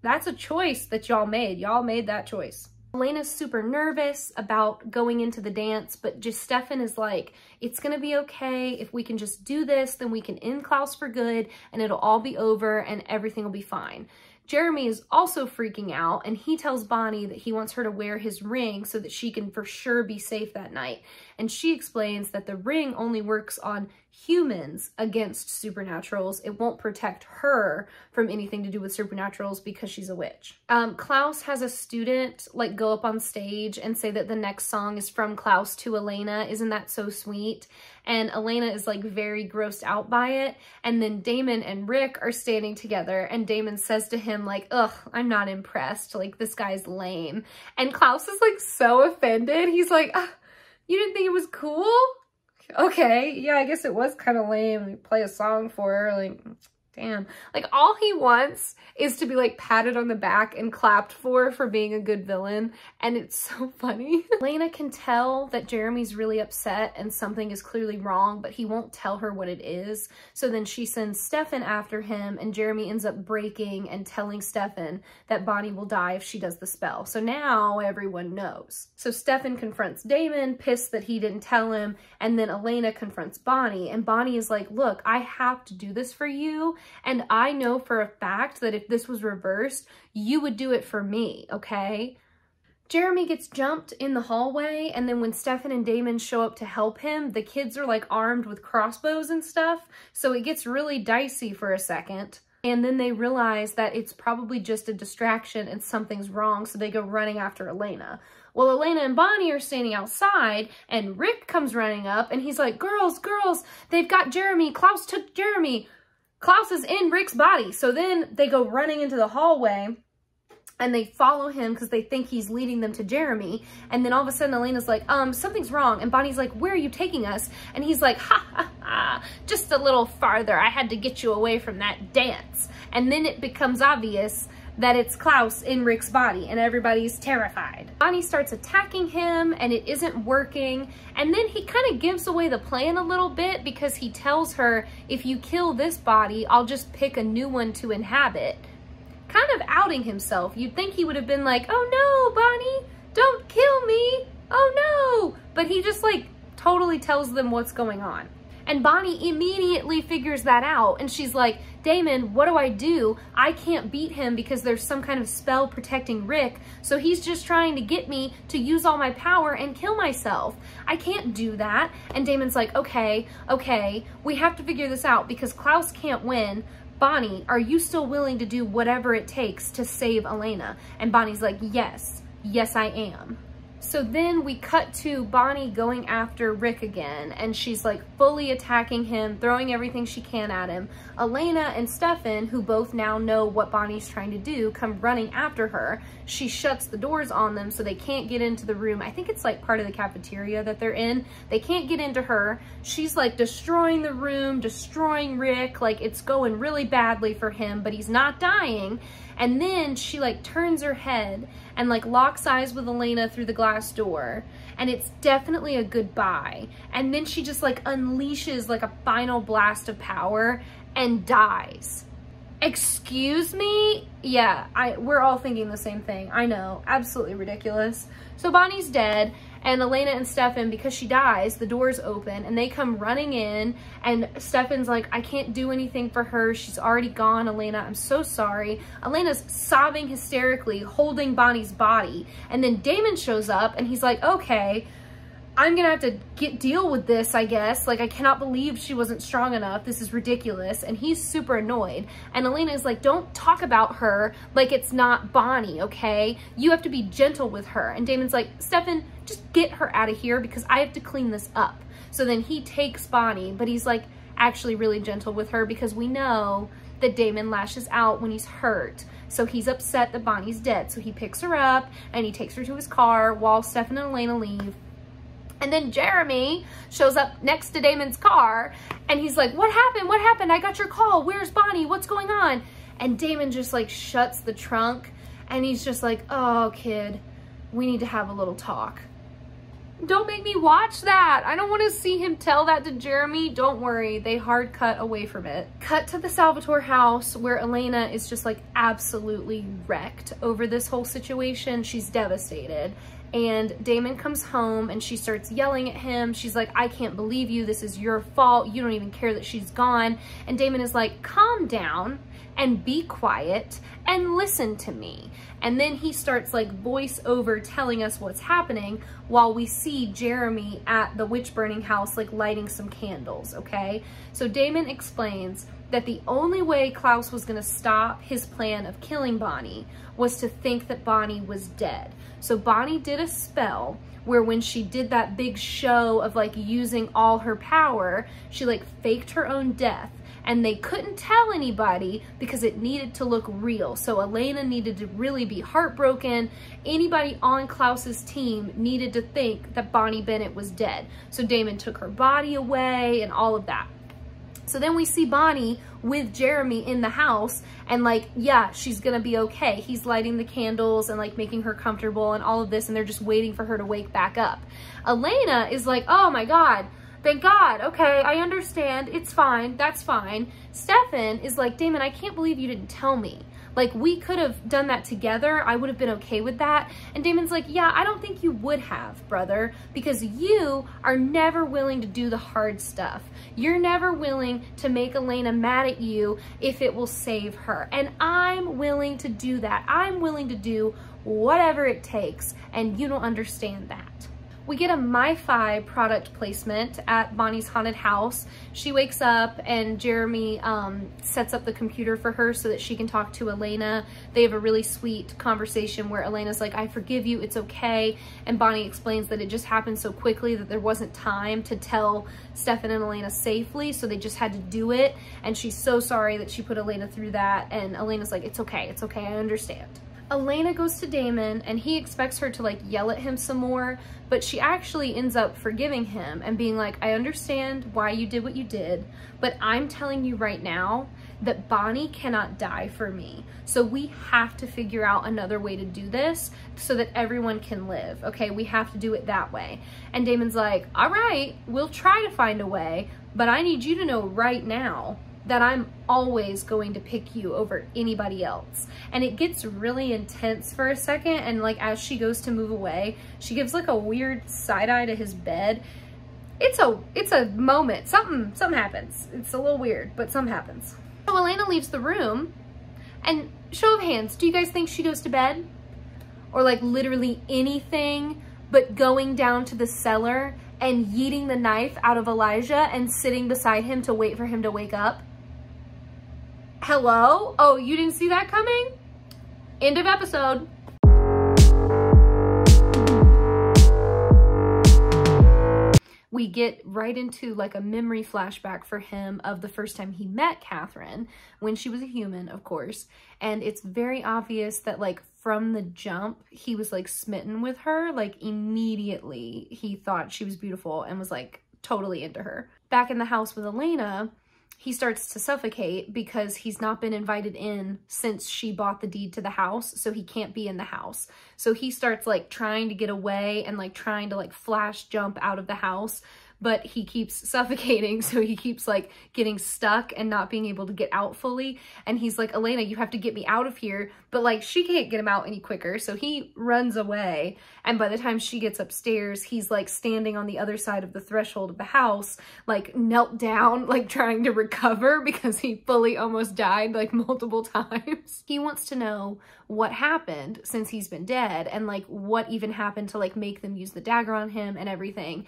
that's a choice that y'all made. Y'all made that choice. Elena's super nervous about going into the dance, but just Stefan is like, it's gonna be okay. If we can just do this, then we can end Klaus for good and it'll all be over and everything will be fine. Jeremy is also freaking out and he tells Bonnie that he wants her to wear his ring so that she can for sure be safe that night. And she explains that the ring only works on humans against supernaturals. It won't protect her from anything to do with supernaturals because she's a witch. Um, Klaus has a student like go up on stage and say that the next song is from Klaus to Elena. Isn't that so sweet? And Elena is like very grossed out by it. And then Damon and Rick are standing together and Damon says to him like, ugh, I'm not impressed. Like this guy's lame. And Klaus is like so offended. He's like, you didn't think it was cool? Okay, yeah, I guess it was kind of lame. Like, play a song for her, like, Damn. Like, all he wants is to be, like, patted on the back and clapped for for being a good villain. And it's so funny. Lena can tell that Jeremy's really upset and something is clearly wrong, but he won't tell her what it is. So then she sends Stefan after him, and Jeremy ends up breaking and telling Stefan that Bonnie will die if she does the spell. So now everyone knows. So Stefan confronts Damon, pissed that he didn't tell him, and then Elena confronts Bonnie, and Bonnie is like, look, I have to do this for you, and I know for a fact that if this was reversed, you would do it for me, okay? Jeremy gets jumped in the hallway, and then when Stefan and Damon show up to help him, the kids are like armed with crossbows and stuff, so it gets really dicey for a second. And then they realize that it's probably just a distraction and something's wrong, so they go running after Elena. Well, Elena and Bonnie are standing outside, and Rick comes running up, and he's like, girls, girls, they've got Jeremy. Klaus took Jeremy. Klaus is in Rick's body. So then they go running into the hallway and they follow him because they think he's leading them to Jeremy. And then all of a sudden Elena's like, um, something's wrong. And Bonnie's like, where are you taking us? And he's like, ha ha ha, just a little farther. I had to get you away from that dance. And then it becomes obvious that it's Klaus in Rick's body and everybody's terrified. Bonnie starts attacking him and it isn't working. And then he kind of gives away the plan a little bit because he tells her, if you kill this body, I'll just pick a new one to inhabit. Kind of outing himself. You'd think he would have been like, oh no, Bonnie, don't kill me. Oh no. But he just like totally tells them what's going on. And Bonnie immediately figures that out and she's like, Damon, what do I do? I can't beat him because there's some kind of spell protecting Rick, so he's just trying to get me to use all my power and kill myself. I can't do that. And Damon's like, okay, okay, we have to figure this out because Klaus can't win. Bonnie, are you still willing to do whatever it takes to save Elena? And Bonnie's like, yes, yes I am. So then we cut to Bonnie going after Rick again, and she's like fully attacking him, throwing everything she can at him. Elena and Stefan, who both now know what Bonnie's trying to do, come running after her. She shuts the doors on them so they can't get into the room. I think it's like part of the cafeteria that they're in. They can't get into her. She's like destroying the room, destroying Rick. Like it's going really badly for him, but he's not dying. And then she like turns her head and like locks eyes with Elena through the glass door. And it's definitely a goodbye. And then she just like unleashes like a final blast of power and dies. Excuse me? Yeah, I we're all thinking the same thing. I know, absolutely ridiculous. So Bonnie's dead and Elena and Stefan, because she dies, the doors open and they come running in and Stefan's like, I can't do anything for her. She's already gone, Elena. I'm so sorry. Elena's sobbing hysterically, holding Bonnie's body. And then Damon shows up and he's like, okay, I'm gonna have to get deal with this, I guess. Like, I cannot believe she wasn't strong enough. This is ridiculous. And he's super annoyed. And Elena is like, don't talk about her like it's not Bonnie, okay? You have to be gentle with her. And Damon's like, Stefan, just get her out of here because I have to clean this up. So then he takes Bonnie, but he's like actually really gentle with her because we know that Damon lashes out when he's hurt. So he's upset that Bonnie's dead. So he picks her up and he takes her to his car while Stefan and Elena leave. And then Jeremy shows up next to Damon's car and he's like, what happened? What happened? I got your call. Where's Bonnie? What's going on? And Damon just like shuts the trunk and he's just like, oh kid, we need to have a little talk. Don't make me watch that. I don't want to see him tell that to Jeremy. Don't worry, they hard cut away from it. Cut to the Salvatore house where Elena is just like absolutely wrecked over this whole situation. She's devastated and Damon comes home and she starts yelling at him. She's like, I can't believe you. This is your fault. You don't even care that she's gone. And Damon is like, calm down and be quiet and listen to me. And then he starts like voice over telling us what's happening while we see Jeremy at the witch burning house like lighting some candles, okay? So Damon explains that the only way Klaus was gonna stop his plan of killing Bonnie was to think that Bonnie was dead. So Bonnie did a spell where when she did that big show of like using all her power, she like faked her own death and they couldn't tell anybody because it needed to look real. So Elena needed to really be heartbroken. Anybody on Klaus's team needed to think that Bonnie Bennett was dead. So Damon took her body away and all of that. So then we see Bonnie with Jeremy in the house and like, yeah, she's gonna be okay. He's lighting the candles and like making her comfortable and all of this and they're just waiting for her to wake back up. Elena is like, oh my God, thank God. Okay, I understand. It's fine. That's fine. Stefan is like, Damon, I can't believe you didn't tell me. Like, we could have done that together. I would have been okay with that. And Damon's like, yeah, I don't think you would have, brother, because you are never willing to do the hard stuff. You're never willing to make Elena mad at you if it will save her. And I'm willing to do that. I'm willing to do whatever it takes, and you don't understand that. We get a MiFi product placement at Bonnie's haunted house. She wakes up and Jeremy um, sets up the computer for her so that she can talk to Elena. They have a really sweet conversation where Elena's like, I forgive you, it's okay. And Bonnie explains that it just happened so quickly that there wasn't time to tell Stefan and Elena safely, so they just had to do it. And she's so sorry that she put Elena through that. And Elena's like, it's okay, it's okay, I understand. Elena goes to Damon and he expects her to like yell at him some more, but she actually ends up forgiving him and being like, I understand why you did what you did, but I'm telling you right now that Bonnie cannot die for me. So we have to figure out another way to do this so that everyone can live. Okay, we have to do it that way. And Damon's like, all right, we'll try to find a way, but I need you to know right now that I'm always going to pick you over anybody else. And it gets really intense for a second. And like, as she goes to move away, she gives like a weird side eye to his bed. It's a, it's a moment. Something, something happens. It's a little weird, but something happens. So Elena leaves the room and show of hands, do you guys think she goes to bed? Or like literally anything but going down to the cellar and yeeting the knife out of Elijah and sitting beside him to wait for him to wake up? Hello? Oh, you didn't see that coming? End of episode. we get right into like a memory flashback for him of the first time he met Katherine when she was a human, of course. And it's very obvious that like from the jump, he was like smitten with her. Like immediately he thought she was beautiful and was like totally into her. Back in the house with Elena, he starts to suffocate because he's not been invited in since she bought the deed to the house, so he can't be in the house. So he starts like trying to get away and like trying to like flash jump out of the house but he keeps suffocating. So he keeps like getting stuck and not being able to get out fully. And he's like, Elena, you have to get me out of here. But like she can't get him out any quicker. So he runs away. And by the time she gets upstairs, he's like standing on the other side of the threshold of the house, like knelt down, like trying to recover because he fully almost died like multiple times. he wants to know what happened since he's been dead and like what even happened to like make them use the dagger on him and everything.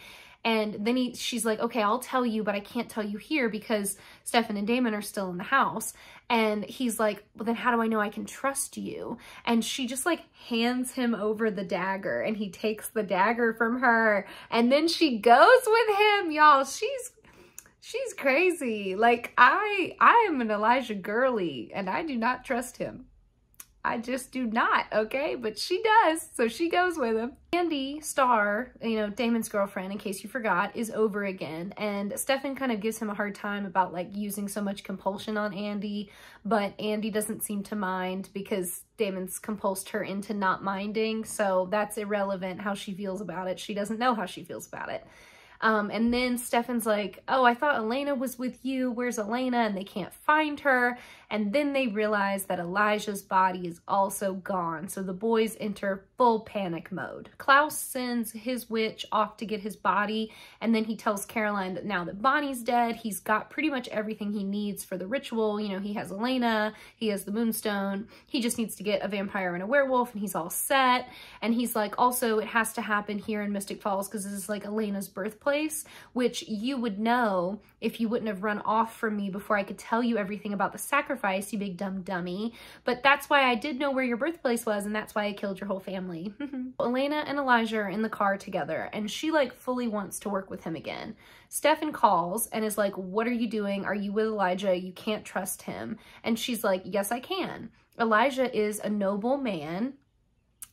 And then he, she's like, okay, I'll tell you, but I can't tell you here because Stefan and Damon are still in the house. And he's like, well, then how do I know I can trust you? And she just like hands him over the dagger and he takes the dagger from her. And then she goes with him, y'all. She's she's crazy. Like I I am an Elijah girly and I do not trust him. I just do not, okay? But she does, so she goes with him. Andie Star, you know, Damon's girlfriend, in case you forgot, is over again. And Stefan kind of gives him a hard time about like using so much compulsion on Andie, but Andie doesn't seem to mind because Damon's compulsed her into not minding. So that's irrelevant how she feels about it. She doesn't know how she feels about it. Um, and then Stefan's like, oh, I thought Elena was with you. Where's Elena? And they can't find her. And then they realize that Elijah's body is also gone. So the boys enter full panic mode. Klaus sends his witch off to get his body. And then he tells Caroline that now that Bonnie's dead, he's got pretty much everything he needs for the ritual. You know, he has Elena, he has the moonstone. He just needs to get a vampire and a werewolf and he's all set. And he's like, also, it has to happen here in Mystic Falls because this is like Elena's birthplace, which you would know if you wouldn't have run off from me before I could tell you everything about the sacrifice sacrifice, you big dumb dummy. But that's why I did know where your birthplace was and that's why I killed your whole family. Elena and Elijah are in the car together and she like fully wants to work with him again. Stefan calls and is like, what are you doing? Are you with Elijah? You can't trust him. And she's like, yes, I can. Elijah is a noble man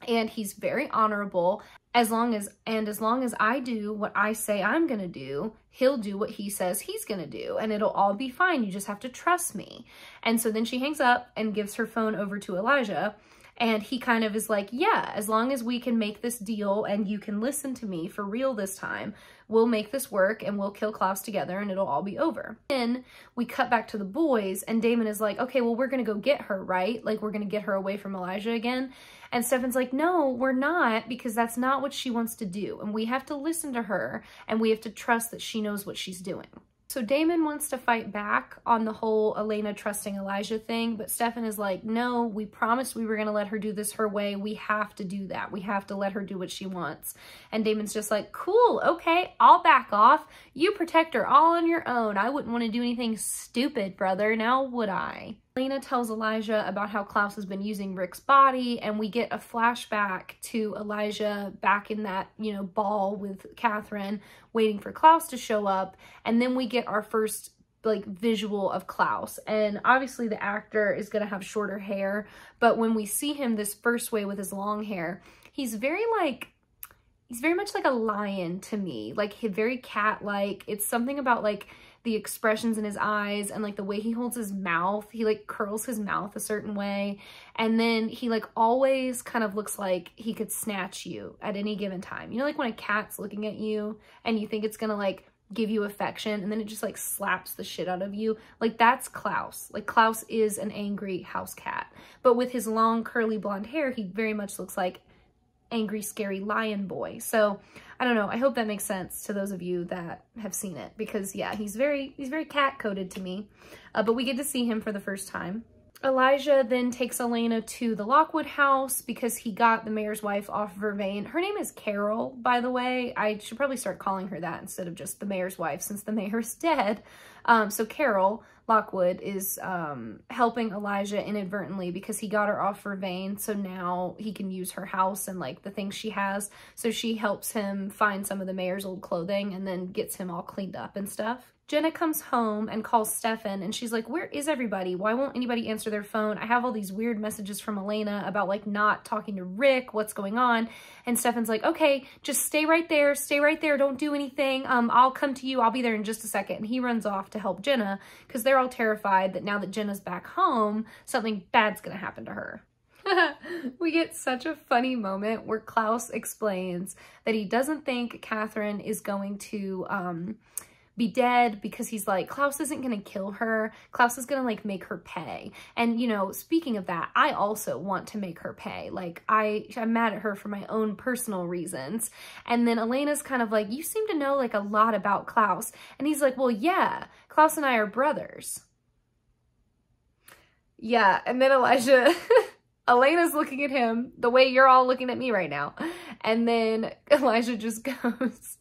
and he's very honorable as long as and as long as I do what I say I'm going to do, he'll do what he says he's going to do and it'll all be fine. You just have to trust me. And so then she hangs up and gives her phone over to Elijah and he kind of is like, yeah, as long as we can make this deal and you can listen to me for real this time, we'll make this work and we'll kill Klaus together and it'll all be over. Then we cut back to the boys and Damon is like, okay, well, we're going to go get her, right? Like, we're going to get her away from Elijah again. And Stefan's like, no, we're not because that's not what she wants to do. And we have to listen to her and we have to trust that she knows what she's doing. So Damon wants to fight back on the whole Elena trusting Elijah thing, but Stefan is like, no, we promised we were going to let her do this her way. We have to do that. We have to let her do what she wants. And Damon's just like, cool, okay, I'll back off. You protect her all on your own. I wouldn't want to do anything stupid, brother. Now would I? Lena tells Elijah about how Klaus has been using Rick's body, and we get a flashback to Elijah back in that, you know, ball with Katherine, waiting for Klaus to show up, and then we get our first like visual of Klaus. And obviously the actor is going to have shorter hair but when we see him this first way with his long hair he's very like he's very much like a lion to me like very cat-like. It's something about like the expressions in his eyes and like the way he holds his mouth. He like curls his mouth a certain way. And then he like always kind of looks like he could snatch you at any given time. You know, like when a cat's looking at you and you think it's gonna like give you affection and then it just like slaps the shit out of you. Like that's Klaus. Like Klaus is an angry house cat. But with his long curly blonde hair, he very much looks like angry, scary lion boy. So I don't know. I hope that makes sense to those of you that have seen it because yeah, he's very, he's very cat coded to me. Uh, but we get to see him for the first time. Elijah then takes Elena to the Lockwood house because he got the mayor's wife off Vervain. Her name is Carol, by the way. I should probably start calling her that instead of just the mayor's wife since the mayor is dead. Um, so Carol Lockwood is um, helping Elijah inadvertently because he got her off Vervain. So now he can use her house and like the things she has. So she helps him find some of the mayor's old clothing and then gets him all cleaned up and stuff. Jenna comes home and calls Stefan and she's like, where is everybody? Why won't anybody answer their phone? I have all these weird messages from Elena about like not talking to Rick, what's going on? And Stefan's like, okay, just stay right there, stay right there, don't do anything. Um, I'll come to you, I'll be there in just a second. And he runs off to help Jenna because they're all terrified that now that Jenna's back home, something bad's gonna happen to her. we get such a funny moment where Klaus explains that he doesn't think Katherine is going to um, be dead because he's like, Klaus isn't going to kill her. Klaus is going to like make her pay. And, you know, speaking of that, I also want to make her pay. Like I, I'm mad at her for my own personal reasons. And then Elena's kind of like, you seem to know like a lot about Klaus. And he's like, well, yeah, Klaus and I are brothers. Yeah. And then Elijah, Elena's looking at him the way you're all looking at me right now. And then Elijah just goes,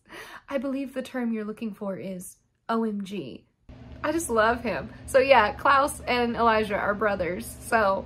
I believe the term you're looking for is OMG. I just love him. So yeah, Klaus and Elijah are brothers. So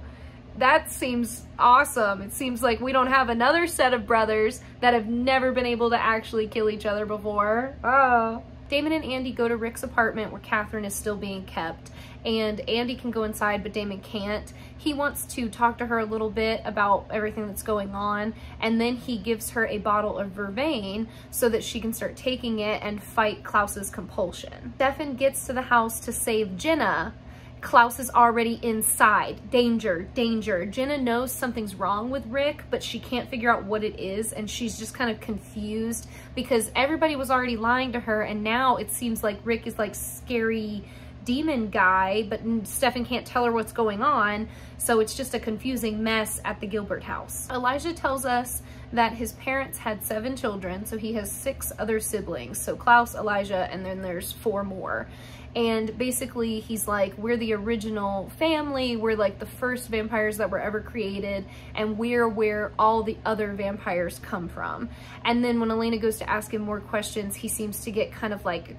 that seems awesome. It seems like we don't have another set of brothers that have never been able to actually kill each other before. Oh. Damon and Andie go to Rick's apartment where Katherine is still being kept and Andie can go inside but Damon can't. He wants to talk to her a little bit about everything that's going on and then he gives her a bottle of Vervain so that she can start taking it and fight Klaus's compulsion. Stefan gets to the house to save Jenna Klaus is already inside. Danger, danger. Jenna knows something's wrong with Rick, but she can't figure out what it is, and she's just kind of confused because everybody was already lying to her, and now it seems like Rick is like scary demon guy, but Stefan can't tell her what's going on, so it's just a confusing mess at the Gilbert house. Elijah tells us that his parents had seven children, so he has six other siblings. So Klaus, Elijah, and then there's four more. And basically he's like, we're the original family. We're like the first vampires that were ever created. And we're where all the other vampires come from. And then when Elena goes to ask him more questions, he seems to get kind of like,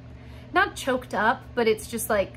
not choked up, but it's just like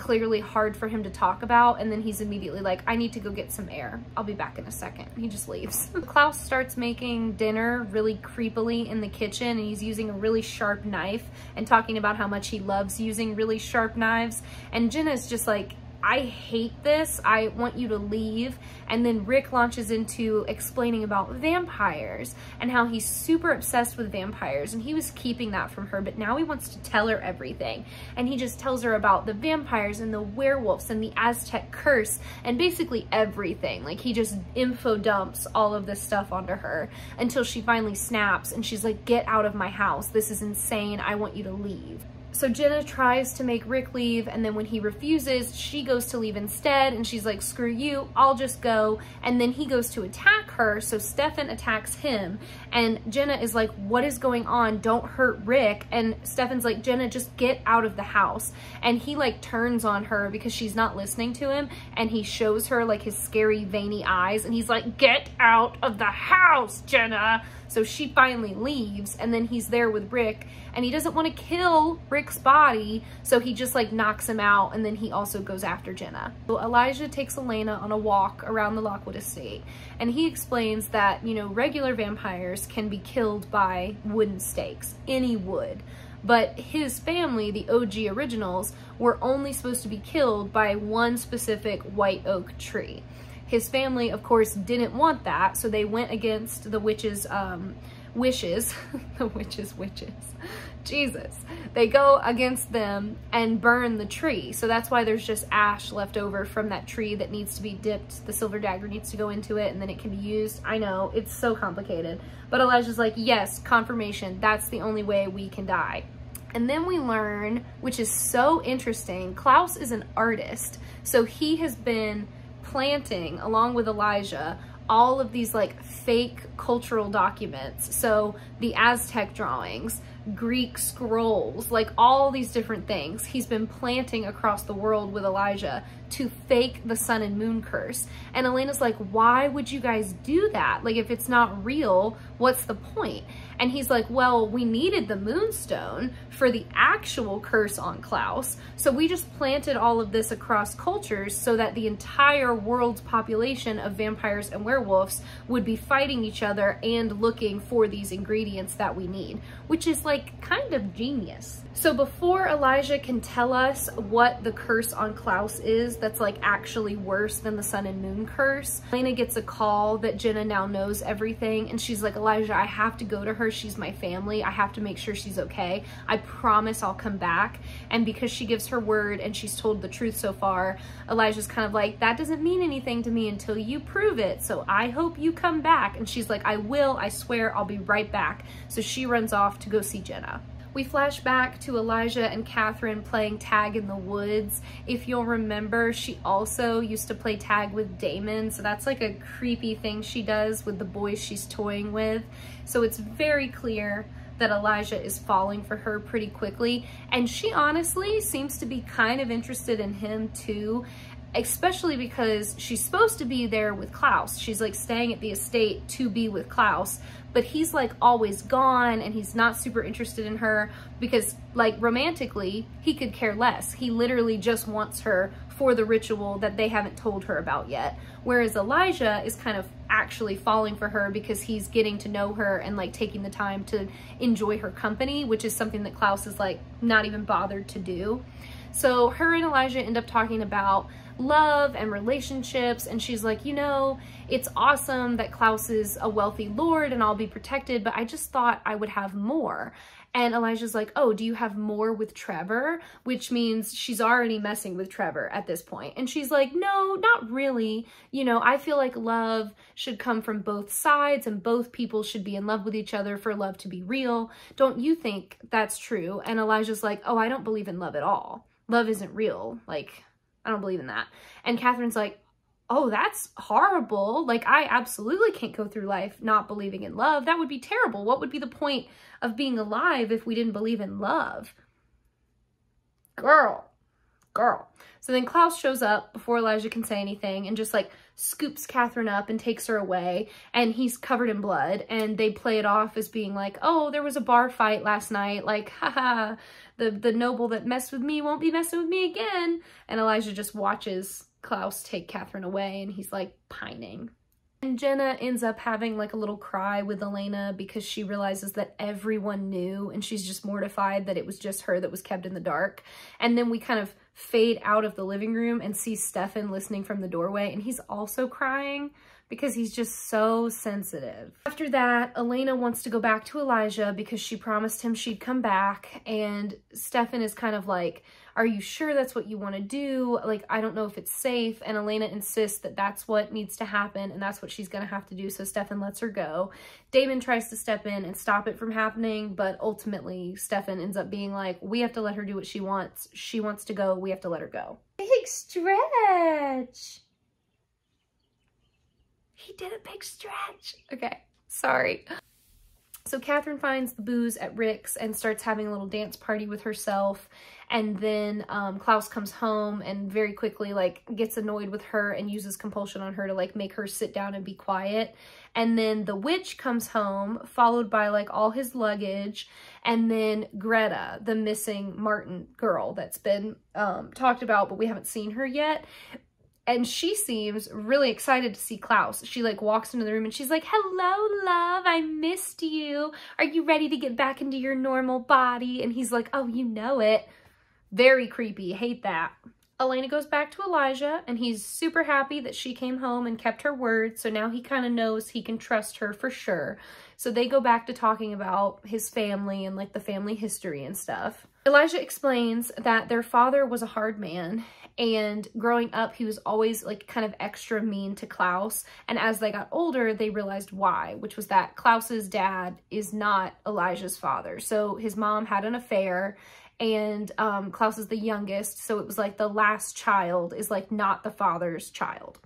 clearly hard for him to talk about and then he's immediately like I need to go get some air. I'll be back in a second. He just leaves. Klaus starts making dinner really creepily in the kitchen and he's using a really sharp knife and talking about how much he loves using really sharp knives. And Jenna's just like I hate this. I want you to leave. And then Rick launches into explaining about vampires and how he's super obsessed with vampires. And he was keeping that from her, but now he wants to tell her everything. And he just tells her about the vampires and the werewolves and the Aztec curse and basically everything. Like he just info dumps all of this stuff onto her until she finally snaps and she's like, get out of my house. This is insane. I want you to leave. So Jenna tries to make Rick leave and then when he refuses, she goes to leave instead and she's like, screw you, I'll just go. And then he goes to attack her, so Stefan attacks him and Jenna is like, what is going on? Don't hurt Rick. And Stefan's like, Jenna, just get out of the house. And he like turns on her because she's not listening to him and he shows her like his scary veiny eyes and he's like, get out of the house, Jenna. So she finally leaves and then he's there with Rick and he doesn't want to kill Rick's body. So he just like knocks him out and then he also goes after Jenna. So Elijah takes Elena on a walk around the Lockwood estate and he explains that, you know, regular vampires can be killed by wooden stakes, any wood. But his family, the OG originals, were only supposed to be killed by one specific white oak tree. His family, of course, didn't want that, so they went against the witches' um, wishes. the witches' witches. Jesus. They go against them and burn the tree. So that's why there's just ash left over from that tree that needs to be dipped. The silver dagger needs to go into it and then it can be used. I know, it's so complicated. But Elijah's like, yes, confirmation. That's the only way we can die. And then we learn, which is so interesting, Klaus is an artist. So he has been planting, along with Elijah, all of these like fake cultural documents. So the Aztec drawings, Greek scrolls, like all these different things. He's been planting across the world with Elijah to fake the sun and moon curse. And Elena's like, why would you guys do that? Like, if it's not real, what's the point? And he's like, well, we needed the moonstone for the actual curse on Klaus. So we just planted all of this across cultures so that the entire world's population of vampires and werewolves would be fighting each other and looking for these ingredients that we need, which is like kind of genius. So before Elijah can tell us what the curse on Klaus is that's like actually worse than the sun and moon curse, Elena gets a call that Jenna now knows everything and she's like, Elijah, I have to go to her. She's my family. I have to make sure she's okay. I promise I'll come back. And because she gives her word and she's told the truth so far, Elijah's kind of like, that doesn't mean anything to me until you prove it. So I hope you come back. And she's like, I will, I swear I'll be right back. So she runs off to go see Jenna. We flash back to Elijah and Katherine playing tag in the woods. If you'll remember, she also used to play tag with Damon, so that's like a creepy thing she does with the boys she's toying with. So it's very clear that Elijah is falling for her pretty quickly, and she honestly seems to be kind of interested in him too especially because she's supposed to be there with Klaus. She's like staying at the estate to be with Klaus, but he's like always gone and he's not super interested in her because like romantically, he could care less. He literally just wants her for the ritual that they haven't told her about yet. Whereas Elijah is kind of actually falling for her because he's getting to know her and like taking the time to enjoy her company, which is something that Klaus is like not even bothered to do. So her and Elijah end up talking about love and relationships. And she's like, you know, it's awesome that Klaus is a wealthy lord and I'll be protected, but I just thought I would have more. And Elijah's like, oh, do you have more with Trevor? Which means she's already messing with Trevor at this point. And she's like, no, not really. You know, I feel like love should come from both sides and both people should be in love with each other for love to be real. Don't you think that's true? And Elijah's like, oh, I don't believe in love at all. Love isn't real. Like, I don't believe in that. And Katherine's like, oh, that's horrible. Like, I absolutely can't go through life not believing in love. That would be terrible. What would be the point of being alive if we didn't believe in love? Girl, girl. So then Klaus shows up before Elijah can say anything and just like scoops Katherine up and takes her away and he's covered in blood and they play it off as being like, oh, there was a bar fight last night. Like, haha, the, the noble that messed with me won't be messing with me again. And Elijah just watches Klaus take Katherine away and he's like pining. And Jenna ends up having like a little cry with Elena because she realizes that everyone knew and she's just mortified that it was just her that was kept in the dark. And then we kind of fade out of the living room and see Stefan listening from the doorway and he's also crying because he's just so sensitive. After that, Elena wants to go back to Elijah because she promised him she'd come back and Stefan is kind of like, are you sure that's what you want to do? Like, I don't know if it's safe. And Elena insists that that's what needs to happen and that's what she's going to have to do. So Stefan lets her go. Damon tries to step in and stop it from happening, but ultimately Stefan ends up being like, we have to let her do what she wants. She wants to go. We have to let her go. Big stretch. He did a big stretch. Okay, sorry. So Katherine finds the booze at Rick's and starts having a little dance party with herself. And then um, Klaus comes home and very quickly like gets annoyed with her and uses compulsion on her to like make her sit down and be quiet. And then the witch comes home followed by like all his luggage. And then Greta, the missing Martin girl that's been um, talked about, but we haven't seen her yet and she seems really excited to see Klaus. She like walks into the room and she's like, hello, love, I missed you. Are you ready to get back into your normal body? And he's like, oh, you know it. Very creepy, hate that. Elena goes back to Elijah and he's super happy that she came home and kept her word. So now he kind of knows he can trust her for sure. So they go back to talking about his family and like the family history and stuff. Elijah explains that their father was a hard man and growing up he was always like kind of extra mean to Klaus and as they got older they realized why which was that Klaus's dad is not Elijah's father so his mom had an affair and um, Klaus is the youngest so it was like the last child is like not the father's child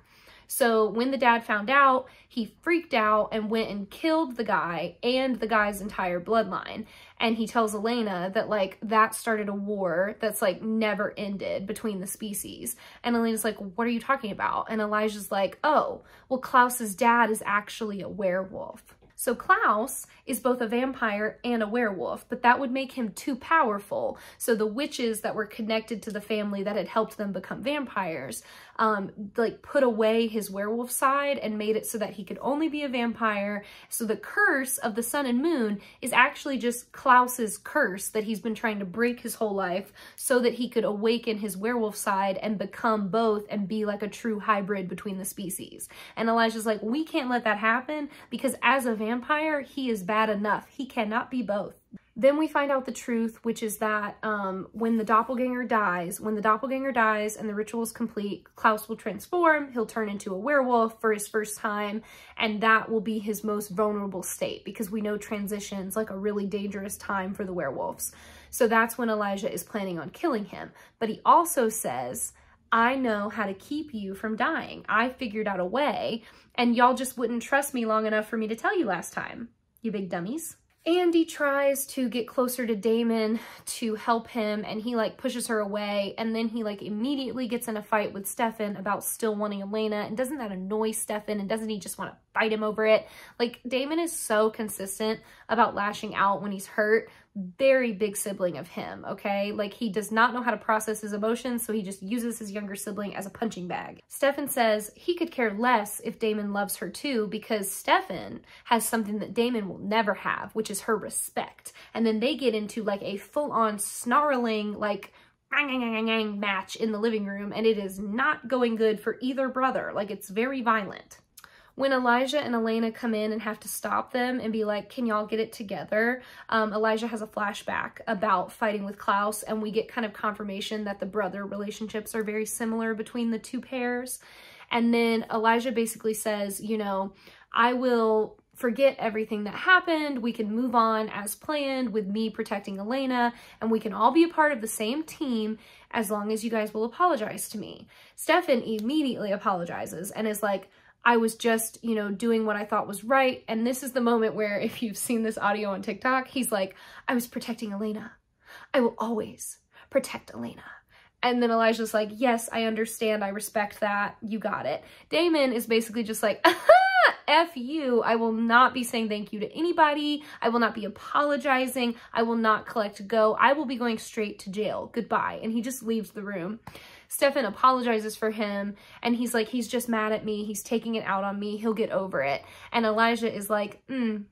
so when the dad found out, he freaked out and went and killed the guy and the guy's entire bloodline. And he tells Elena that like that started a war that's like never ended between the species. And Elena's like, what are you talking about? And Elijah's like, oh, well, Klaus's dad is actually a werewolf. So Klaus is both a vampire and a werewolf, but that would make him too powerful. So the witches that were connected to the family that had helped them become vampires, um, like put away his werewolf side and made it so that he could only be a vampire. So the curse of the sun and moon is actually just Klaus's curse that he's been trying to break his whole life so that he could awaken his werewolf side and become both and be like a true hybrid between the species. And Elijah's like, we can't let that happen because as a vampire, he is bad enough. He cannot be both. Then we find out the truth, which is that um, when the doppelganger dies, when the doppelganger dies and the ritual is complete, Klaus will transform, he'll turn into a werewolf for his first time, and that will be his most vulnerable state because we know transition's like a really dangerous time for the werewolves. So that's when Elijah is planning on killing him. But he also says, I know how to keep you from dying. I figured out a way, and y'all just wouldn't trust me long enough for me to tell you last time, you big dummies. Andie tries to get closer to Damon to help him and he like pushes her away and then he like immediately gets in a fight with Stefan about still wanting Elena and doesn't that annoy Stefan and doesn't he just want to fight him over it? Like Damon is so consistent about lashing out when he's hurt very big sibling of him, okay? Like he does not know how to process his emotions, so he just uses his younger sibling as a punching bag. Stefan says he could care less if Damon loves her too because Stefan has something that Damon will never have, which is her respect. And then they get into like a full-on snarling, like match in the living room and it is not going good for either brother. Like it's very violent when Elijah and Elena come in and have to stop them and be like, can y'all get it together? Um, Elijah has a flashback about fighting with Klaus and we get kind of confirmation that the brother relationships are very similar between the two pairs. And then Elijah basically says, you know, I will forget everything that happened. We can move on as planned with me protecting Elena and we can all be a part of the same team as long as you guys will apologize to me. Stefan immediately apologizes and is like, I was just, you know, doing what I thought was right. And this is the moment where if you've seen this audio on TikTok, he's like, I was protecting Elena. I will always protect Elena. And then Elijah's like, yes, I understand. I respect that. You got it. Damon is basically just like, F you. I will not be saying thank you to anybody. I will not be apologizing. I will not collect go. I will be going straight to jail. Goodbye. And he just leaves the room. Stefan apologizes for him and he's like, he's just mad at me. He's taking it out on me. He'll get over it. And Elijah is like, hmm,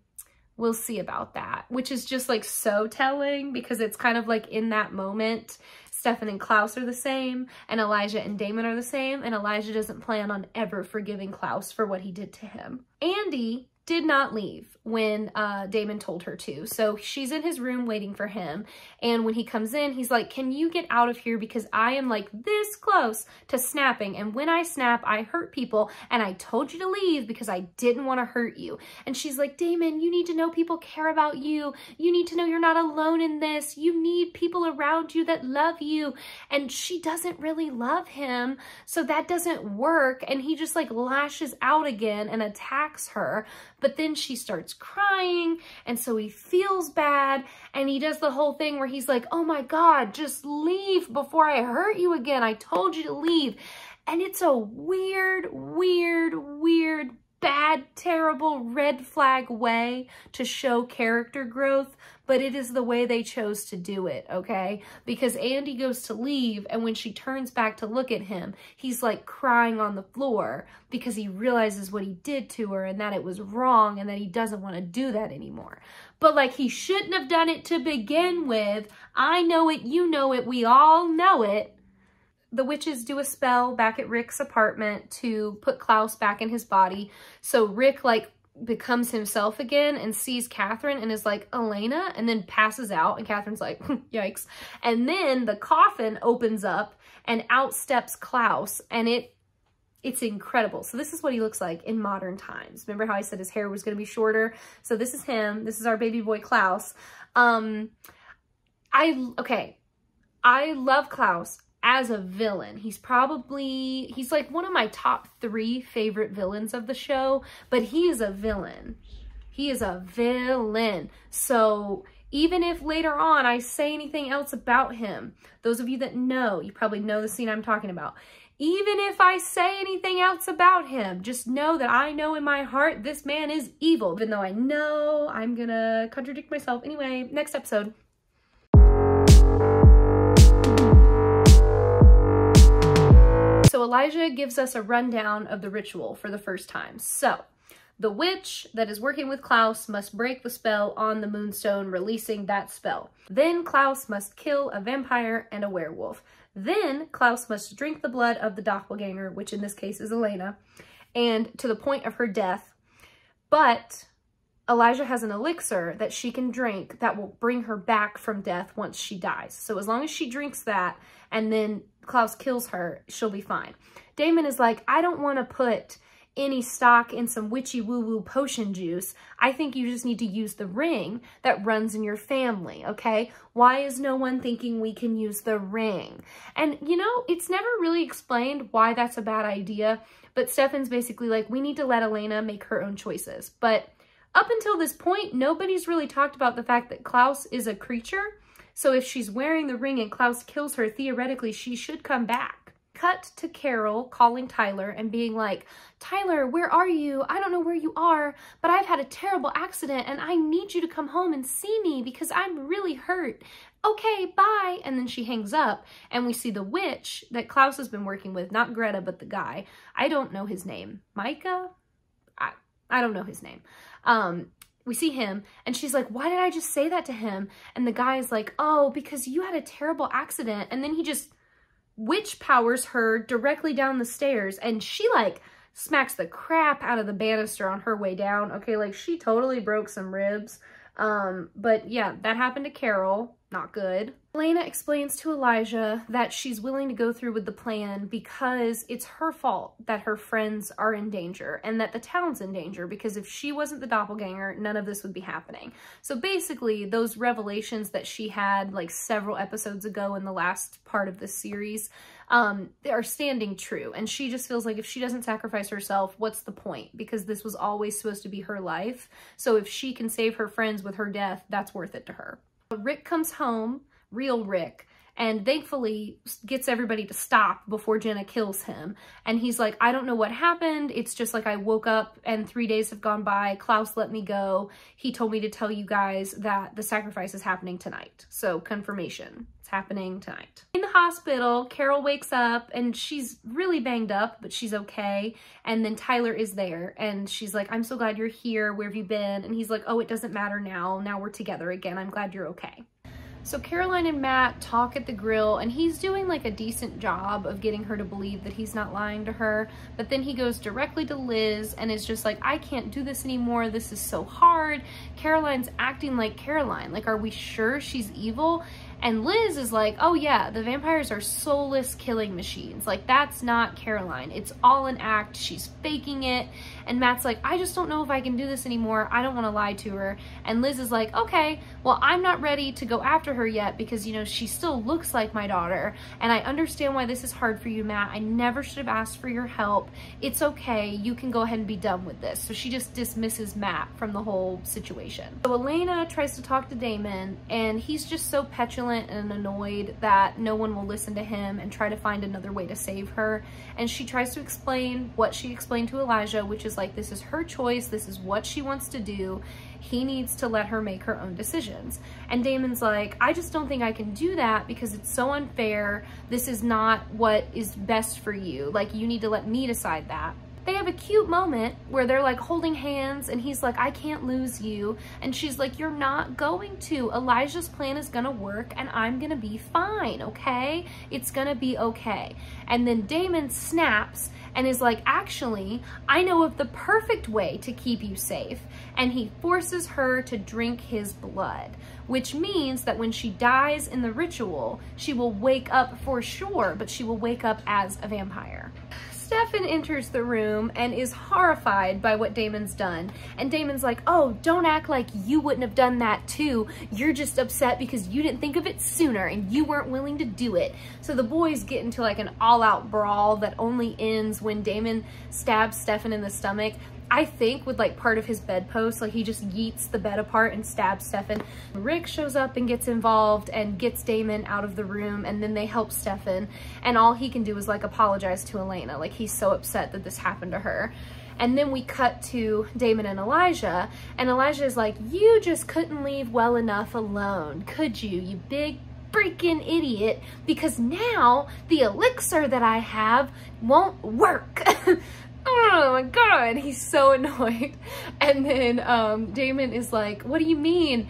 we'll see about that, which is just like so telling because it's kind of like in that moment, Stefan and Klaus are the same and Elijah and Damon are the same and Elijah doesn't plan on ever forgiving Klaus for what he did to him. Andie did not leave when uh, Damon told her to. So she's in his room waiting for him. And when he comes in, he's like, can you get out of here? Because I am like this close to snapping. And when I snap, I hurt people. And I told you to leave because I didn't want to hurt you. And she's like, Damon, you need to know people care about you. You need to know you're not alone in this. You need people around you that love you. And she doesn't really love him. So that doesn't work. And he just like lashes out again and attacks her. But then she starts crying and so he feels bad and he does the whole thing where he's like, oh my God, just leave before I hurt you again. I told you to leave. And it's a weird, weird, weird, bad, terrible red flag way to show character growth, but it is the way they chose to do it, okay? Because Andie goes to leave, and when she turns back to look at him, he's like crying on the floor because he realizes what he did to her and that it was wrong and that he doesn't want to do that anymore. But like he shouldn't have done it to begin with. I know it, you know it, we all know it the witches do a spell back at Rick's apartment to put Klaus back in his body. So Rick like becomes himself again and sees Katherine and is like, Elena, and then passes out. And Katherine's like, yikes. And then the coffin opens up and out steps Klaus and it it's incredible. So this is what he looks like in modern times. Remember how I said his hair was going to be shorter? So this is him. This is our baby boy Klaus. Um, I, okay. I love Klaus as a villain. He's probably, he's like one of my top three favorite villains of the show, but he is a villain. He is a villain. So even if later on I say anything else about him, those of you that know, you probably know the scene I'm talking about. Even if I say anything else about him, just know that I know in my heart this man is evil, even though I know I'm gonna contradict myself. Anyway, next episode. So Elijah gives us a rundown of the ritual for the first time. So the witch that is working with Klaus must break the spell on the moonstone, releasing that spell. Then Klaus must kill a vampire and a werewolf. Then Klaus must drink the blood of the doppelganger, which in this case is Elena, and to the point of her death. But Elijah has an elixir that she can drink that will bring her back from death once she dies. So as long as she drinks that and then Klaus kills her, she'll be fine. Damon is like, I don't want to put any stock in some witchy woo-woo potion juice. I think you just need to use the ring that runs in your family, okay? Why is no one thinking we can use the ring? And, you know, it's never really explained why that's a bad idea, but Stefan's basically like, we need to let Elena make her own choices. But up until this point, nobody's really talked about the fact that Klaus is a creature so if she's wearing the ring and Klaus kills her, theoretically, she should come back. Cut to Carol calling Tyler and being like, Tyler, where are you? I don't know where you are, but I've had a terrible accident and I need you to come home and see me because I'm really hurt. Okay, bye. And then she hangs up and we see the witch that Klaus has been working with, not Greta, but the guy. I don't know his name. Micah? I, I don't know his name. Um, we see him and she's like, why did I just say that to him? And the guy is like, oh, because you had a terrible accident. And then he just witch powers her directly down the stairs and she like smacks the crap out of the banister on her way down. Okay, like she totally broke some ribs. Um, but yeah, that happened to Carol. Not good. Elena explains to Elijah that she's willing to go through with the plan because it's her fault that her friends are in danger and that the town's in danger because if she wasn't the doppelganger, none of this would be happening. So basically, those revelations that she had like several episodes ago in the last part of the series um, are standing true. And she just feels like if she doesn't sacrifice herself, what's the point? Because this was always supposed to be her life. So if she can save her friends with her death, that's worth it to her. Rick comes home, real Rick, and thankfully gets everybody to stop before Jenna kills him. And he's like, I don't know what happened. It's just like I woke up and three days have gone by. Klaus let me go. He told me to tell you guys that the sacrifice is happening tonight. So confirmation, it's happening tonight. In the hospital, Carol wakes up and she's really banged up, but she's okay. And then Tyler is there and she's like, I'm so glad you're here. Where have you been? And he's like, oh, it doesn't matter now. Now we're together again. I'm glad you're okay. So Caroline and Matt talk at the grill and he's doing like a decent job of getting her to believe that he's not lying to her. But then he goes directly to Liz and is just like, I can't do this anymore. This is so hard. Caroline's acting like Caroline. Like, are we sure she's evil? And Liz is like, oh yeah, the vampires are soulless killing machines. Like, that's not Caroline. It's all an act. She's faking it. And Matt's like, I just don't know if I can do this anymore. I don't want to lie to her. And Liz is like, okay, well, I'm not ready to go after her yet because, you know, she still looks like my daughter. And I understand why this is hard for you, Matt. I never should have asked for your help. It's okay. You can go ahead and be done with this. So she just dismisses Matt from the whole situation. So Elena tries to talk to Damon and he's just so petulant and annoyed that no one will listen to him and try to find another way to save her. And she tries to explain what she explained to Elijah, which is like, this is her choice. This is what she wants to do. He needs to let her make her own decisions. And Damon's like, I just don't think I can do that because it's so unfair. This is not what is best for you. Like, you need to let me decide that. they have a cute moment where they're like holding hands and he's like, I can't lose you. And she's like, you're not going to. Elijah's plan is gonna work and I'm gonna be fine, okay? It's gonna be okay. And then Damon snaps and is like, actually, I know of the perfect way to keep you safe. And he forces her to drink his blood, which means that when she dies in the ritual, she will wake up for sure, but she will wake up as a vampire. Stefan enters the room and is horrified by what Damon's done. And Damon's like, oh, don't act like you wouldn't have done that too. You're just upset because you didn't think of it sooner and you weren't willing to do it. So the boys get into like an all-out brawl that only ends when Damon stabs Stefan in the stomach. I think with like part of his bedpost, like he just yeets the bed apart and stabs Stefan. Rick shows up and gets involved and gets Damon out of the room and then they help Stefan and all he can do is like apologize to Elena. Like he's so upset that this happened to her. And then we cut to Damon and Elijah and Elijah is like, you just couldn't leave well enough alone, could you, you big freaking idiot because now the elixir that I have won't work. oh my god, he's so annoyed. And then um, Damon is like, what do you mean?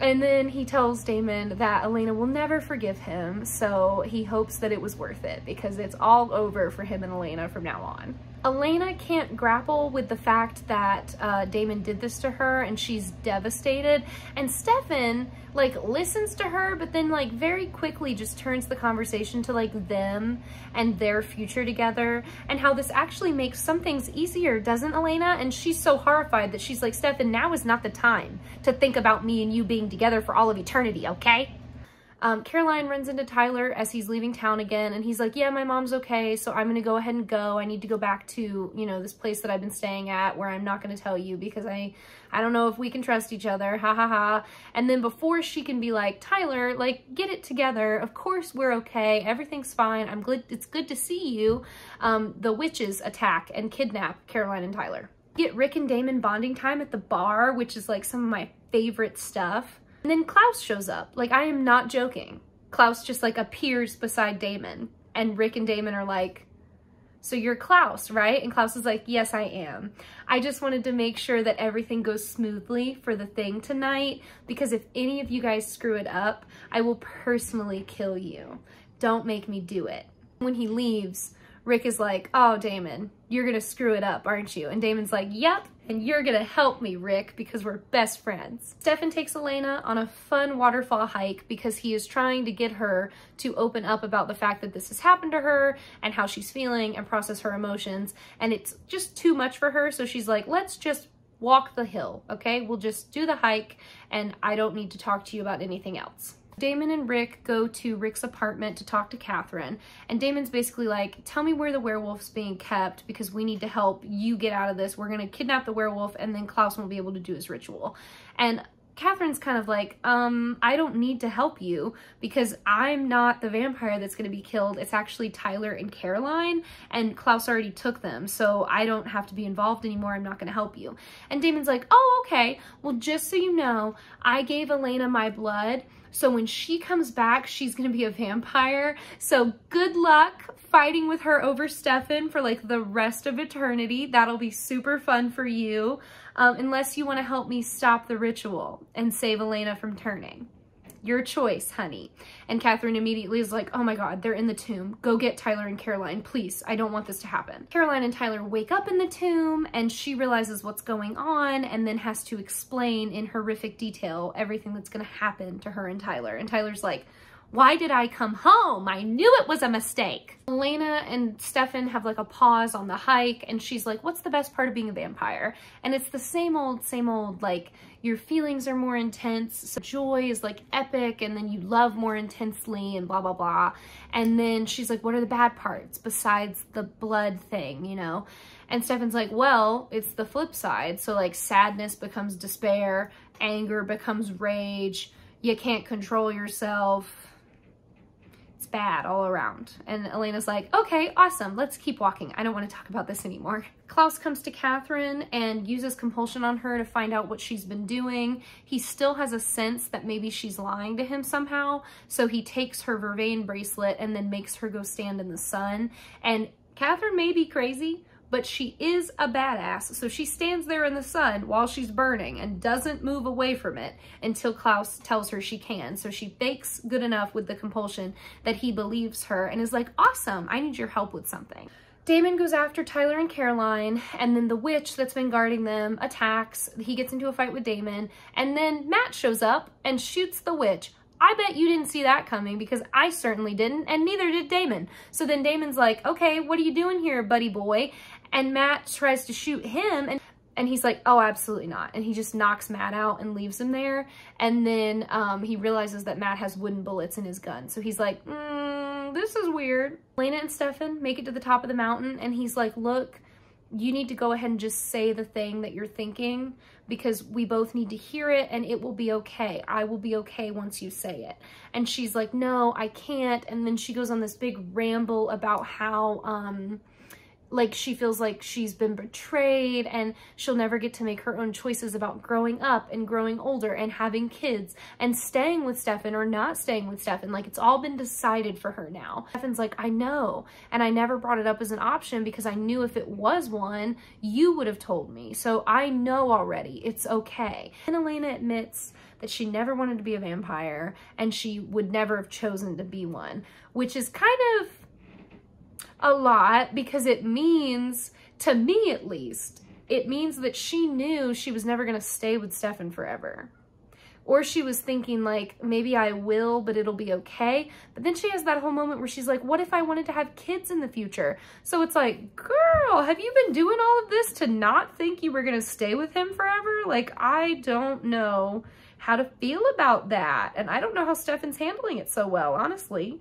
And then he tells Damon that Elena will never forgive him, so he hopes that it was worth it because it's all over for him and Elena from now on. Elena can't grapple with the fact that uh, Damon did this to her and she's devastated. And Stefan like listens to her, but then like very quickly just turns the conversation to like them and their future together and how this actually makes some things easier, doesn't Elena? And she's so horrified that she's like, Stefan, now is not the time to think about me and you being together for all of eternity, okay? Um, Caroline runs into Tyler as he's leaving town again and he's like, yeah, my mom's okay. So I'm going to go ahead and go. I need to go back to, you know, this place that I've been staying at where I'm not going to tell you because I, I don't know if we can trust each other. Ha ha ha. And then before she can be like, Tyler, like get it together. Of course we're okay. Everything's fine. I'm glad it's good to see you. Um, the witches attack and kidnap Caroline and Tyler. Get Rick and Damon bonding time at the bar, which is like some of my favorite stuff. And then Klaus shows up. Like, I am not joking. Klaus just like appears beside Damon. And Rick and Damon are like, so you're Klaus, right? And Klaus is like, yes, I am. I just wanted to make sure that everything goes smoothly for the thing tonight because if any of you guys screw it up, I will personally kill you. Don't make me do it. When he leaves, Rick is like, oh, Damon, you're gonna screw it up, aren't you? And Damon's like, yep, and you're gonna help me, Rick, because we're best friends. Stefan takes Elena on a fun waterfall hike because he is trying to get her to open up about the fact that this has happened to her and how she's feeling and process her emotions. And it's just too much for her. So she's like, let's just walk the hill, okay? We'll just do the hike and I don't need to talk to you about anything else. Damon and Rick go to Rick's apartment to talk to Katherine, and Damon's basically like, tell me where the werewolf's being kept because we need to help you get out of this. We're gonna kidnap the werewolf and then Klaus won't be able to do his ritual. And Katherine's kind of like, um, I don't need to help you because I'm not the vampire that's going to be killed. It's actually Tyler and Caroline and Klaus already took them. So I don't have to be involved anymore. I'm not going to help you. And Damon's like, oh, okay. Well, just so you know, I gave Elena my blood so when she comes back, she's going to be a vampire. So good luck fighting with her over Stefan for like the rest of eternity. That'll be super fun for you. Um, unless you want to help me stop the ritual and save Elena from turning. Your choice, honey. And Katherine immediately is like, oh my God, they're in the tomb. Go get Tyler and Caroline, please. I don't want this to happen. Caroline and Tyler wake up in the tomb and she realizes what's going on and then has to explain in horrific detail everything that's gonna happen to her and Tyler. And Tyler's like, why did I come home? I knew it was a mistake. Elena and Stefan have like a pause on the hike and she's like, what's the best part of being a vampire? And it's the same old, same old, like your feelings are more intense. So joy is like epic and then you love more intensely and blah, blah, blah. And then she's like, what are the bad parts besides the blood thing, you know? And Stefan's like, well, it's the flip side. So like sadness becomes despair, anger becomes rage, you can't control yourself, bad all around. And Elena's like, okay, awesome. Let's keep walking. I don't want to talk about this anymore. Klaus comes to Katherine and uses compulsion on her to find out what she's been doing. He still has a sense that maybe she's lying to him somehow. So he takes her vervain bracelet and then makes her go stand in the sun. And Katherine may be crazy, but she is a badass. So she stands there in the sun while she's burning and doesn't move away from it until Klaus tells her she can. So she fakes good enough with the compulsion that he believes her and is like, awesome, I need your help with something. Damon goes after Tyler and Caroline, and then the witch that's been guarding them attacks. He gets into a fight with Damon, and then Matt shows up and shoots the witch. I bet you didn't see that coming because I certainly didn't, and neither did Damon. So then Damon's like, okay, what are you doing here, buddy boy? And Matt tries to shoot him, and and he's like, oh, absolutely not. And he just knocks Matt out and leaves him there. And then um, he realizes that Matt has wooden bullets in his gun. So he's like, mm, this is weird. Lena and Stefan make it to the top of the mountain and he's like, look, you need to go ahead and just say the thing that you're thinking because we both need to hear it and it will be okay. I will be okay once you say it. And she's like, no, I can't. And then she goes on this big ramble about how, um, like she feels like she's been betrayed and she'll never get to make her own choices about growing up and growing older and having kids and staying with Stefan or not staying with Stefan. Like it's all been decided for her now. Stefan's like, I know. And I never brought it up as an option because I knew if it was one, you would have told me. So I know already. It's okay. And Elena admits that she never wanted to be a vampire and she would never have chosen to be one, which is kind of a lot because it means, to me at least, it means that she knew she was never going to stay with Stefan forever. Or she was thinking like, maybe I will, but it'll be okay. But then she has that whole moment where she's like, what if I wanted to have kids in the future? So it's like, girl, have you been doing all of this to not think you were going to stay with him forever? Like, I don't know how to feel about that. And I don't know how Stefan's handling it so well, honestly.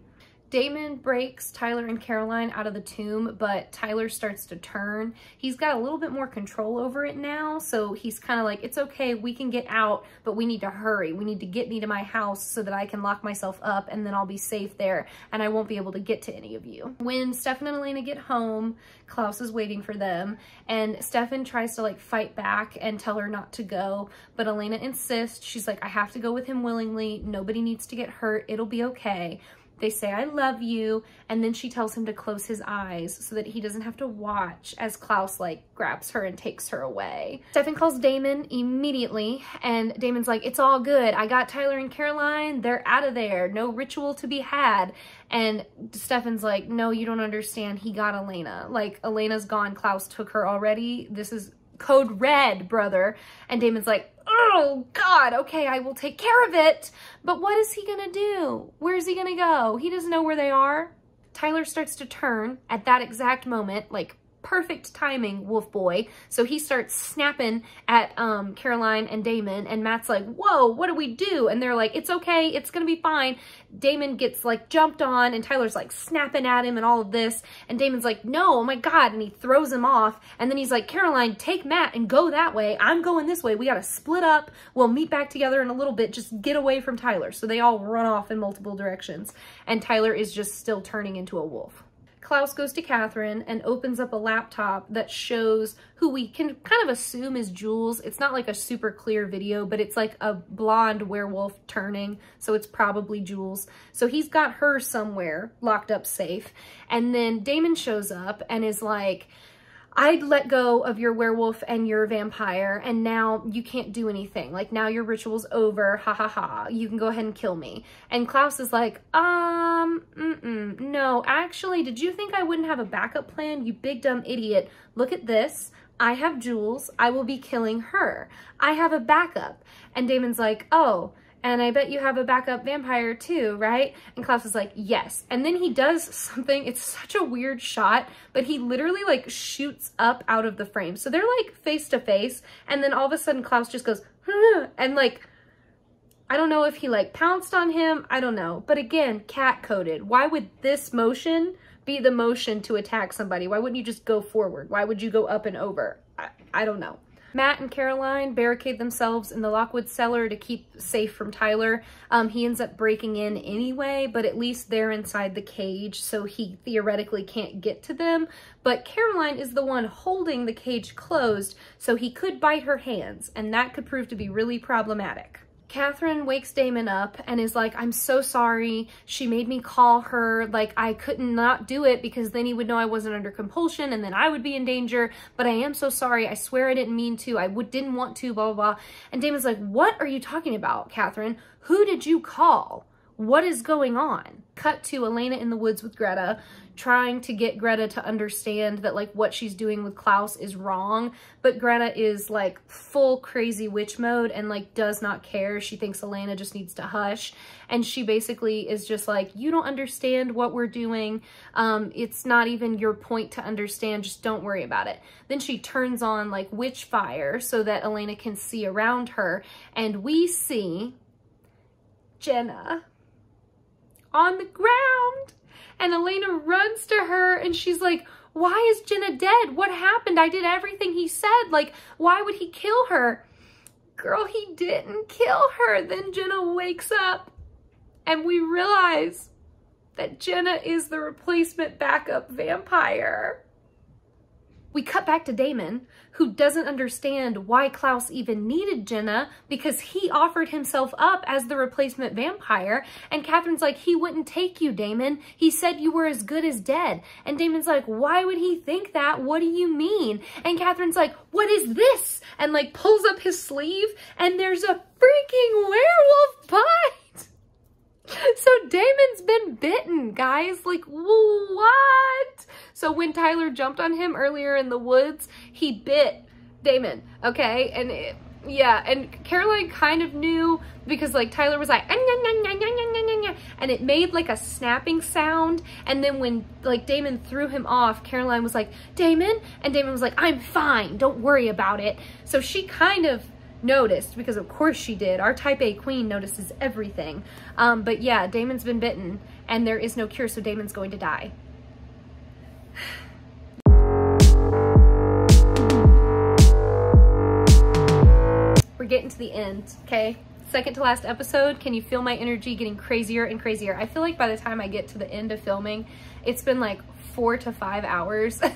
Damon breaks Tyler and Caroline out of the tomb, but Tyler starts to turn. He's got a little bit more control over it now, so he's kind of like, it's okay, we can get out, but we need to hurry. We need to get me to my house so that I can lock myself up and then I'll be safe there and I won't be able to get to any of you. When Stefan and Elena get home, Klaus is waiting for them and Stefan tries to like fight back and tell her not to go, but Elena insists. She's like, I have to go with him willingly. Nobody needs to get hurt. It'll be okay. They say, I love you. And then she tells him to close his eyes so that he doesn't have to watch as Klaus like grabs her and takes her away. Stefan calls Damon immediately and Damon's like, it's all good. I got Tyler and Caroline. They're out of there. No ritual to be had. And Stefan's like, no, you don't understand. He got Elena. Like Elena's gone. Klaus took her already. This is code red, brother. And Damon's like, oh God, okay, I will take care of it. But what is he gonna do? Where's he gonna go? He doesn't know where they are. Tyler starts to turn at that exact moment, like perfect timing, Wolf Boy. So he starts snapping at um, Caroline and Damon, and Matt's like, whoa, what do we do? And they're like, it's okay, it's gonna be fine. Damon gets like jumped on, and Tyler's like snapping at him and all of this, and Damon's like, no, oh my God, and he throws him off, and then he's like, Caroline, take Matt and go that way. I'm going this way. We gotta split up. We'll meet back together in a little bit. Just get away from Tyler. So they all run off in multiple directions, and Tyler is just still turning into a wolf. Klaus goes to Katherine and opens up a laptop that shows who we can kind of assume is Jules. It's not like a super clear video, but it's like a blonde werewolf turning, so it's probably Jules. So he's got her somewhere locked up safe. And then Damon shows up and is like, I'd let go of your werewolf and your vampire and now you can't do anything. Like now your ritual's over, ha ha ha. You can go ahead and kill me. And Klaus is like, um, mm-mm, no, actually, did you think I wouldn't have a backup plan? You big dumb idiot. Look at this. I have Jules. I will be killing her. I have a backup. And Damon's like, oh, and I bet you have a backup vampire too, right? And Klaus is like, yes. And then he does something, it's such a weird shot, but he literally like shoots up out of the frame. So they're like face to face, and then all of a sudden Klaus just goes, and like, I don't know if he like pounced on him, I don't know. But again, cat coded. Why would this motion be the motion to attack somebody? Why wouldn't you just go forward? Why would you go up and over? I, I don't know. Matt and Caroline barricade themselves in the Lockwood cellar to keep safe from Tyler. Um, he ends up breaking in anyway, but at least they're inside the cage, so he theoretically can't get to them. But Caroline is the one holding the cage closed, so he could bite her hands, and that could prove to be really problematic. Katherine wakes Damon up and is like, I'm so sorry. She made me call her. Like, I couldn't not do it because then he would know I wasn't under compulsion and then I would be in danger. But I am so sorry. I swear I didn't mean to. I would, didn't want to, blah, blah, blah. And Damon's like, what are you talking about, Katherine? Who did you call? What is going on? Cut to Elena in the woods with Greta trying to get Greta to understand that like what she's doing with Klaus is wrong, but Greta is like full crazy witch mode and like does not care. She thinks Elena just needs to hush and she basically is just like, you don't understand what we're doing. Um, it's not even your point to understand, just don't worry about it. Then she turns on like witch fire so that Elena can see around her and we see Jenna on the ground and Elena runs to her and she's like, why is Jenna dead? What happened? I did everything he said. Like, why would he kill her? Girl, he didn't kill her. Then Jenna wakes up and we realize that Jenna is the replacement backup vampire. We cut back to Damon, who doesn't understand why Klaus even needed Jenna because he offered himself up as the replacement vampire. And Katherine's like, he wouldn't take you, Damon. He said you were as good as dead. And Damon's like, why would he think that? What do you mean? And Katherine's like, what is this? And like pulls up his sleeve and there's a freaking werewolf bite. So Damon's been bitten, guys. Like, what? So when Tyler jumped on him earlier in the woods, he bit Damon, okay? And it, yeah, and Caroline kind of knew because like Tyler was like, and it made like a snapping sound. And then when like Damon threw him off, Caroline was like, Damon? And Damon was like, I'm fine, don't worry about it. So she kind of noticed because of course she did. Our type A queen notices everything. Um, but yeah, Damon's been bitten and there is no cure, so Damon's going to die. We're getting to the end, okay? Second to last episode, can you feel my energy getting crazier and crazier? I feel like by the time I get to the end of filming, it's been like four to five hours.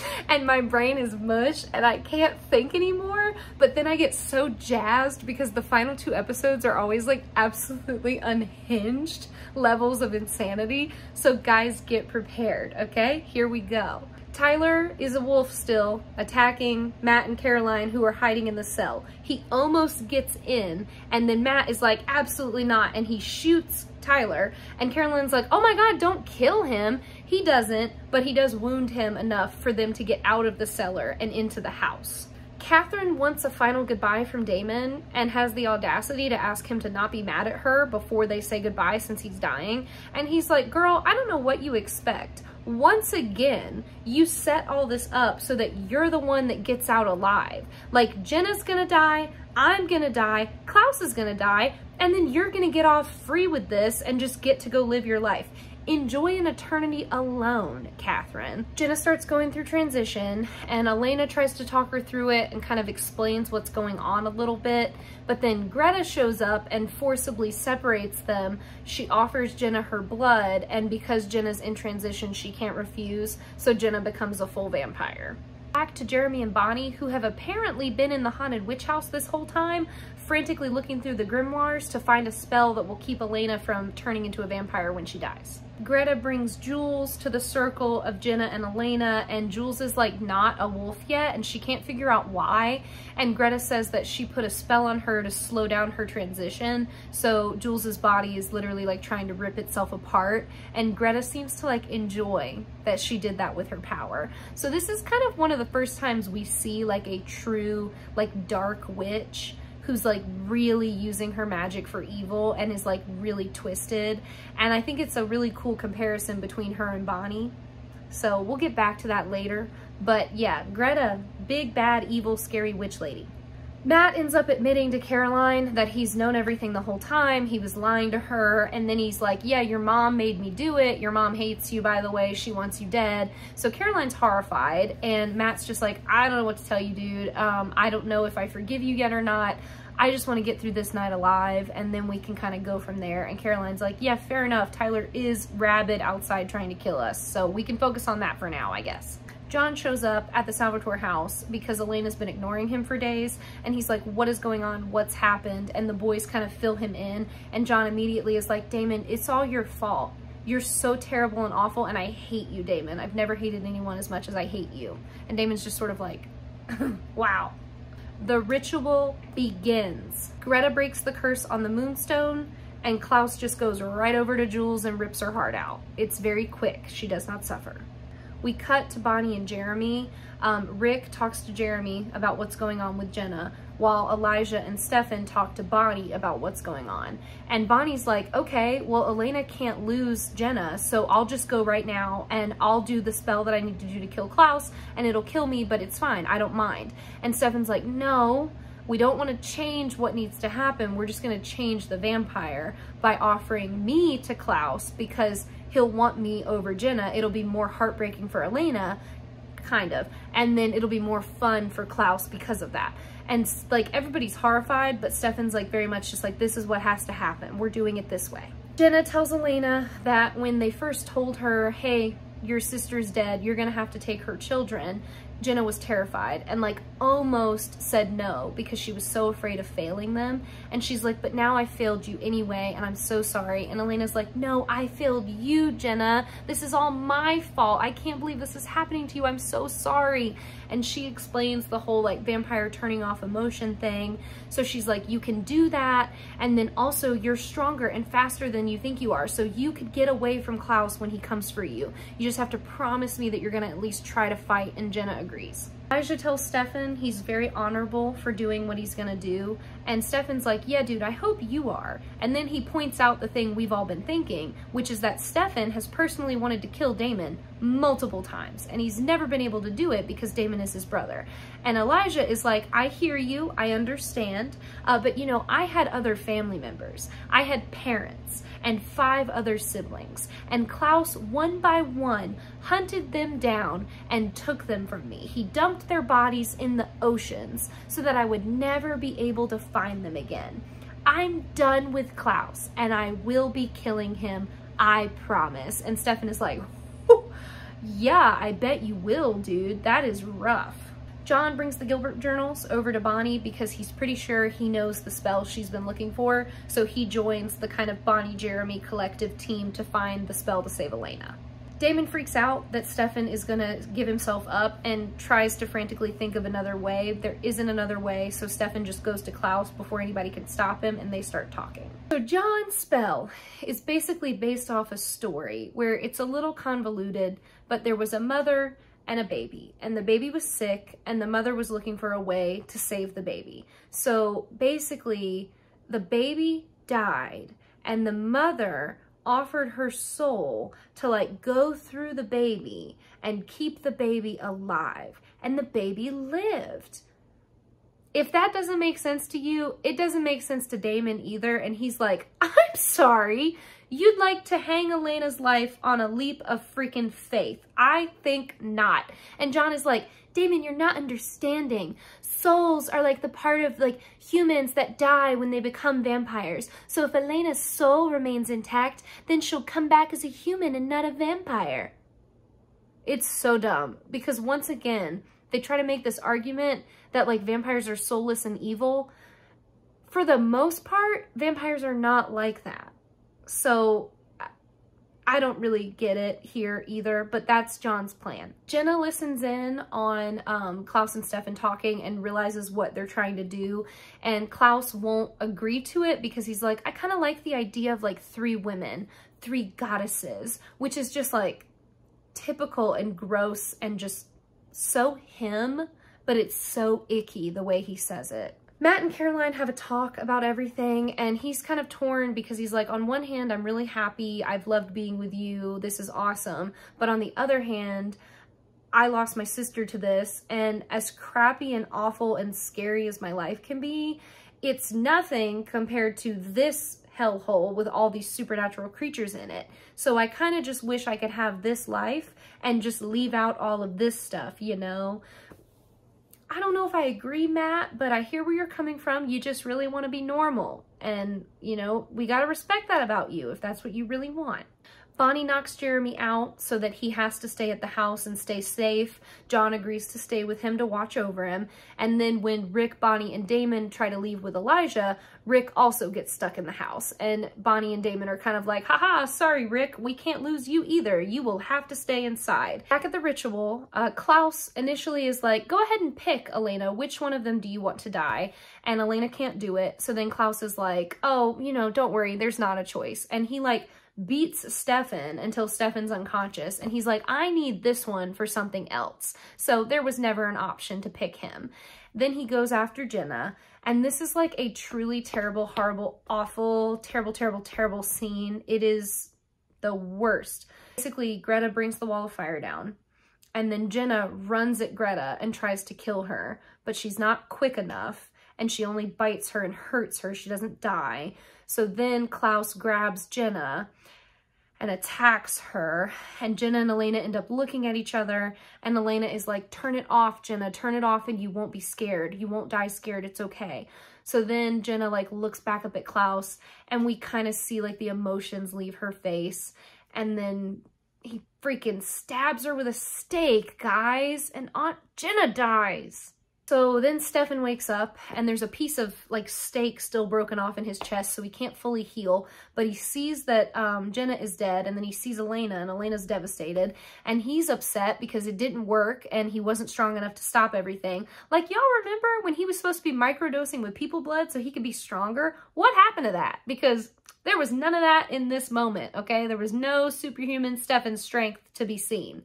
and my brain is mush and I can't think anymore. But then I get so jazzed because the final two episodes are always like absolutely unhinged levels of insanity. So guys, get prepared, okay? Here we go. Tyler is a wolf still, attacking Matt and Caroline who are hiding in the cell. He almost gets in, and then Matt is like, absolutely not, and he shoots Tyler. And Caroline's like, oh my god, don't kill him. He doesn't, but he does wound him enough for them to get out of the cellar and into the house. Katherine wants a final goodbye from Damon and has the audacity to ask him to not be mad at her before they say goodbye since he's dying. And he's like, girl, I don't know what you expect. Once again, you set all this up so that you're the one that gets out alive. Like Jenna's gonna die, I'm gonna die, Klaus is gonna die, and then you're gonna get off free with this and just get to go live your life. Enjoy an eternity alone, Katherine. Jenna starts going through transition and Elena tries to talk her through it and kind of explains what's going on a little bit. But then Greta shows up and forcibly separates them. She offers Jenna her blood and because Jenna's in transition, she can't refuse. So Jenna becomes a full vampire back to Jeremy and Bonnie, who have apparently been in the haunted witch house this whole time, frantically looking through the grimoires to find a spell that will keep Elena from turning into a vampire when she dies. Greta brings Jules to the circle of Jenna and Elena and Jules is like not a wolf yet and she can't figure out why and Greta says that she put a spell on her to slow down her transition so Jules's body is literally like trying to rip itself apart and Greta seems to like enjoy that she did that with her power. So this is kind of one of the first times we see like a true like dark witch who's like really using her magic for evil and is like really twisted. And I think it's a really cool comparison between her and Bonnie. So we'll get back to that later. But yeah, Greta, big, bad, evil, scary witch lady. Matt ends up admitting to Caroline that he's known everything the whole time. He was lying to her. And then he's like, yeah, your mom made me do it. Your mom hates you, by the way. She wants you dead. So Caroline's horrified. And Matt's just like, I don't know what to tell you, dude. Um, I don't know if I forgive you yet or not. I just want to get through this night alive and then we can kind of go from there. And Caroline's like, yeah, fair enough. Tyler is rabid outside trying to kill us. So we can focus on that for now, I guess. John shows up at the Salvatore house because Elena's been ignoring him for days and he's like, what is going on? What's happened? And the boys kind of fill him in and John immediately is like, Damon, it's all your fault. You're so terrible and awful and I hate you, Damon. I've never hated anyone as much as I hate you. And Damon's just sort of like, wow. The ritual begins. Greta breaks the curse on the moonstone and Klaus just goes right over to Jules and rips her heart out. It's very quick. She does not suffer. We cut to Bonnie and Jeremy. Um, Rick talks to Jeremy about what's going on with Jenna, while Elijah and Stefan talk to Bonnie about what's going on. And Bonnie's like, okay, well, Elena can't lose Jenna, so I'll just go right now and I'll do the spell that I need to do to kill Klaus, and it'll kill me, but it's fine. I don't mind. And Stefan's like, no, we don't want to change what needs to happen. We're just going to change the vampire by offering me to Klaus because he'll want me over Jenna. It'll be more heartbreaking for Elena, kind of. And then it'll be more fun for Klaus because of that. And like everybody's horrified, but Stefan's like very much just like, this is what has to happen. We're doing it this way. Jenna tells Elena that when they first told her, hey, your sister's dead, you're gonna have to take her children, Jenna was terrified and like almost said no because she was so afraid of failing them. And she's like, but now I failed you anyway and I'm so sorry. And Elena's like, no, I failed you, Jenna. This is all my fault. I can't believe this is happening to you. I'm so sorry. And she explains the whole like vampire turning off emotion thing. So she's like, you can do that. And then also you're stronger and faster than you think you are. So you could get away from Klaus when he comes for you. You just have to promise me that you're gonna at least try to fight. And Jenna agrees agrees. Elijah tells Stefan he's very honorable for doing what he's gonna do, and Stefan's like, yeah, dude, I hope you are. And then he points out the thing we've all been thinking, which is that Stefan has personally wanted to kill Damon multiple times, and he's never been able to do it because Damon is his brother. And Elijah is like, I hear you, I understand, uh, but you know, I had other family members. I had parents and five other siblings, and Klaus, one by one, hunted them down and took them from me. He dumped their bodies in the oceans so that I would never be able to find them again. I'm done with Klaus and I will be killing him, I promise. And Stefan is like, yeah, I bet you will, dude. That is rough. John brings the Gilbert journals over to Bonnie because he's pretty sure he knows the spell she's been looking for, so he joins the kind of Bonnie Jeremy collective team to find the spell to save Elena. Damon freaks out that Stefan is gonna give himself up and tries to frantically think of another way. There isn't another way, so Stefan just goes to Klaus before anybody can stop him and they start talking. So John's spell is basically based off a story where it's a little convoluted, but there was a mother and a baby and the baby was sick and the mother was looking for a way to save the baby. So basically the baby died and the mother offered her soul to like go through the baby and keep the baby alive and the baby lived. If that doesn't make sense to you, it doesn't make sense to Damon either. And he's like, I'm sorry. You'd like to hang Elena's life on a leap of freaking faith. I think not. And John is like, Damon, you're not understanding. Souls are like the part of like humans that die when they become vampires. So if Elena's soul remains intact, then she'll come back as a human and not a vampire. It's so dumb because once again, they try to make this argument that like vampires are soulless and evil. For the most part, vampires are not like that. So I don't really get it here either, but that's John's plan. Jenna listens in on um, Klaus and Stefan talking and realizes what they're trying to do. And Klaus won't agree to it because he's like, I kind of like the idea of like three women, three goddesses, which is just like typical and gross and just so him, but it's so icky the way he says it. Matt and Caroline have a talk about everything and he's kind of torn because he's like, on one hand, I'm really happy. I've loved being with you. This is awesome. But on the other hand, I lost my sister to this and as crappy and awful and scary as my life can be, it's nothing compared to this hellhole with all these supernatural creatures in it. So I kind of just wish I could have this life and just leave out all of this stuff, you know? I don't know if I agree, Matt, but I hear where you're coming from. You just really want to be normal. And, you know, we got to respect that about you if that's what you really want. Bonnie knocks Jeremy out so that he has to stay at the house and stay safe. John agrees to stay with him to watch over him. And then when Rick, Bonnie, and Damon try to leave with Elijah, Rick also gets stuck in the house. And Bonnie and Damon are kind of like, haha, sorry, Rick, we can't lose you either. You will have to stay inside. Back at the ritual, uh, Klaus initially is like, go ahead and pick, Elena. Which one of them do you want to die? And Elena can't do it. So then Klaus is like, oh, you know, don't worry, there's not a choice. And he like beats Stefan until Stefan's unconscious. And he's like, I need this one for something else. So there was never an option to pick him. Then he goes after Jenna. And this is like a truly terrible, horrible, awful, terrible, terrible, terrible scene. It is the worst. Basically, Greta brings the wall of fire down. And then Jenna runs at Greta and tries to kill her. But she's not quick enough. And she only bites her and hurts her. She doesn't die. So then Klaus grabs Jenna and attacks her. And Jenna and Elena end up looking at each other. And Elena is like, turn it off, Jenna. Turn it off and you won't be scared. You won't die scared. It's okay. So then Jenna like looks back up at Klaus and we kind of see like the emotions leave her face. And then he freaking stabs her with a stake, guys. And Aunt Jenna dies. So then Stefan wakes up and there's a piece of like stake still broken off in his chest so he can't fully heal. But he sees that um, Jenna is dead and then he sees Elena and Elena's devastated. And he's upset because it didn't work and he wasn't strong enough to stop everything. Like y'all remember when he was supposed to be microdosing with people blood so he could be stronger? What happened to that? Because there was none of that in this moment, okay? There was no superhuman Stefan strength to be seen.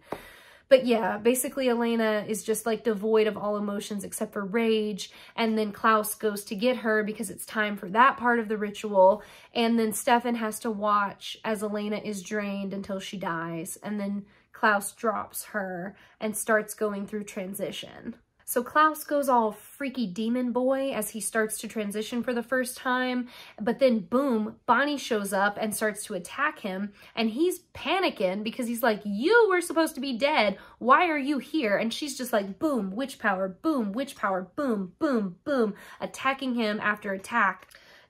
But yeah, basically Elena is just like devoid of all emotions except for rage. And then Klaus goes to get her because it's time for that part of the ritual. And then Stefan has to watch as Elena is drained until she dies. And then Klaus drops her and starts going through transition. So Klaus goes all freaky demon boy as he starts to transition for the first time. But then boom, Bonnie shows up and starts to attack him. And he's panicking because he's like, you were supposed to be dead. Why are you here? And she's just like, boom, witch power, boom, witch power, boom, boom, boom, attacking him after attack.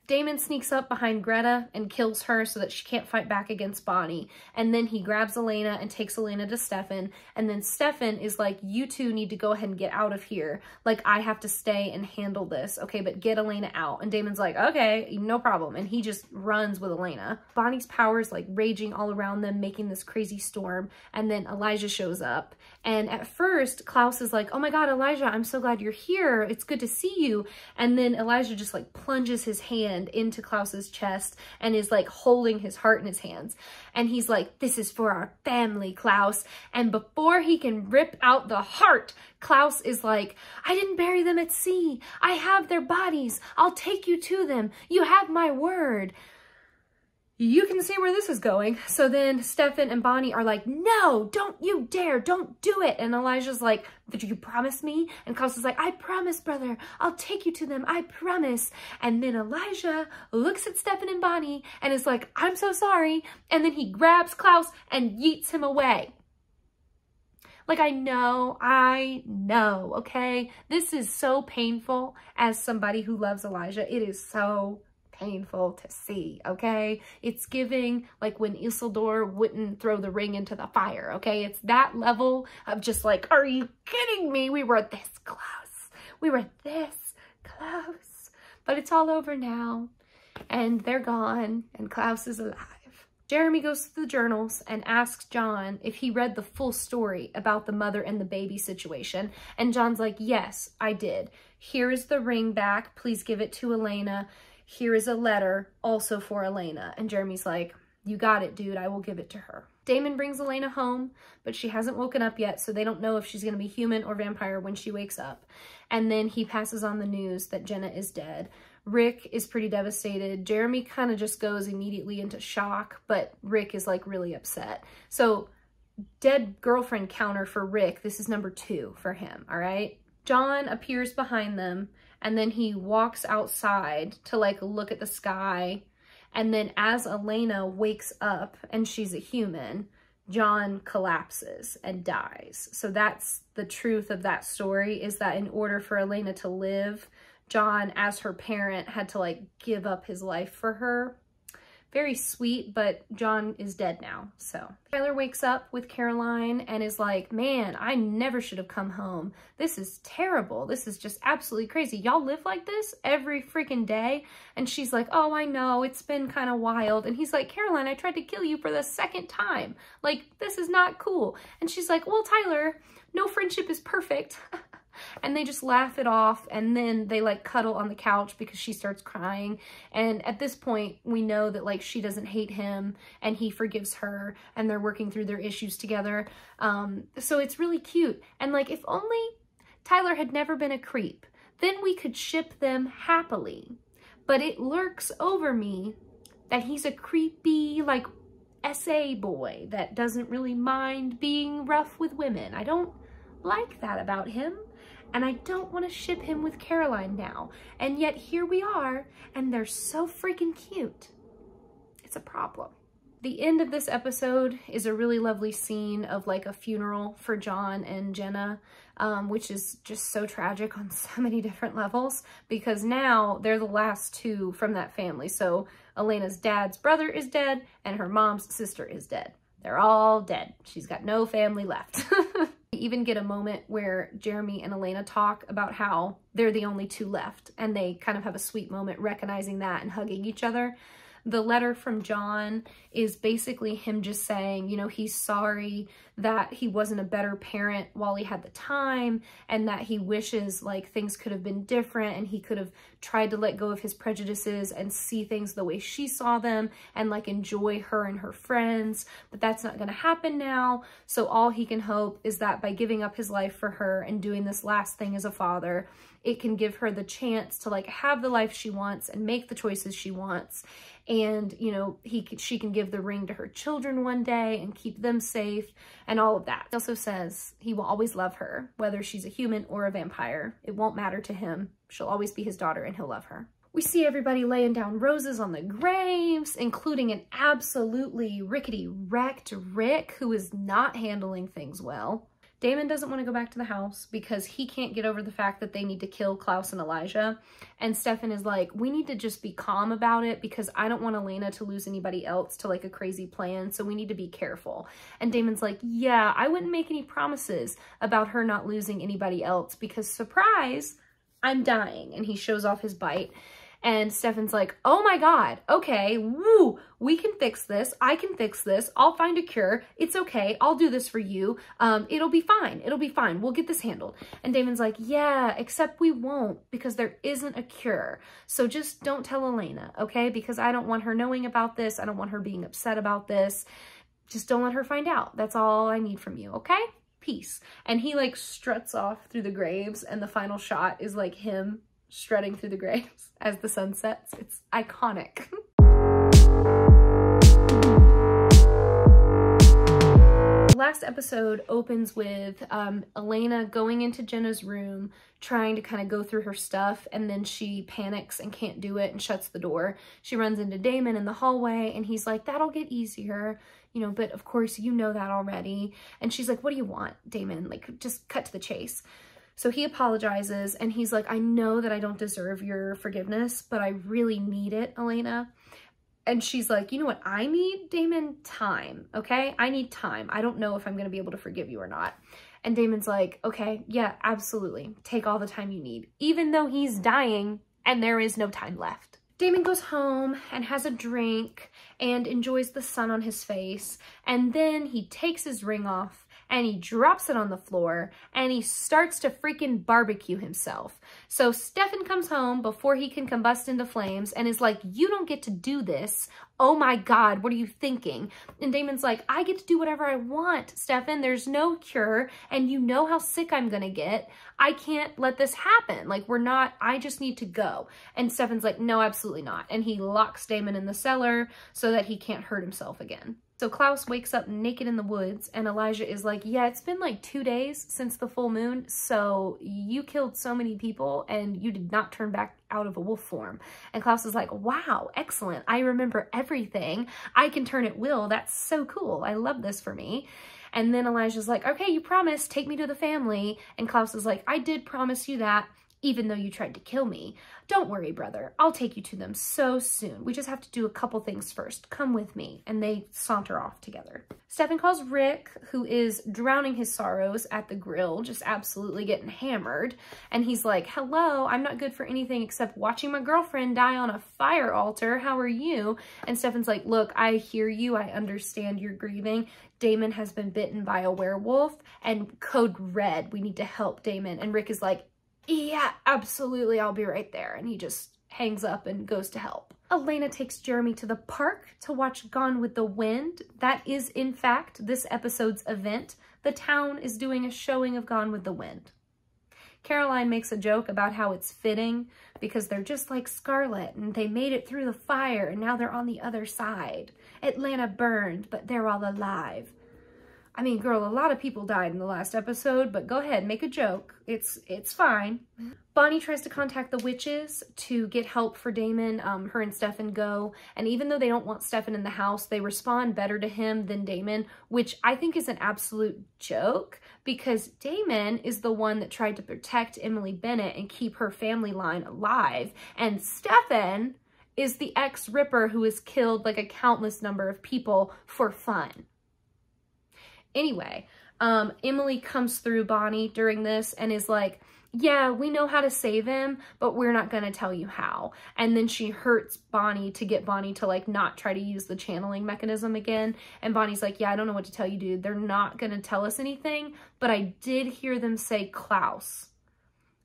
Damon sneaks up behind Greta and kills her so that she can't fight back against Bonnie. And then he grabs Elena and takes Elena to Stefan. And then Stefan is like, you two need to go ahead and get out of here. Like, I have to stay and handle this. Okay, but get Elena out. And Damon's like, okay, no problem. And he just runs with Elena. Bonnie's powers like raging all around them, making this crazy storm. And then Elijah shows up. And at first, Klaus is like, oh my God, Elijah, I'm so glad you're here. It's good to see you. And then Elijah just like plunges his hand into Klaus's chest and is like holding his heart in his hands. And he's like, this is for our family, Klaus. And before he can rip out the heart, Klaus is like, I didn't bury them at sea. I have their bodies. I'll take you to them. You have my word you can see where this is going. So then Stefan and Bonnie are like, no, don't you dare, don't do it. And Elijah's like, did you promise me? And Klaus is like, I promise, brother. I'll take you to them. I promise. And then Elijah looks at Stefan and Bonnie and is like, I'm so sorry. And then he grabs Klaus and yeets him away. Like, I know, I know, okay? This is so painful as somebody who loves Elijah. It is so painful to see, okay? It's giving like when Isildur wouldn't throw the ring into the fire, okay? It's that level of just like, are you kidding me? We were this close. We were this close. But it's all over now and they're gone and Klaus is alive. Jeremy goes to the journals and asks John if he read the full story about the mother and the baby situation. And John's like, yes, I did. Here is the ring back. Please give it to Elena here is a letter also for Elena. And Jeremy's like, you got it, dude. I will give it to her. Damon brings Elena home, but she hasn't woken up yet, so they don't know if she's going to be human or vampire when she wakes up. And then he passes on the news that Jenna is dead. Rick is pretty devastated. Jeremy kind of just goes immediately into shock, but Rick is like really upset. So dead girlfriend counter for Rick, this is number two for him, all right? John appears behind them and then he walks outside to like look at the sky. And then as Elena wakes up and she's a human, John collapses and dies. So that's the truth of that story is that in order for Elena to live, John, as her parent, had to like give up his life for her. Very sweet, but John is dead now, so. Tyler wakes up with Caroline and is like, man, I never should have come home. This is terrible. This is just absolutely crazy. Y'all live like this every freaking day? And she's like, oh, I know, it's been kind of wild. And he's like, Caroline, I tried to kill you for the second time. Like, this is not cool. And she's like, well, Tyler, no friendship is perfect. and they just laugh it off and then they like cuddle on the couch because she starts crying. And at this point we know that like she doesn't hate him and he forgives her and they're working through their issues together. Um so it's really cute. And like if only Tyler had never been a creep then we could ship them happily. But it lurks over me that he's a creepy like SA boy that doesn't really mind being rough with women. I don't like that about him and I don't want to ship him with Caroline now. And yet here we are, and they're so freaking cute. It's a problem. The end of this episode is a really lovely scene of like a funeral for John and Jenna, um, which is just so tragic on so many different levels because now they're the last two from that family. So Elena's dad's brother is dead and her mom's sister is dead. They're all dead. She's got no family left. Even get a moment where Jeremy and Elena talk about how they're the only two left and they kind of have a sweet moment recognizing that and hugging each other the letter from John is basically him just saying, you know, he's sorry that he wasn't a better parent while he had the time and that he wishes like things could have been different and he could have tried to let go of his prejudices and see things the way she saw them and like enjoy her and her friends. But that's not going to happen now. So all he can hope is that by giving up his life for her and doing this last thing as a father, it can give her the chance to like have the life she wants and make the choices she wants and you know he she can give the ring to her children one day and keep them safe and all of that. He also says he will always love her whether she's a human or a vampire. It won't matter to him. She'll always be his daughter and he'll love her. We see everybody laying down roses on the graves, including an absolutely rickety wrecked Rick who is not handling things well. Damon doesn't want to go back to the house because he can't get over the fact that they need to kill Klaus and Elijah. And Stefan is like, we need to just be calm about it because I don't want Elena to lose anybody else to like a crazy plan. So we need to be careful. And Damon's like, yeah, I wouldn't make any promises about her not losing anybody else because surprise, I'm dying. And he shows off his bite. And Stefan's like, oh my God, okay, woo, we can fix this. I can fix this. I'll find a cure. It's okay. I'll do this for you. Um, it'll be fine. It'll be fine. We'll get this handled. And Damon's like, yeah, except we won't because there isn't a cure. So just don't tell Elena, okay? Because I don't want her knowing about this. I don't want her being upset about this. Just don't let her find out. That's all I need from you, okay? Peace. And he like struts off through the graves and the final shot is like him strutting through the graves as the sun sets. It's iconic. last episode opens with um, Elena going into Jenna's room, trying to kind of go through her stuff, and then she panics and can't do it and shuts the door. She runs into Damon in the hallway, and he's like, that'll get easier, you know, but of course you know that already. And she's like, what do you want, Damon? Like, just cut to the chase. So he apologizes and he's like, I know that I don't deserve your forgiveness, but I really need it, Elena. And she's like, you know what I need, Damon? Time, okay? I need time. I don't know if I'm going to be able to forgive you or not. And Damon's like, okay, yeah, absolutely. Take all the time you need, even though he's dying and there is no time left. Damon goes home and has a drink and enjoys the sun on his face. And then he takes his ring off and he drops it on the floor and he starts to freaking barbecue himself. So Stefan comes home before he can combust into flames and is like, you don't get to do this. Oh my God, what are you thinking? And Damon's like, I get to do whatever I want, Stefan. There's no cure and you know how sick I'm gonna get. I can't let this happen. Like we're not, I just need to go. And Stefan's like, no, absolutely not. And he locks Damon in the cellar so that he can't hurt himself again. So Klaus wakes up naked in the woods and Elijah is like, yeah, it's been like two days since the full moon. So you killed so many people and you did not turn back out of a wolf form. And Klaus is like, wow, excellent. I remember everything. I can turn at will. That's so cool. I love this for me. And then Elijah's like, okay, you promised, take me to the family. And Klaus is like, I did promise you that. Even though you tried to kill me. Don't worry, brother. I'll take you to them so soon. We just have to do a couple things first. Come with me. And they saunter off together. Stefan calls Rick, who is drowning his sorrows at the grill, just absolutely getting hammered. And he's like, hello, I'm not good for anything except watching my girlfriend die on a fire altar. How are you? And Stefan's like, look, I hear you. I understand you're grieving. Damon has been bitten by a werewolf and code red. We need to help Damon. And Rick is like, yeah, absolutely, I'll be right there. And he just hangs up and goes to help. Elena takes Jeremy to the park to watch Gone with the Wind. That is, in fact, this episode's event. The town is doing a showing of Gone with the Wind. Caroline makes a joke about how it's fitting because they're just like Scarlett and they made it through the fire and now they're on the other side. Atlanta burned, but they're all alive. I mean, girl, a lot of people died in the last episode, but go ahead, make a joke. It's it's fine. Bonnie tries to contact the witches to get help for Damon. Um, her and Stefan go, and even though they don't want Stefan in the house, they respond better to him than Damon, which I think is an absolute joke because Damon is the one that tried to protect Emily Bennett and keep her family line alive, and Stefan is the ex-Ripper who has killed like a countless number of people for fun. Anyway, um, Emily comes through Bonnie during this and is like, yeah, we know how to save him, but we're not going to tell you how. And then she hurts Bonnie to get Bonnie to like not try to use the channeling mechanism again. And Bonnie's like, yeah, I don't know what to tell you, dude. They're not going to tell us anything, but I did hear them say Klaus.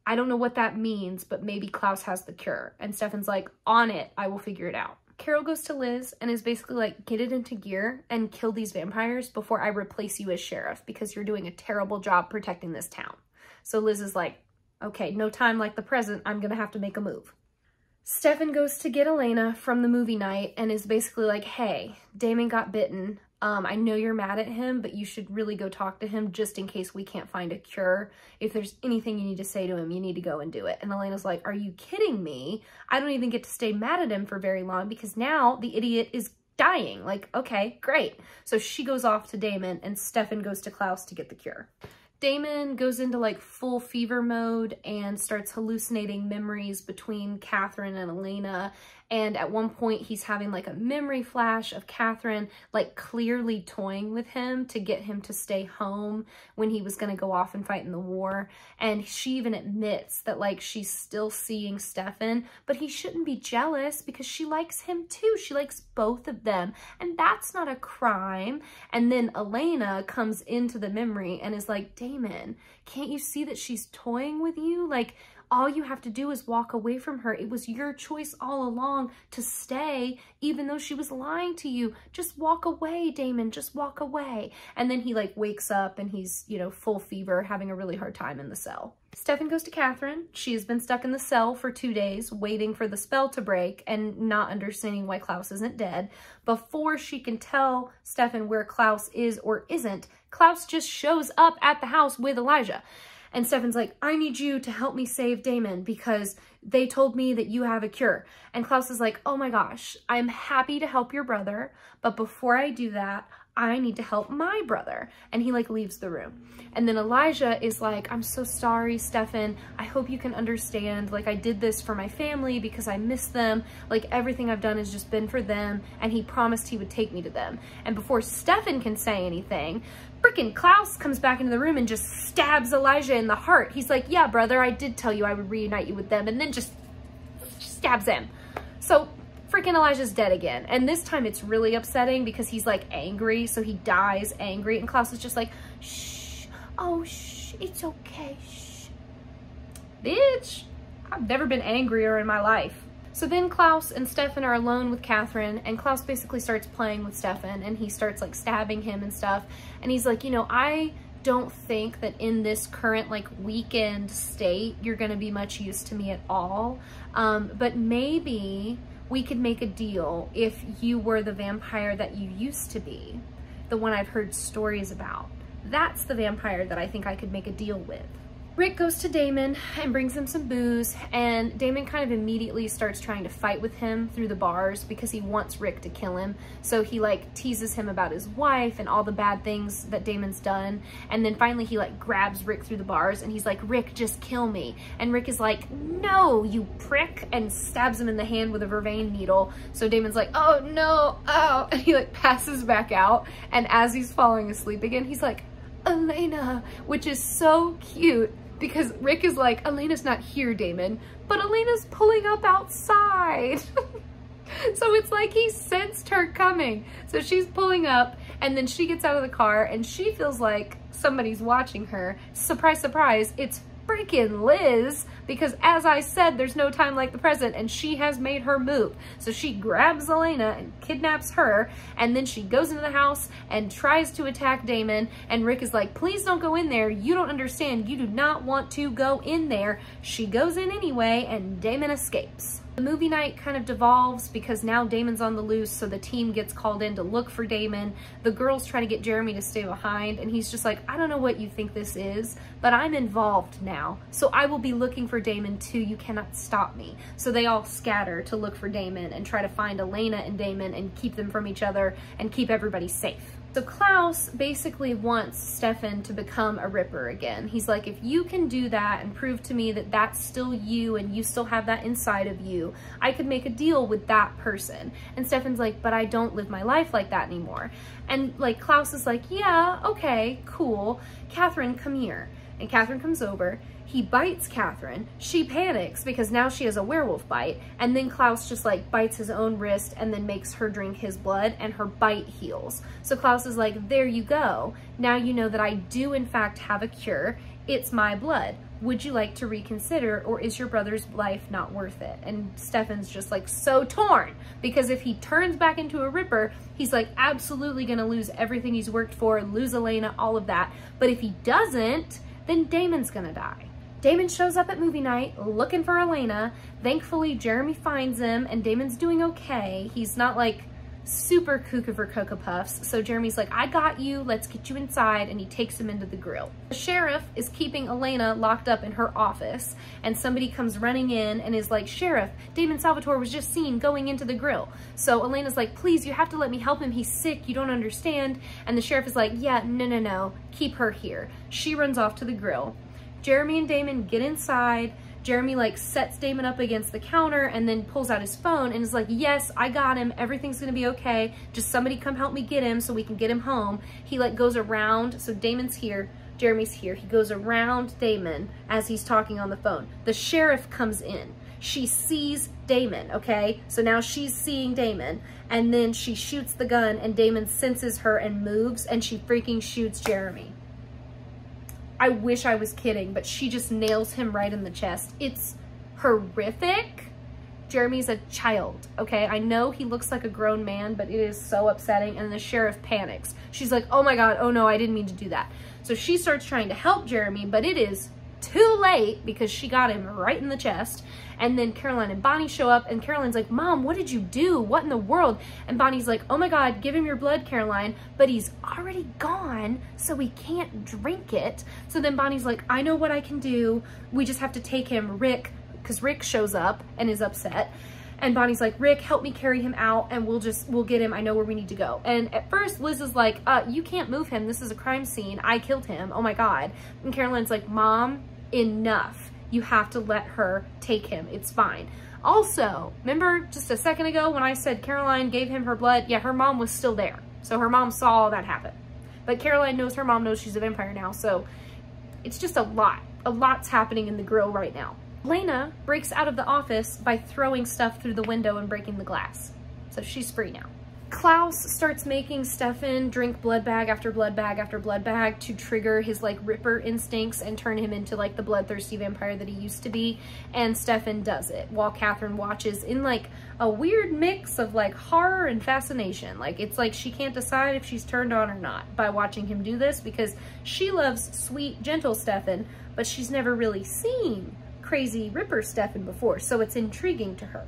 I don't know what that means, but maybe Klaus has the cure. And Stefan's like, on it, I will figure it out. Carol goes to Liz and is basically like, get it into gear and kill these vampires before I replace you as sheriff because you're doing a terrible job protecting this town. So Liz is like, okay, no time like the present, I'm gonna have to make a move. Stefan goes to get Elena from the movie night and is basically like, hey, Damon got bitten. Um, I know you're mad at him, but you should really go talk to him just in case we can't find a cure. If there's anything you need to say to him, you need to go and do it. And Elena's like, are you kidding me? I don't even get to stay mad at him for very long because now the idiot is dying. Like, okay, great. So she goes off to Damon and Stefan goes to Klaus to get the cure. Damon goes into like full fever mode and starts hallucinating memories between Katherine and Elena and at one point, he's having like a memory flash of Katherine like clearly toying with him to get him to stay home when he was going to go off and fight in the war. And she even admits that like she's still seeing Stefan, but he shouldn't be jealous because she likes him too. She likes both of them. And that's not a crime. And then Elena comes into the memory and is like, Damon, can't you see that she's toying with you? Like, all you have to do is walk away from her. It was your choice all along to stay, even though she was lying to you. Just walk away, Damon, just walk away. And then he like wakes up and he's, you know, full fever, having a really hard time in the cell. Stefan goes to Katherine. She has been stuck in the cell for two days, waiting for the spell to break and not understanding why Klaus isn't dead. Before she can tell Stefan where Klaus is or isn't, Klaus just shows up at the house with Elijah. And Stefan's like, I need you to help me save Damon because they told me that you have a cure. And Klaus is like, oh my gosh, I'm happy to help your brother. But before I do that, I need to help my brother. And he like leaves the room. And then Elijah is like, I'm so sorry, Stefan. I hope you can understand. Like I did this for my family because I miss them. Like everything I've done has just been for them. And he promised he would take me to them. And before Stefan can say anything, freaking Klaus comes back into the room and just stabs Elijah in the heart. He's like, yeah, brother, I did tell you I would reunite you with them. And then just stabs him. So freaking Elijah's dead again. And this time it's really upsetting because he's like angry. So he dies angry. And Klaus is just like, shh, oh, shh, it's okay, shh. Bitch, I've never been angrier in my life. So then Klaus and Stefan are alone with Katherine and Klaus basically starts playing with Stefan and he starts like stabbing him and stuff. And he's like, you know, I don't think that in this current like weakened state, you're going to be much use to me at all. Um, but maybe we could make a deal if you were the vampire that you used to be, the one I've heard stories about. That's the vampire that I think I could make a deal with. Rick goes to Damon and brings him some booze and Damon kind of immediately starts trying to fight with him through the bars because he wants Rick to kill him. So he like teases him about his wife and all the bad things that Damon's done. And then finally he like grabs Rick through the bars and he's like, Rick, just kill me. And Rick is like, no, you prick, and stabs him in the hand with a vervain needle. So Damon's like, oh no, oh, and he like passes back out. And as he's falling asleep again, he's like, Elena, which is so cute because Rick is like, Elena's not here, Damon, but Elena's pulling up outside. so it's like he sensed her coming. So she's pulling up and then she gets out of the car and she feels like somebody's watching her. Surprise, surprise, it's freaking Liz because as I said, there's no time like the present and she has made her move. So she grabs Elena and kidnaps her and then she goes into the house and tries to attack Damon and Rick is like, please don't go in there. You don't understand. You do not want to go in there. She goes in anyway and Damon escapes. The movie night kind of devolves because now Damon's on the loose, so the team gets called in to look for Damon. The girls try to get Jeremy to stay behind, and he's just like, I don't know what you think this is, but I'm involved now, so I will be looking for Damon too. You cannot stop me. So they all scatter to look for Damon and try to find Elena and Damon and keep them from each other and keep everybody safe. So Klaus basically wants Stefan to become a Ripper again. He's like, if you can do that and prove to me that that's still you and you still have that inside of you, I could make a deal with that person. And Stefan's like, but I don't live my life like that anymore. And like Klaus is like, yeah, okay, cool. Katherine, come here. And Katherine comes over he bites Katherine. She panics because now she has a werewolf bite. And then Klaus just like bites his own wrist and then makes her drink his blood and her bite heals. So Klaus is like, there you go. Now you know that I do in fact have a cure. It's my blood. Would you like to reconsider or is your brother's life not worth it? And Stefan's just like so torn because if he turns back into a Ripper, he's like absolutely gonna lose everything he's worked for, lose Elena, all of that. But if he doesn't, then Damon's gonna die. Damon shows up at movie night looking for Elena. Thankfully, Jeremy finds him and Damon's doing okay. He's not like super cuckoo for Cocoa Puffs. So Jeremy's like, I got you, let's get you inside. And he takes him into the grill. The sheriff is keeping Elena locked up in her office and somebody comes running in and is like, Sheriff, Damon Salvatore was just seen going into the grill. So Elena's like, please, you have to let me help him. He's sick. You don't understand. And the sheriff is like, yeah, no, no, no. Keep her here. She runs off to the grill. Jeremy and Damon get inside. Jeremy like sets Damon up against the counter and then pulls out his phone and is like, yes, I got him. Everything's gonna be okay. Just somebody come help me get him so we can get him home. He like goes around, so Damon's here, Jeremy's here. He goes around Damon as he's talking on the phone. The sheriff comes in. She sees Damon, okay? So now she's seeing Damon and then she shoots the gun and Damon senses her and moves and she freaking shoots Jeremy. I wish I was kidding, but she just nails him right in the chest. It's horrific. Jeremy's a child, okay? I know he looks like a grown man, but it is so upsetting. And the sheriff panics. She's like, oh my God, oh no, I didn't mean to do that. So she starts trying to help Jeremy, but it is too late because she got him right in the chest. And then Caroline and Bonnie show up and Caroline's like, Mom, what did you do? What in the world? And Bonnie's like, oh my God, give him your blood, Caroline. But he's already gone, so we can't drink it. So then Bonnie's like, I know what I can do. We just have to take him. Rick, because Rick shows up and is upset. And Bonnie's like, Rick, help me carry him out and we'll just, we'll get him. I know where we need to go. And at first Liz is like, uh, you can't move him. This is a crime scene. I killed him. Oh my God. And Caroline's like, mom, enough. You have to let her take him. It's fine. Also, remember just a second ago when I said Caroline gave him her blood? Yeah, her mom was still there. So her mom saw all that happen. But Caroline knows her mom knows she's a vampire now. So it's just a lot. A lot's happening in the grill right now. Lena breaks out of the office by throwing stuff through the window and breaking the glass. So she's free now. Klaus starts making Stefan drink blood bag after blood bag after blood bag to trigger his like ripper instincts and turn him into like the bloodthirsty vampire that he used to be. And Stefan does it while Katherine watches in like a weird mix of like horror and fascination. Like it's like she can't decide if she's turned on or not by watching him do this because she loves sweet, gentle Stefan, but she's never really seen crazy ripper Stefan before. So it's intriguing to her.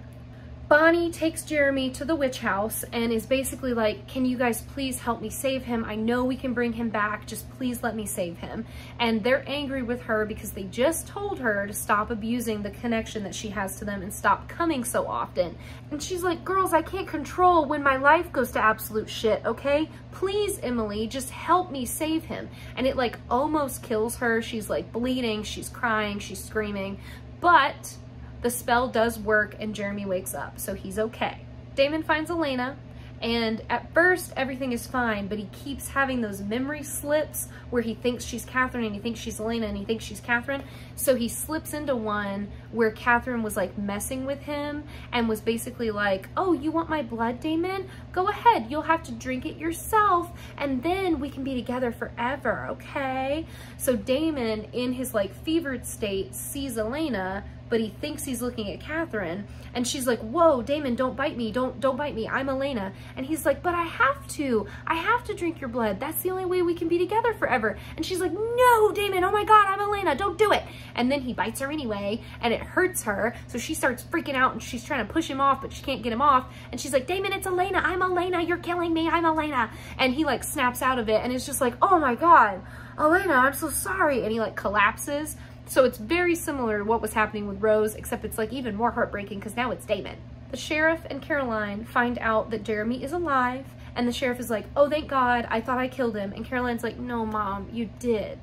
Bonnie takes Jeremy to the witch house and is basically like, can you guys please help me save him? I know we can bring him back. Just please let me save him. And they're angry with her because they just told her to stop abusing the connection that she has to them and stop coming so often. And she's like, girls, I can't control when my life goes to absolute shit, okay? Please, Emily, just help me save him. And it like almost kills her. She's like bleeding, she's crying, she's screaming. But the spell does work and Jeremy wakes up, so he's okay. Damon finds Elena and at first everything is fine, but he keeps having those memory slips where he thinks she's Katherine and he thinks she's Elena and he thinks she's Katherine. So he slips into one where Katherine was like messing with him and was basically like, oh, you want my blood, Damon? Go ahead, you'll have to drink it yourself and then we can be together forever, okay? So Damon, in his like fevered state, sees Elena but he thinks he's looking at Katherine and she's like, whoa, Damon, don't bite me. Don't, don't bite me. I'm Elena. And he's like, but I have to. I have to drink your blood. That's the only way we can be together forever. And she's like, no, Damon. Oh my God, I'm Elena. Don't do it. And then he bites her anyway and it hurts her. So she starts freaking out and she's trying to push him off, but she can't get him off. And she's like, Damon, it's Elena. I'm Elena. You're killing me. I'm Elena. And he like snaps out of it and it's just like, oh my God, Elena, I'm so sorry. And he like collapses so it's very similar to what was happening with Rose, except it's like even more heartbreaking because now it's Damon. The sheriff and Caroline find out that Jeremy is alive and the sheriff is like, oh, thank God, I thought I killed him. And Caroline's like, no, mom, you did.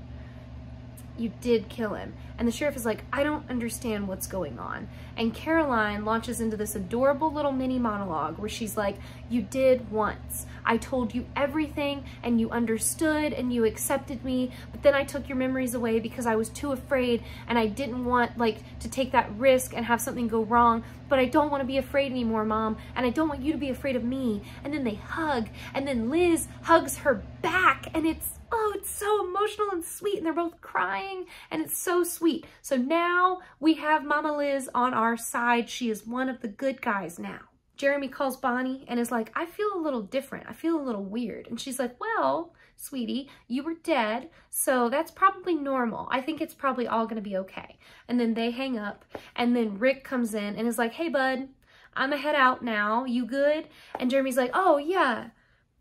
You did kill him. And the sheriff is like, I don't understand what's going on. And Caroline launches into this adorable little mini monologue where she's like, you did once. I told you everything and you understood and you accepted me, but then I took your memories away because I was too afraid and I didn't want like to take that risk and have something go wrong, but I don't want to be afraid anymore, mom, and I don't want you to be afraid of me. And then they hug and then Liz hugs her back and it's oh, it's so emotional and sweet. And they're both crying and it's so sweet. So now we have Mama Liz on our side. She is one of the good guys now. Jeremy calls Bonnie and is like, I feel a little different. I feel a little weird. And she's like, well, sweetie, you were dead, so that's probably normal. I think it's probably all going to be okay. And then they hang up and then Rick comes in and is like, hey, bud, I'm a head out now. You good? And Jeremy's like, oh, yeah.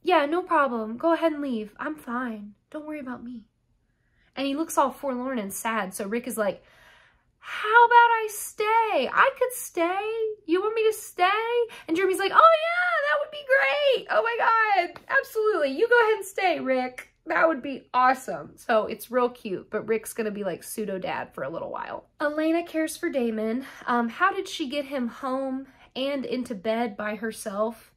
Yeah, no problem. Go ahead and leave. I'm fine. Don't worry about me. And he looks all forlorn and sad. So Rick is like, how about I stay? I could stay. You want me to stay? And Jeremy's like, oh yeah, that would be great. Oh my God, absolutely. You go ahead and stay, Rick. That would be awesome. So it's real cute, but Rick's gonna be like pseudo dad for a little while. Elena cares for Damon. Um, how did she get him home and into bed by herself?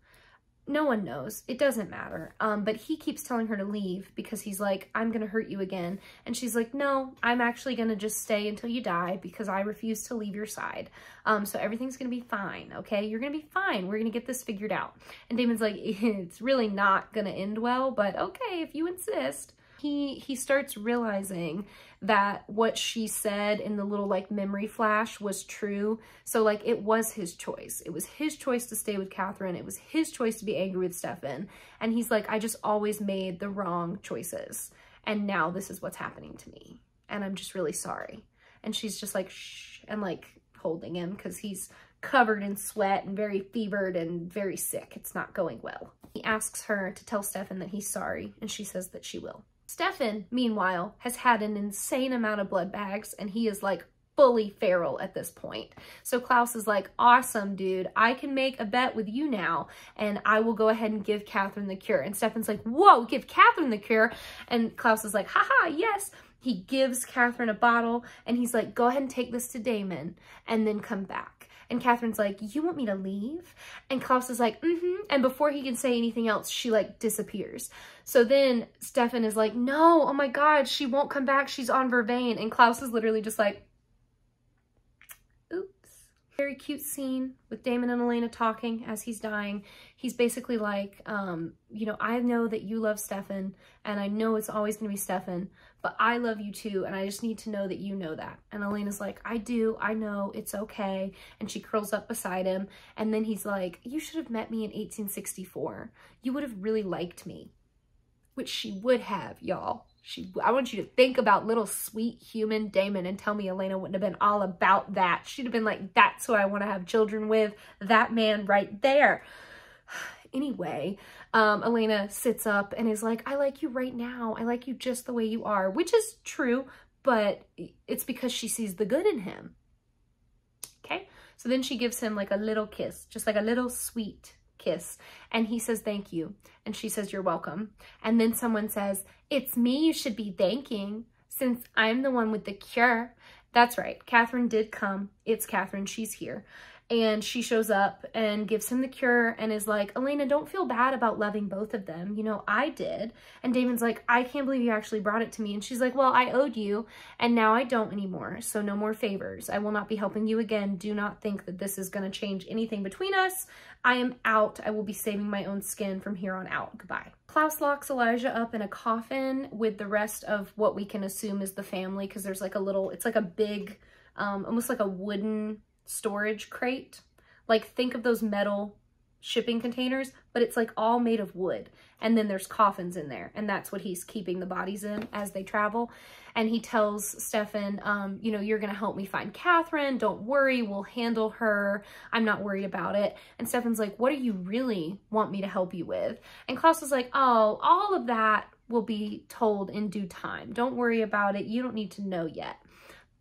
No one knows. It doesn't matter. Um, but he keeps telling her to leave because he's like, I'm going to hurt you again. And she's like, no, I'm actually going to just stay until you die because I refuse to leave your side. Um, so everything's going to be fine, okay? You're going to be fine. We're going to get this figured out. And Damon's like, it's really not going to end well, but okay, if you insist he he starts realizing that what she said in the little like memory flash was true. So like it was his choice. It was his choice to stay with Katherine. It was his choice to be angry with Stefan. And he's like, I just always made the wrong choices. And now this is what's happening to me. And I'm just really sorry. And she's just like, shh, and like holding him because he's covered in sweat and very fevered and very sick. It's not going well. He asks her to tell Stefan that he's sorry, and she says that she will. Stefan, meanwhile, has had an insane amount of blood bags and he is like fully feral at this point. So Klaus is like, awesome, dude. I can make a bet with you now and I will go ahead and give Katherine the cure. And Stefan's like, whoa, give Katherine the cure. And Klaus is like, haha, yes. He gives Katherine a bottle and he's like, go ahead and take this to Damon and then come back. And Katherine's like, you want me to leave? And Klaus is like, mm-hmm. And before he can say anything else, she like disappears. So then Stefan is like, no, oh my God, she won't come back. She's on Vervain. And Klaus is literally just like, oops. Very cute scene with Damon and Elena talking as he's dying. He's basically like, um, you know, I know that you love Stefan and I know it's always going to be Stefan, but I love you too. And I just need to know that you know that. And Elena's like, I do. I know. It's okay. And she curls up beside him. And then he's like, you should have met me in 1864. You would have really liked me, which she would have, y'all. She, I want you to think about little sweet human Damon and tell me Elena wouldn't have been all about that. She'd have been like, that's who I want to have children with. That man right there. Anyway, um, Elena sits up and is like, I like you right now. I like you just the way you are, which is true, but it's because she sees the good in him. Okay. So then she gives him like a little kiss, just like a little sweet kiss. And he says, thank you. And she says, you're welcome. And then someone says, it's me you should be thanking since I'm the one with the cure. That's right. Katherine did come. It's Katherine. She's here. And she shows up and gives him the cure and is like, Elena, don't feel bad about loving both of them. You know, I did. And Damon's like, I can't believe you actually brought it to me. And she's like, well, I owed you and now I don't anymore. So no more favors. I will not be helping you again. Do not think that this is going to change anything between us. I am out. I will be saving my own skin from here on out. Goodbye. Klaus locks Elijah up in a coffin with the rest of what we can assume is the family because there's like a little, it's like a big, um, almost like a wooden storage crate. Like think of those metal shipping containers, but it's like all made of wood. And then there's coffins in there. And that's what he's keeping the bodies in as they travel. And he tells Stefan, um, you know, you're going to help me find Katherine. Don't worry. We'll handle her. I'm not worried about it. And Stefan's like, what do you really want me to help you with? And Klaus is like, oh, all of that will be told in due time. Don't worry about it. You don't need to know yet.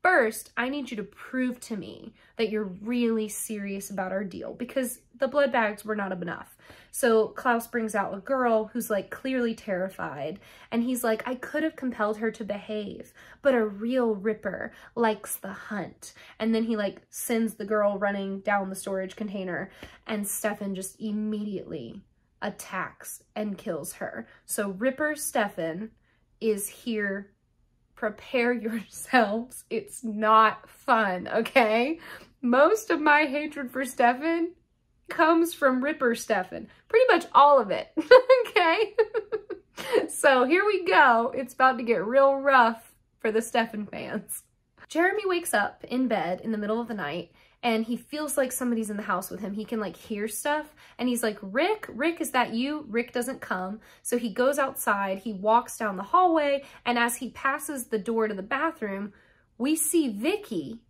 First, I need you to prove to me that you're really serious about our deal because the blood bags were not enough. So Klaus brings out a girl who's like clearly terrified and he's like, I could have compelled her to behave, but a real ripper likes the hunt. And then he like sends the girl running down the storage container and Stefan just immediately attacks and kills her. So Ripper Stefan is here prepare yourselves. It's not fun, okay? Most of my hatred for Stefan comes from Ripper Stefan. Pretty much all of it, okay? so here we go. It's about to get real rough for the Stefan fans. Jeremy wakes up in bed in the middle of the night and he feels like somebody's in the house with him. He can like hear stuff and he's like, Rick, Rick, is that you? Rick doesn't come. So he goes outside, he walks down the hallway and as he passes the door to the bathroom, we see Vicki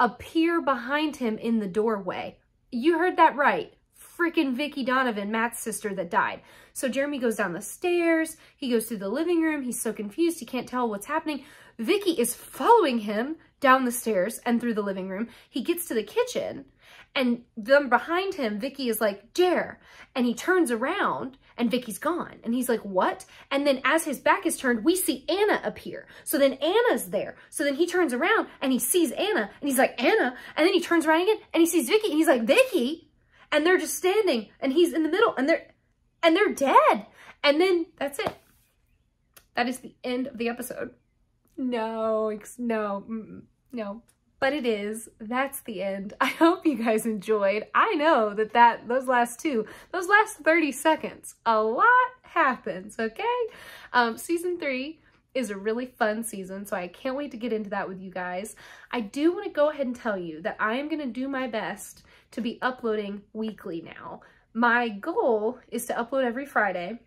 appear behind him in the doorway. You heard that right. Freaking Vicki Donovan, Matt's sister that died. So Jeremy goes down the stairs. He goes through the living room. He's so confused. He can't tell what's happening. Vicki is following him down the stairs and through the living room. He gets to the kitchen and then behind him, Vicki is like, Dare. And he turns around and Vicki's gone. And he's like, what? And then as his back is turned, we see Anna appear. So then Anna's there. So then he turns around and he sees Anna and he's like, Anna. And then he turns around again and he sees Vicki and he's like, Vicki. And they're just standing and he's in the middle and they're, and they're dead. And then that's it. That is the end of the episode. No, no, no, but it is. That's the end. I hope you guys enjoyed. I know that that those last two, those last 30 seconds, a lot happens, okay? Um, season three is a really fun season, so I can't wait to get into that with you guys. I do want to go ahead and tell you that I am going to do my best to be uploading weekly now. My goal is to upload every Friday.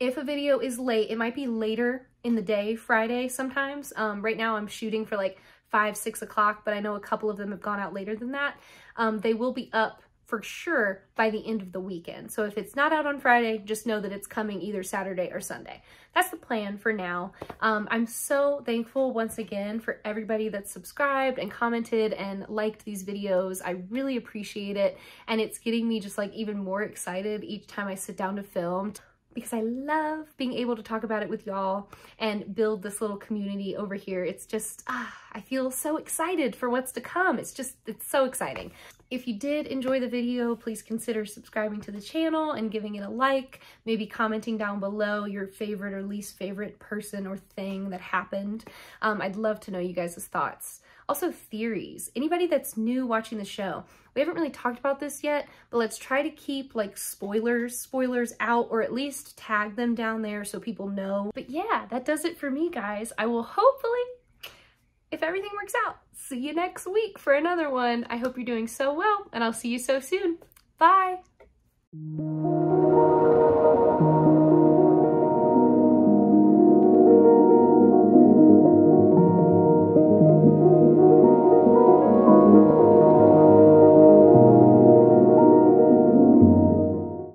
If a video is late, it might be later in the day, Friday sometimes. Um, right now I'm shooting for like five, six o'clock, but I know a couple of them have gone out later than that. Um, they will be up for sure by the end of the weekend. So if it's not out on Friday, just know that it's coming either Saturday or Sunday. That's the plan for now. Um, I'm so thankful once again for everybody that subscribed and commented and liked these videos. I really appreciate it. And it's getting me just like even more excited each time I sit down to film because I love being able to talk about it with y'all and build this little community over here. It's just, ah, I feel so excited for what's to come. It's just, it's so exciting. If you did enjoy the video, please consider subscribing to the channel and giving it a like, maybe commenting down below your favorite or least favorite person or thing that happened. Um, I'd love to know you guys' thoughts. Also theories. Anybody that's new watching the show, we haven't really talked about this yet, but let's try to keep like spoilers, spoilers out, or at least tag them down there so people know. But yeah, that does it for me, guys. I will hopefully, if everything works out, see you next week for another one. I hope you're doing so well, and I'll see you so soon. Bye!